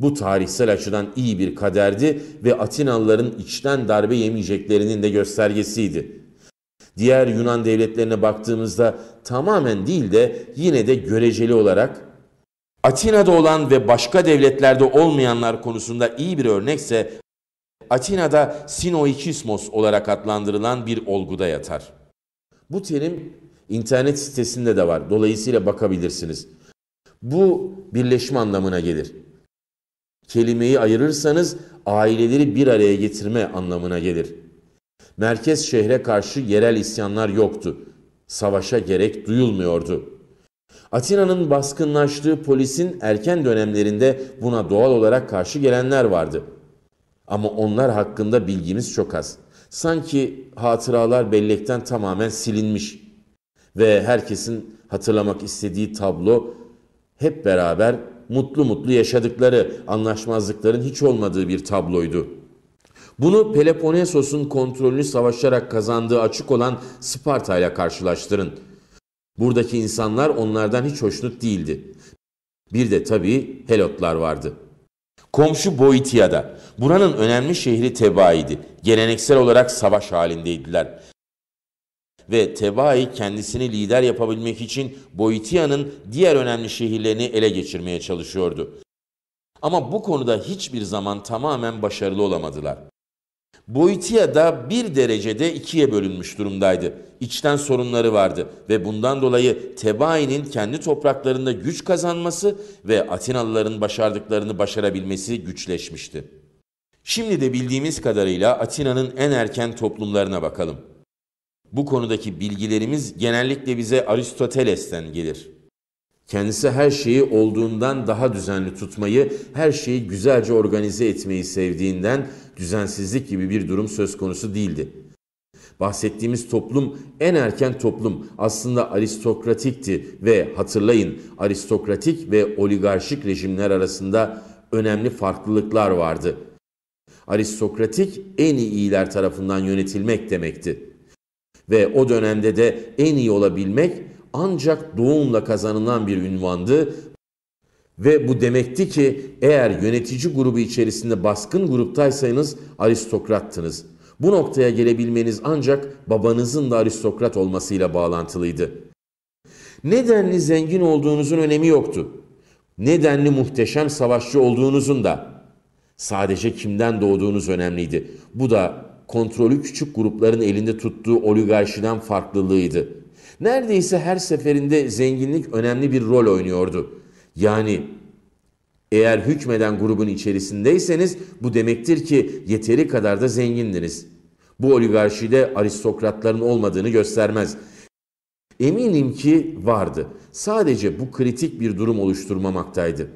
Bu tarihsel açıdan iyi bir kaderdi ve Atinalıların içten darbe yemeyeceklerinin de göstergesiydi. Diğer Yunan devletlerine baktığımızda tamamen değil de yine de göreceli olarak Atina'da olan ve başka devletlerde olmayanlar konusunda iyi bir örnekse Atina'da Sinoikismos olarak adlandırılan bir olguda yatar. Bu terim internet sitesinde de var. Dolayısıyla bakabilirsiniz. Bu birleşme anlamına gelir. Kelimeyi ayırırsanız aileleri bir araya getirme anlamına gelir. Merkez şehre karşı yerel isyanlar yoktu. Savaşa gerek duyulmuyordu. Atina'nın baskınlaştığı polisin erken dönemlerinde buna doğal olarak karşı gelenler vardı. Ama onlar hakkında bilgimiz çok az. Sanki hatıralar bellekten tamamen silinmiş ve herkesin hatırlamak istediği tablo hep beraber mutlu mutlu yaşadıkları, anlaşmazlıkların hiç olmadığı bir tabloydu. Bunu Peloponnesos'un kontrolünü savaşarak kazandığı açık olan Sparta ile karşılaştırın. Buradaki insanlar onlardan hiç hoşnut değildi. Bir de tabii Helotlar vardı. Komşu Boitia'da, buranın önemli şehri Tebai'di. Geleneksel olarak savaş halindeydiler. Ve Tebai kendisini lider yapabilmek için Boitia'nın diğer önemli şehirlerini ele geçirmeye çalışıyordu. Ama bu konuda hiçbir zaman tamamen başarılı olamadılar. Boitia da bir derecede ikiye bölünmüş durumdaydı. İçten sorunları vardı ve bundan dolayı Tebai'nin kendi topraklarında güç kazanması ve Atinalıların başardıklarını başarabilmesi güçleşmişti. Şimdi de bildiğimiz kadarıyla Atina'nın en erken toplumlarına bakalım. Bu konudaki bilgilerimiz genellikle bize Aristoteles'ten gelir. Kendisi her şeyi olduğundan daha düzenli tutmayı, her şeyi güzelce organize etmeyi sevdiğinden düzensizlik gibi bir durum söz konusu değildi. Bahsettiğimiz toplum en erken toplum aslında aristokratikti ve hatırlayın aristokratik ve oligarşik rejimler arasında önemli farklılıklar vardı. Aristokratik en iyiler tarafından yönetilmek demekti. Ve o dönemde de en iyi olabilmek ancak doğumla kazanılan bir ünvandı ve bu demekti ki eğer yönetici grubu içerisinde baskın gruptaysanız aristokrattınız. Bu noktaya gelebilmeniz ancak babanızın da aristokrat olmasıyla bağlantılıydı. Nedenli zengin olduğunuzun önemi yoktu. Nedenli muhteşem savaşçı olduğunuzun da. Sadece kimden doğduğunuz önemliydi. Bu da kontrolü küçük grupların elinde tuttuğu oligarşiden farklılığıydı. Neredeyse her seferinde zenginlik önemli bir rol oynuyordu. Yani eğer hükmeden grubun içerisindeyseniz bu demektir ki yeteri kadar da zengindiniz. Bu oligarşide aristokratların olmadığını göstermez. Eminim ki vardı. Sadece bu kritik bir durum oluşturmamaktaydı.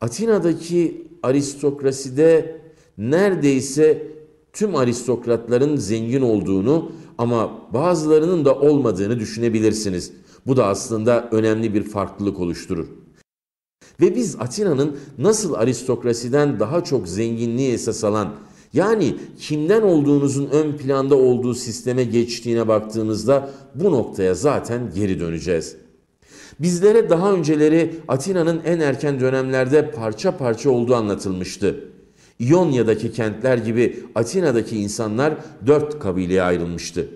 Atina'daki aristokraside neredeyse tüm aristokratların zengin olduğunu ama bazılarının da olmadığını düşünebilirsiniz. Bu da aslında önemli bir farklılık oluşturur. Ve biz Atina'nın nasıl aristokrasiden daha çok zenginliği esas alan, yani kimden olduğunuzun ön planda olduğu sisteme geçtiğine baktığımızda bu noktaya zaten geri döneceğiz. Bizlere daha önceleri Atina'nın en erken dönemlerde parça parça olduğu anlatılmıştı. İonya'daki kentler gibi Atina'daki insanlar dört kabileye ayrılmıştı.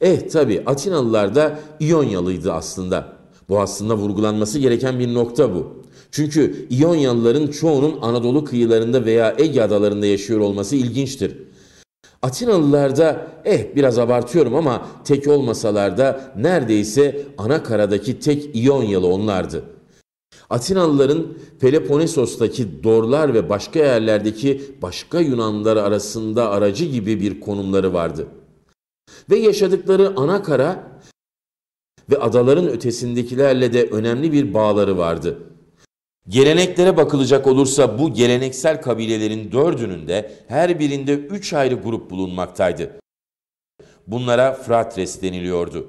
Eh tabi Atinalılar da İonyalıydı aslında. Bu aslında vurgulanması gereken bir nokta bu. Çünkü İonyalıların çoğunun Anadolu kıyılarında veya Ege adalarında yaşıyor olması ilginçtir. Atinalılar da eh biraz abartıyorum ama tek olmasalar da neredeyse ana karadaki tek İonyalı onlardı. Atinalıların Peloponnesos'taki Dorlar ve başka yerlerdeki başka Yunanlılar arasında aracı gibi bir konumları vardı. Ve yaşadıkları ana kara ve adaların ötesindekilerle de önemli bir bağları vardı. Geleneklere bakılacak olursa bu geleneksel kabilelerin dördünün de her birinde üç ayrı grup bulunmaktaydı. Bunlara fratres deniliyordu.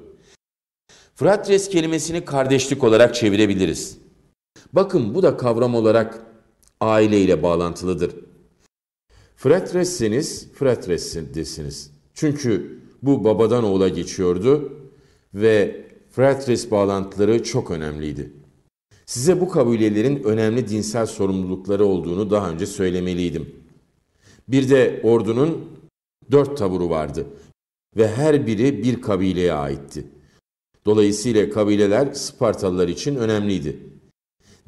Fratres kelimesini kardeşlik olarak çevirebiliriz. Bakın bu da kavram olarak aile ile bağlantılıdır. Fratresseniz fratresindesiniz. Çünkü bu babadan oğula geçiyordu ve fratres bağlantıları çok önemliydi. Size bu kabilelerin önemli dinsel sorumlulukları olduğunu daha önce söylemeliydim. Bir de ordunun dört taburu vardı ve her biri bir kabileye aitti. Dolayısıyla kabileler Spartalılar için önemliydi.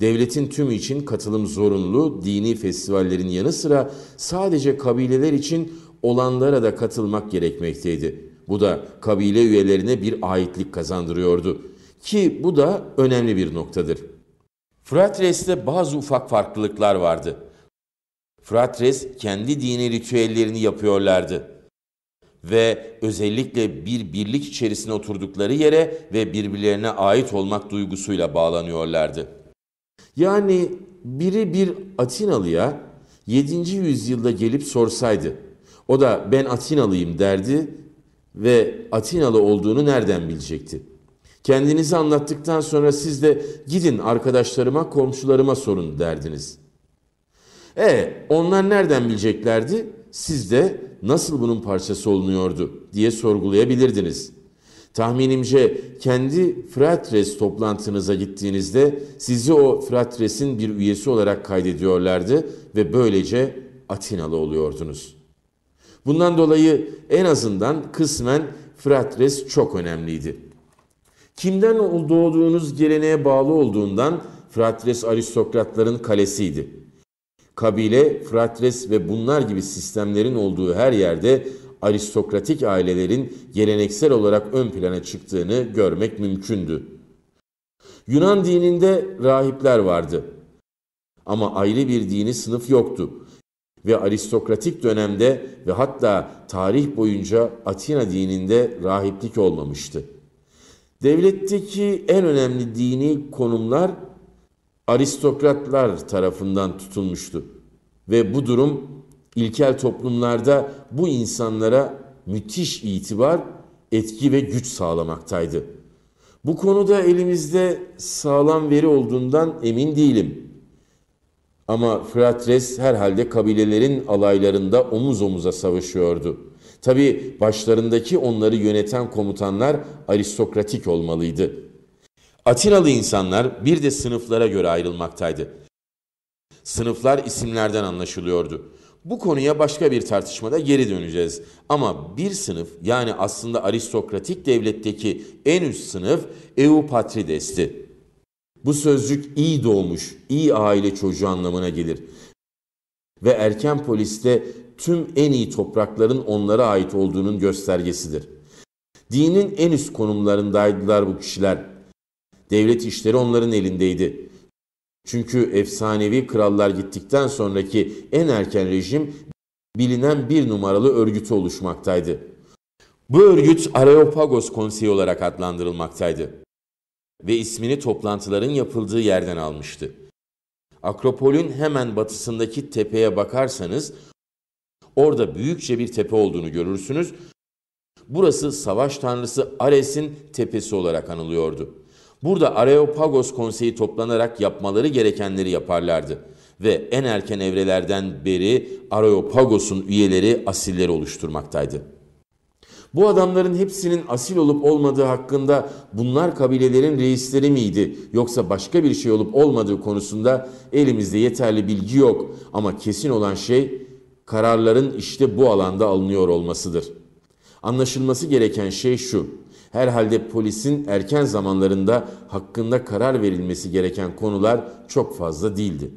Devletin tümü için katılım zorunlu, dini festivallerin yanı sıra sadece kabileler için olanlara da katılmak gerekmekteydi. Bu da kabile üyelerine bir aitlik kazandırıyordu. Ki bu da önemli bir noktadır. Fratres'te bazı ufak farklılıklar vardı. Fratres kendi dini ritüellerini yapıyorlardı. Ve özellikle bir birlik içerisine oturdukları yere ve birbirlerine ait olmak duygusuyla bağlanıyorlardı. Yani biri bir Atinalıya 7. yüzyılda gelip sorsaydı, o da ben Atinalıyım derdi ve Atinalı olduğunu nereden bilecekti? Kendinizi anlattıktan sonra siz de gidin arkadaşlarıma, komşularıma sorun derdiniz. E onlar nereden bileceklerdi? Siz de nasıl bunun parçası olunuyordu diye sorgulayabilirdiniz. Tahminimce kendi Fratres toplantınıza gittiğinizde sizi o Fratres'in bir üyesi olarak kaydediyorlardı ve böylece Atinalı oluyordunuz. Bundan dolayı en azından kısmen Fratres çok önemliydi. Kimden doğduğunuz geleneğe bağlı olduğundan Fratres aristokratların kalesiydi. Kabile, Fratres ve bunlar gibi sistemlerin olduğu her yerde aristokratik ailelerin geleneksel olarak ön plana çıktığını görmek mümkündü. Yunan dininde rahipler vardı. Ama ayrı bir dini sınıf yoktu. Ve aristokratik dönemde ve hatta tarih boyunca Atina dininde rahiplik olmamıştı. Devletteki en önemli dini konumlar aristokratlar tarafından tutulmuştu. Ve bu durum ilkel toplumlarda bu insanlara müthiş itibar, etki ve güç sağlamaktaydı. Bu konuda elimizde sağlam veri olduğundan emin değilim. Ama Fratres herhalde kabilelerin alaylarında omuz omuza savaşıyordu. Tabi başlarındaki onları yöneten komutanlar aristokratik olmalıydı. Atinalı insanlar bir de sınıflara göre ayrılmaktaydı. Sınıflar isimlerden anlaşılıyordu. Bu konuya başka bir tartışmada geri döneceğiz. Ama bir sınıf yani aslında aristokratik devletteki en üst sınıf Eupatrides'ti. Bu sözcük iyi doğmuş, iyi aile çocuğu anlamına gelir. Ve erken poliste tüm en iyi toprakların onlara ait olduğunun göstergesidir. Dinin en üst konumlarındaydılar bu kişiler. Devlet işleri onların elindeydi. Çünkü efsanevi krallar gittikten sonraki en erken rejim bilinen bir numaralı örgütü oluşmaktaydı. Bu örgüt Areopagos Konseyi olarak adlandırılmaktaydı ve ismini toplantıların yapıldığı yerden almıştı. Akropol'ün hemen batısındaki tepeye bakarsanız orada büyükçe bir tepe olduğunu görürsünüz. Burası savaş tanrısı Ares'in tepesi olarak anılıyordu. Burada Areopagos konseyi toplanarak yapmaları gerekenleri yaparlardı ve en erken evrelerden beri Areopagos'un üyeleri asilleri oluşturmaktaydı. Bu adamların hepsinin asil olup olmadığı hakkında bunlar kabilelerin reisleri miydi yoksa başka bir şey olup olmadığı konusunda elimizde yeterli bilgi yok ama kesin olan şey kararların işte bu alanda alınıyor olmasıdır. Anlaşılması gereken şey şu. Herhalde polisin erken zamanlarında hakkında karar verilmesi gereken konular çok fazla değildi.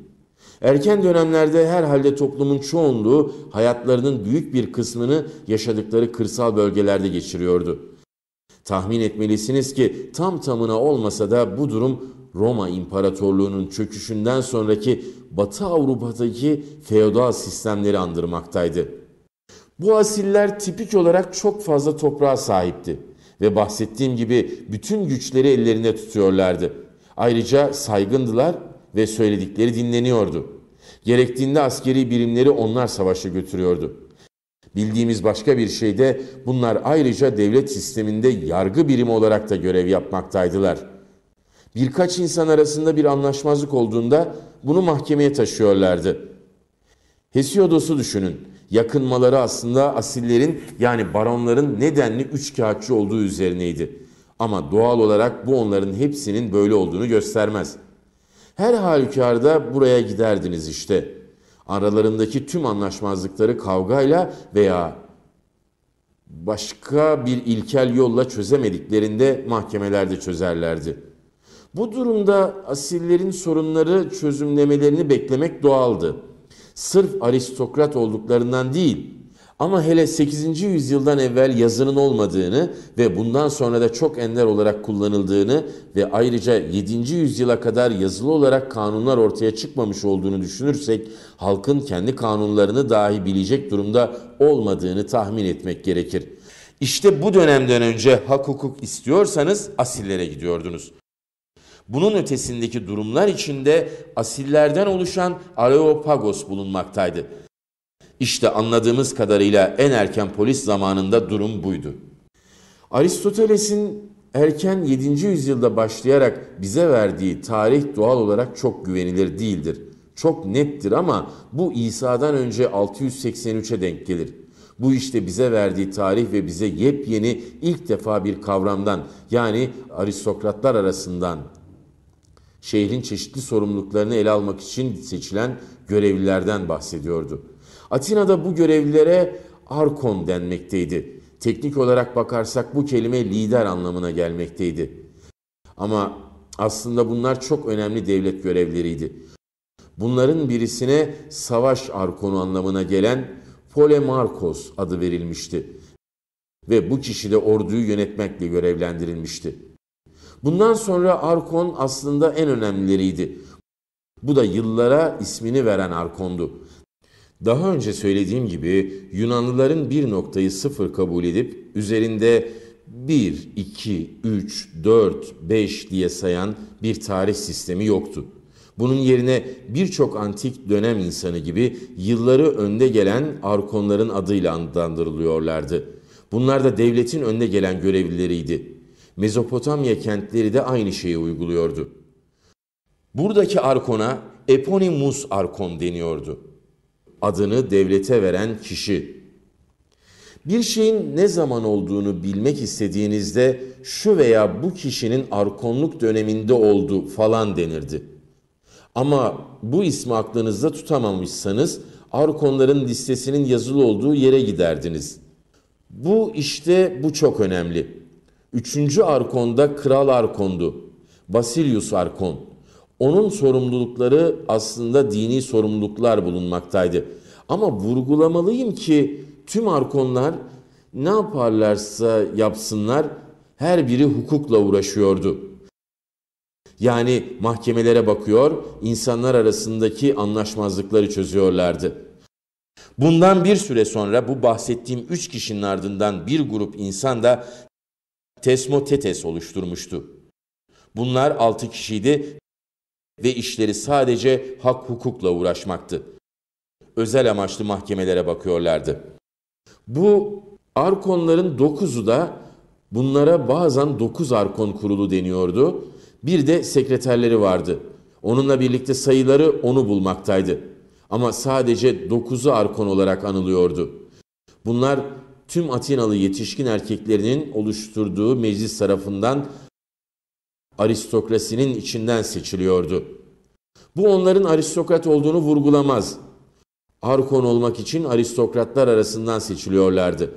Erken dönemlerde herhalde toplumun çoğunluğu hayatlarının büyük bir kısmını yaşadıkları kırsal bölgelerde geçiriyordu. Tahmin etmelisiniz ki tam tamına olmasa da bu durum Roma İmparatorluğu'nun çöküşünden sonraki Batı Avrupa'daki feodal sistemleri andırmaktaydı. Bu asiller tipik olarak çok fazla toprağa sahipti ve bahsettiğim gibi bütün güçleri ellerinde tutuyorlardı. Ayrıca saygındılar ve söyledikleri dinleniyordu. Gerektiğinde askeri birimleri onlar savaşa götürüyordu. Bildiğimiz başka bir şey de bunlar ayrıca devlet sisteminde yargı birimi olarak da görev yapmaktaydılar. Birkaç insan arasında bir anlaşmazlık olduğunda bunu mahkemeye taşıyorlardı. Hesiodos'u düşünün. Yakınmaları aslında asillerin yani baronların nedenli üç kağıtçı olduğu üzerineydi. Ama doğal olarak bu onların hepsinin böyle olduğunu göstermez. Her halükarda buraya giderdiniz işte. Aralarındaki tüm anlaşmazlıkları kavgayla veya başka bir ilkel yolla çözemediklerinde mahkemelerde çözerlerdi. Bu durumda asillerin sorunları çözümlemelerini beklemek doğaldı. Sırf aristokrat olduklarından değil, ama hele 8. yüzyıldan evvel yazının olmadığını ve bundan sonra da çok ender olarak kullanıldığını ve ayrıca 7. yüzyıla kadar yazılı olarak kanunlar ortaya çıkmamış olduğunu düşünürsek halkın kendi kanunlarını dahi bilecek durumda olmadığını tahmin etmek gerekir. İşte bu dönemden önce hak hukuk istiyorsanız asillere gidiyordunuz. Bunun ötesindeki durumlar içinde asillerden oluşan Areopagos bulunmaktaydı. İşte anladığımız kadarıyla en erken polis zamanında durum buydu. Aristoteles'in erken 7. yüzyılda başlayarak bize verdiği tarih doğal olarak çok güvenilir değildir. Çok nettir ama bu İsa'dan önce 683'e denk gelir. Bu işte bize verdiği tarih ve bize yepyeni ilk defa bir kavramdan yani aristokratlar arasından şehrin çeşitli sorumluluklarını ele almak için seçilen görevlilerden bahsediyordu. Atina'da bu görevlilere arkon denmekteydi. Teknik olarak bakarsak bu kelime lider anlamına gelmekteydi. Ama aslında bunlar çok önemli devlet görevleriydi. Bunların birisine savaş arkonu anlamına gelen Polemarkos adı verilmişti. Ve bu kişi de orduyu yönetmekle görevlendirilmişti. Bundan sonra Arkon aslında en önemlileriydi. Bu da yıllara ismini veren Arkon'du. Daha önce söylediğim gibi Yunanlıların bir noktayı sıfır kabul edip üzerinde 1, 2, 3, 4, 5 diye sayan bir tarih sistemi yoktu. Bunun yerine birçok antik dönem insanı gibi yılları önde gelen arkonların adıyla adlandırılıyorlardı. Bunlar da devletin önde gelen görevlileriydi. Mezopotamya kentleri de aynı şeyi uyguluyordu. Buradaki arkona Eponimus Arkon deniyordu adını devlete veren kişi. Bir şeyin ne zaman olduğunu bilmek istediğinizde şu veya bu kişinin arkonluk döneminde oldu falan denirdi. Ama bu ismi aklınızda tutamamışsanız arkonların listesinin yazılı olduğu yere giderdiniz. Bu işte bu çok önemli. Üçüncü arkonda Kral Arkon'du. Basilius Arkon. Onun sorumlulukları aslında dini sorumluluklar bulunmaktaydı. Ama vurgulamalıyım ki tüm arkonlar ne yaparlarsa yapsınlar her biri hukukla uğraşıyordu. Yani mahkemelere bakıyor, insanlar arasındaki anlaşmazlıkları çözüyorlardı. Bundan bir süre sonra bu bahsettiğim üç kişinin ardından bir grup insan da Tesmotetes oluşturmuştu. Bunlar altı kişiydi ve işleri sadece hak hukukla uğraşmaktı. Özel amaçlı mahkemelere bakıyorlardı. Bu arkonların dokuzu da bunlara bazen dokuz arkon kurulu deniyordu. Bir de sekreterleri vardı. Onunla birlikte sayıları onu bulmaktaydı. Ama sadece dokuzu arkon olarak anılıyordu. Bunlar tüm Atinalı yetişkin erkeklerinin oluşturduğu meclis tarafından aristokrasinin içinden seçiliyordu. Bu onların aristokrat olduğunu vurgulamaz. Arkon olmak için aristokratlar arasından seçiliyorlardı.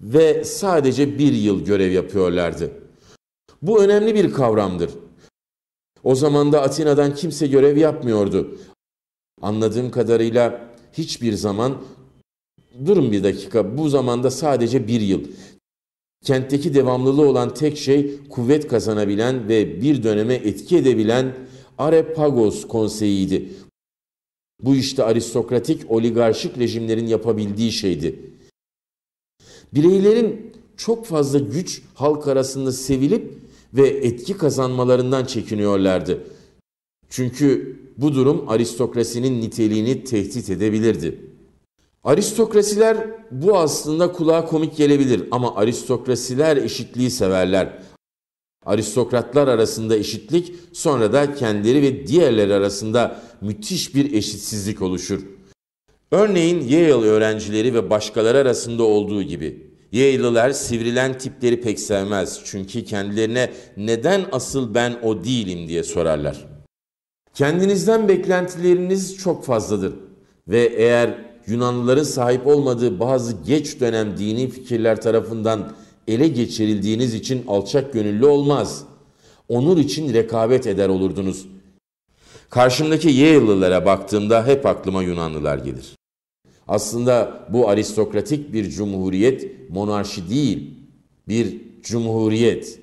Ve sadece bir yıl görev yapıyorlardı. Bu önemli bir kavramdır. O zaman da Atina'dan kimse görev yapmıyordu. Anladığım kadarıyla hiçbir zaman, durun bir dakika, bu zamanda sadece bir yıl. Kentteki devamlılığı olan tek şey kuvvet kazanabilen ve bir döneme etki edebilen Arepagos konseyiydi. Bu işte aristokratik oligarşik rejimlerin yapabildiği şeydi. Bireylerin çok fazla güç halk arasında sevilip ve etki kazanmalarından çekiniyorlardı. Çünkü bu durum aristokrasinin niteliğini tehdit edebilirdi. Aristokrasiler bu aslında kulağa komik gelebilir ama aristokrasiler eşitliği severler. Aristokratlar arasında eşitlik sonra da kendileri ve diğerleri arasında müthiş bir eşitsizlik oluşur. Örneğin Yale öğrencileri ve başkaları arasında olduğu gibi. Yale'lılar sivrilen tipleri pek sevmez çünkü kendilerine neden asıl ben o değilim diye sorarlar. Kendinizden beklentileriniz çok fazladır ve eğer Yunanlıların sahip olmadığı bazı geç dönem dini fikirler tarafından ele geçirildiğiniz için alçak gönüllü olmaz. Onur için rekabet eder olurdunuz. Karşımdaki Yale'lılara baktığımda hep aklıma Yunanlılar gelir. Aslında bu aristokratik bir cumhuriyet monarşi değil, bir cumhuriyet.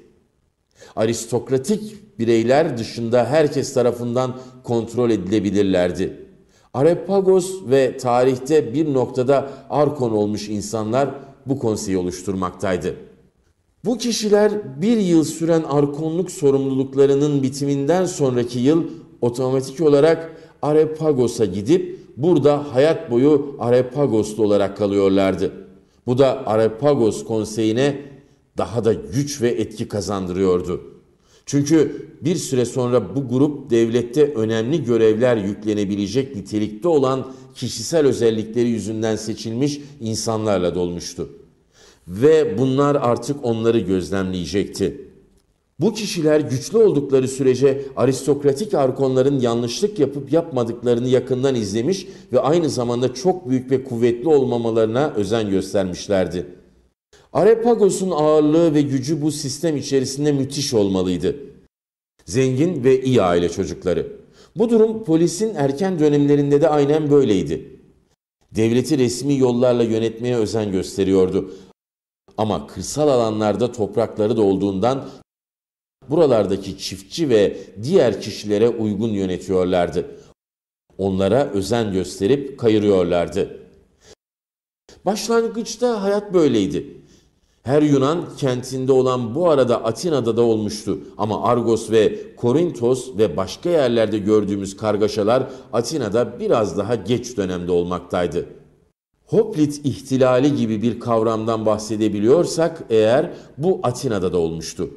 Aristokratik bireyler dışında herkes tarafından kontrol edilebilirlerdi. Arepagos ve tarihte bir noktada arkon olmuş insanlar bu konseyi oluşturmaktaydı. Bu kişiler bir yıl süren arkonluk sorumluluklarının bitiminden sonraki yıl otomatik olarak Arepagos'a gidip burada hayat boyu Arepagoslu olarak kalıyorlardı. Bu da Arepagos konseyine daha da güç ve etki kazandırıyordu. Çünkü bir süre sonra bu grup devlette önemli görevler yüklenebilecek nitelikte olan kişisel özellikleri yüzünden seçilmiş insanlarla dolmuştu. Ve bunlar artık onları gözlemleyecekti. Bu kişiler güçlü oldukları sürece aristokratik arkonların yanlışlık yapıp yapmadıklarını yakından izlemiş ve aynı zamanda çok büyük ve kuvvetli olmamalarına özen göstermişlerdi. Arepagos'un ağırlığı ve gücü bu sistem içerisinde müthiş olmalıydı. Zengin ve iyi aile çocukları. Bu durum polisin erken dönemlerinde de aynen böyleydi. Devleti resmi yollarla yönetmeye özen gösteriyordu. Ama kırsal alanlarda toprakları da olduğundan buralardaki çiftçi ve diğer kişilere uygun yönetiyorlardı. Onlara özen gösterip kayırıyorlardı. Başlangıçta hayat böyleydi. Her Yunan kentinde olan bu arada Atina'da da olmuştu. Ama Argos ve Korintos ve başka yerlerde gördüğümüz kargaşalar Atina'da biraz daha geç dönemde olmaktaydı. Hoplit ihtilali gibi bir kavramdan bahsedebiliyorsak eğer bu Atina'da da olmuştu.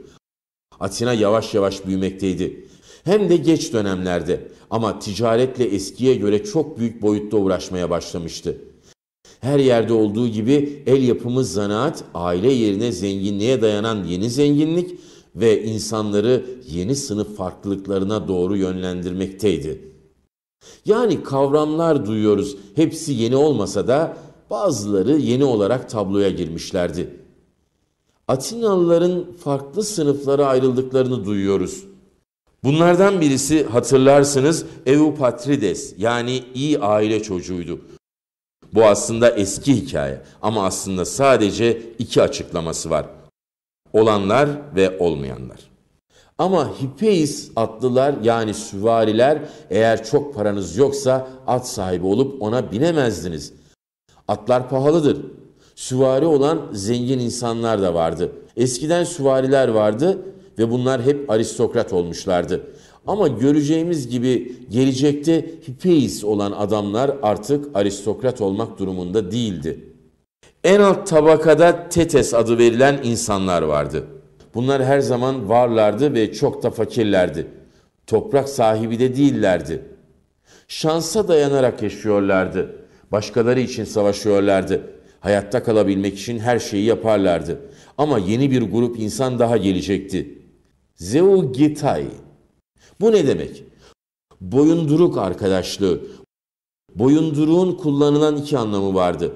Atina yavaş yavaş büyümekteydi. Hem de geç dönemlerde ama ticaretle eskiye göre çok büyük boyutta uğraşmaya başlamıştı. Her yerde olduğu gibi el yapımı zanaat aile yerine zenginliğe dayanan yeni zenginlik ve insanları yeni sınıf farklılıklarına doğru yönlendirmekteydi. Yani kavramlar duyuyoruz. Hepsi yeni olmasa da bazıları yeni olarak tabloya girmişlerdi. Atinalıların farklı sınıflara ayrıldıklarını duyuyoruz. Bunlardan birisi hatırlarsınız Eupatrides yani iyi aile çocuğuydu. Bu aslında eski hikaye ama aslında sadece iki açıklaması var. Olanlar ve olmayanlar. Ama Hipeis atlılar yani süvariler eğer çok paranız yoksa at sahibi olup ona binemezdiniz. Atlar pahalıdır. Süvari olan zengin insanlar da vardı. Eskiden süvariler vardı ve bunlar hep aristokrat olmuşlardı. Ama göreceğimiz gibi gelecekte hipeis olan adamlar artık aristokrat olmak durumunda değildi. En alt tabakada tetes adı verilen insanlar vardı. Bunlar her zaman varlardı ve çok da fakirlerdi. Toprak sahibi de değillerdi. Şansa dayanarak yaşıyorlardı. Başkaları için savaşıyorlardı. Hayatta kalabilmek için her şeyi yaparlardı. Ama yeni bir grup insan daha gelecekti. Zeugitai. Bu ne demek? Boyunduruk arkadaşlığı. Boyunduruğun kullanılan iki anlamı vardı.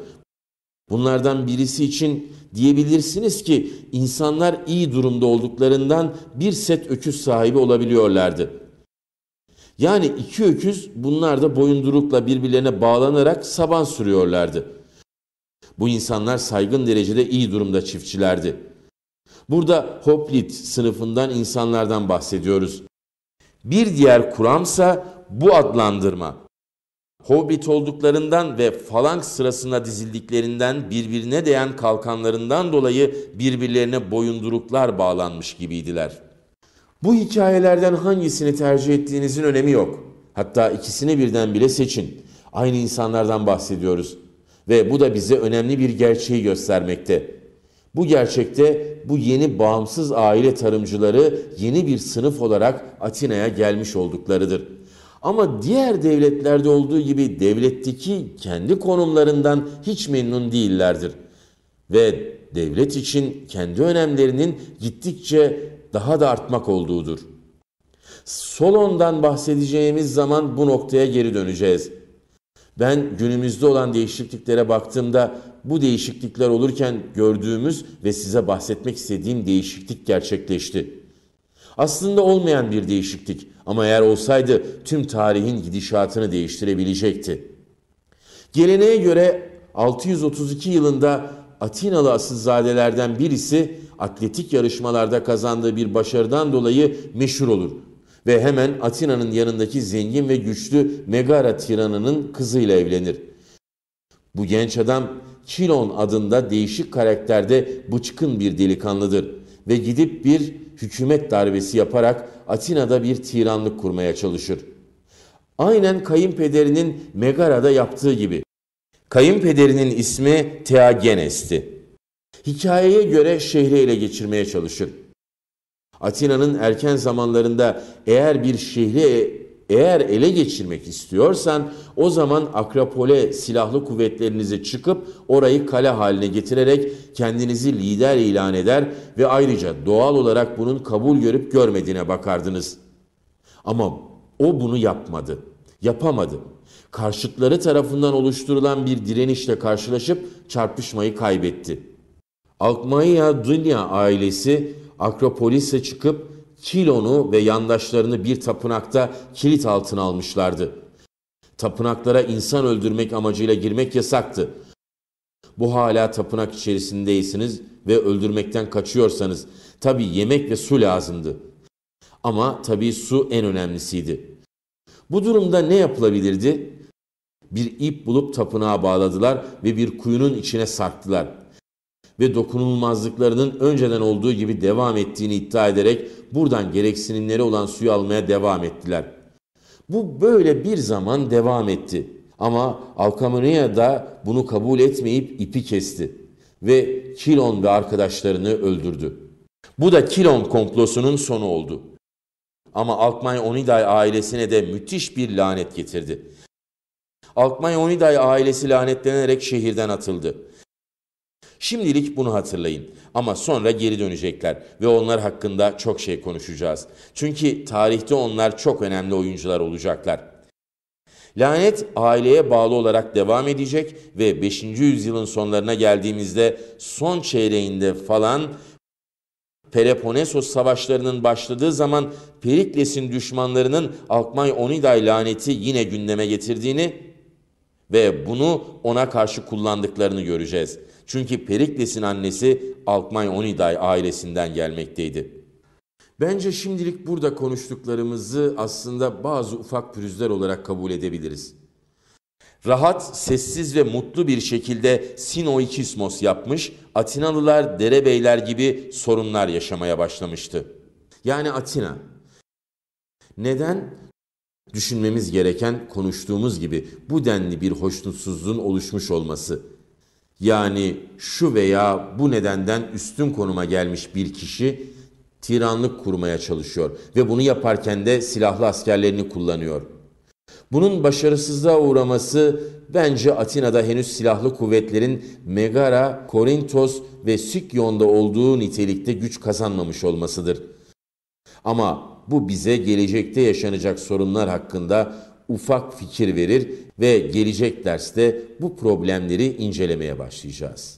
Bunlardan birisi için diyebilirsiniz ki insanlar iyi durumda olduklarından bir set öküz sahibi olabiliyorlardı. Yani iki öküz bunlar da boyundurukla birbirlerine bağlanarak saban sürüyorlardı. Bu insanlar saygın derecede iyi durumda çiftçilerdi. Burada hoplit sınıfından insanlardan bahsediyoruz. Bir diğer kuramsa bu adlandırma. Hobbit olduklarından ve falank sırasında dizildiklerinden birbirine değen kalkanlarından dolayı birbirlerine boyunduruklar bağlanmış gibiydiler. Bu hikayelerden hangisini tercih ettiğinizin önemi yok. Hatta ikisini birden bile seçin. Aynı insanlardan bahsediyoruz. Ve bu da bize önemli bir gerçeği göstermekte. Bu gerçekte bu yeni bağımsız aile tarımcıları yeni bir sınıf olarak Atina'ya gelmiş olduklarıdır. Ama diğer devletlerde olduğu gibi devletteki kendi konumlarından hiç memnun değillerdir. Ve devlet için kendi önemlerinin gittikçe daha da artmak olduğudur. Solon'dan bahsedeceğimiz zaman bu noktaya geri döneceğiz. Ben günümüzde olan değişikliklere baktığımda bu değişiklikler olurken gördüğümüz ve size bahsetmek istediğim değişiklik gerçekleşti. Aslında olmayan bir değişiklik ama eğer olsaydı tüm tarihin gidişatını değiştirebilecekti. Geleneğe göre 632 yılında Atinalı asılzadelerden birisi atletik yarışmalarda kazandığı bir başarıdan dolayı meşhur olur ve hemen Atina'nın yanındaki zengin ve güçlü Megara tiranının kızıyla evlenir. Bu genç adam Kilon adında değişik karakterde bıçkın bir delikanlıdır ve gidip bir hükümet darbesi yaparak Atina'da bir tiranlık kurmaya çalışır. Aynen kayınpederinin Megara'da yaptığı gibi. Kayınpederinin ismi Theagenes'ti. Hikayeye göre şehri ele geçirmeye çalışır. Atina'nın erken zamanlarında eğer bir şehri eğer ele geçirmek istiyorsan o zaman Akropole silahlı kuvvetlerinizi çıkıp orayı kale haline getirerek kendinizi lider ilan eder ve ayrıca doğal olarak bunun kabul görüp görmediğine bakardınız. Ama o bunu yapmadı. Yapamadı. Karşıtları tarafından oluşturulan bir direnişle karşılaşıp çarpışmayı kaybetti. Alkmanya Dünya ailesi Akropolis'e çıkıp Kilon'u ve yandaşlarını bir tapınakta kilit altına almışlardı. Tapınaklara insan öldürmek amacıyla girmek yasaktı. Bu hala tapınak içerisindeysiniz ve öldürmekten kaçıyorsanız tabi yemek ve su lazımdı. Ama tabi su en önemlisiydi. Bu durumda ne yapılabilirdi? Bir ip bulup tapınağa bağladılar ve bir kuyunun içine sarktılar ve dokunulmazlıklarının önceden olduğu gibi devam ettiğini iddia ederek buradan gereksinimleri olan suyu almaya devam ettiler. Bu böyle bir zaman devam etti. Ama Alkamania da bunu kabul etmeyip ipi kesti ve Kilon ve arkadaşlarını öldürdü. Bu da Kilon komplosunun sonu oldu. Ama Alkmay Oniday ailesine de müthiş bir lanet getirdi. Alkmay Oniday ailesi lanetlenerek şehirden atıldı. Şimdilik bunu hatırlayın ama sonra geri dönecekler ve onlar hakkında çok şey konuşacağız. Çünkü tarihte onlar çok önemli oyuncular olacaklar. Lanet aileye bağlı olarak devam edecek ve 5. yüzyılın sonlarına geldiğimizde son çeyreğinde falan Peloponnesos savaşlarının başladığı zaman Perikles'in düşmanlarının Alkmay Oniday laneti yine gündeme getirdiğini ve bunu ona karşı kullandıklarını göreceğiz. Çünkü Perikles'in annesi Alkmay Oniday ailesinden gelmekteydi. Bence şimdilik burada konuştuklarımızı aslında bazı ufak pürüzler olarak kabul edebiliriz. Rahat, sessiz ve mutlu bir şekilde sinoikismos yapmış, Atinalılar, derebeyler gibi sorunlar yaşamaya başlamıştı. Yani Atina. Neden? Düşünmemiz gereken konuştuğumuz gibi bu denli bir hoşnutsuzluğun oluşmuş olması. Yani şu veya bu nedenden üstün konuma gelmiş bir kişi tiranlık kurmaya çalışıyor ve bunu yaparken de silahlı askerlerini kullanıyor. Bunun başarısızlığa uğraması bence Atina'da henüz silahlı kuvvetlerin Megara, Korintos ve Sikyon'da olduğu nitelikte güç kazanmamış olmasıdır. Ama bu bize gelecekte yaşanacak sorunlar hakkında ufak fikir verir ve gelecek derste bu problemleri incelemeye başlayacağız.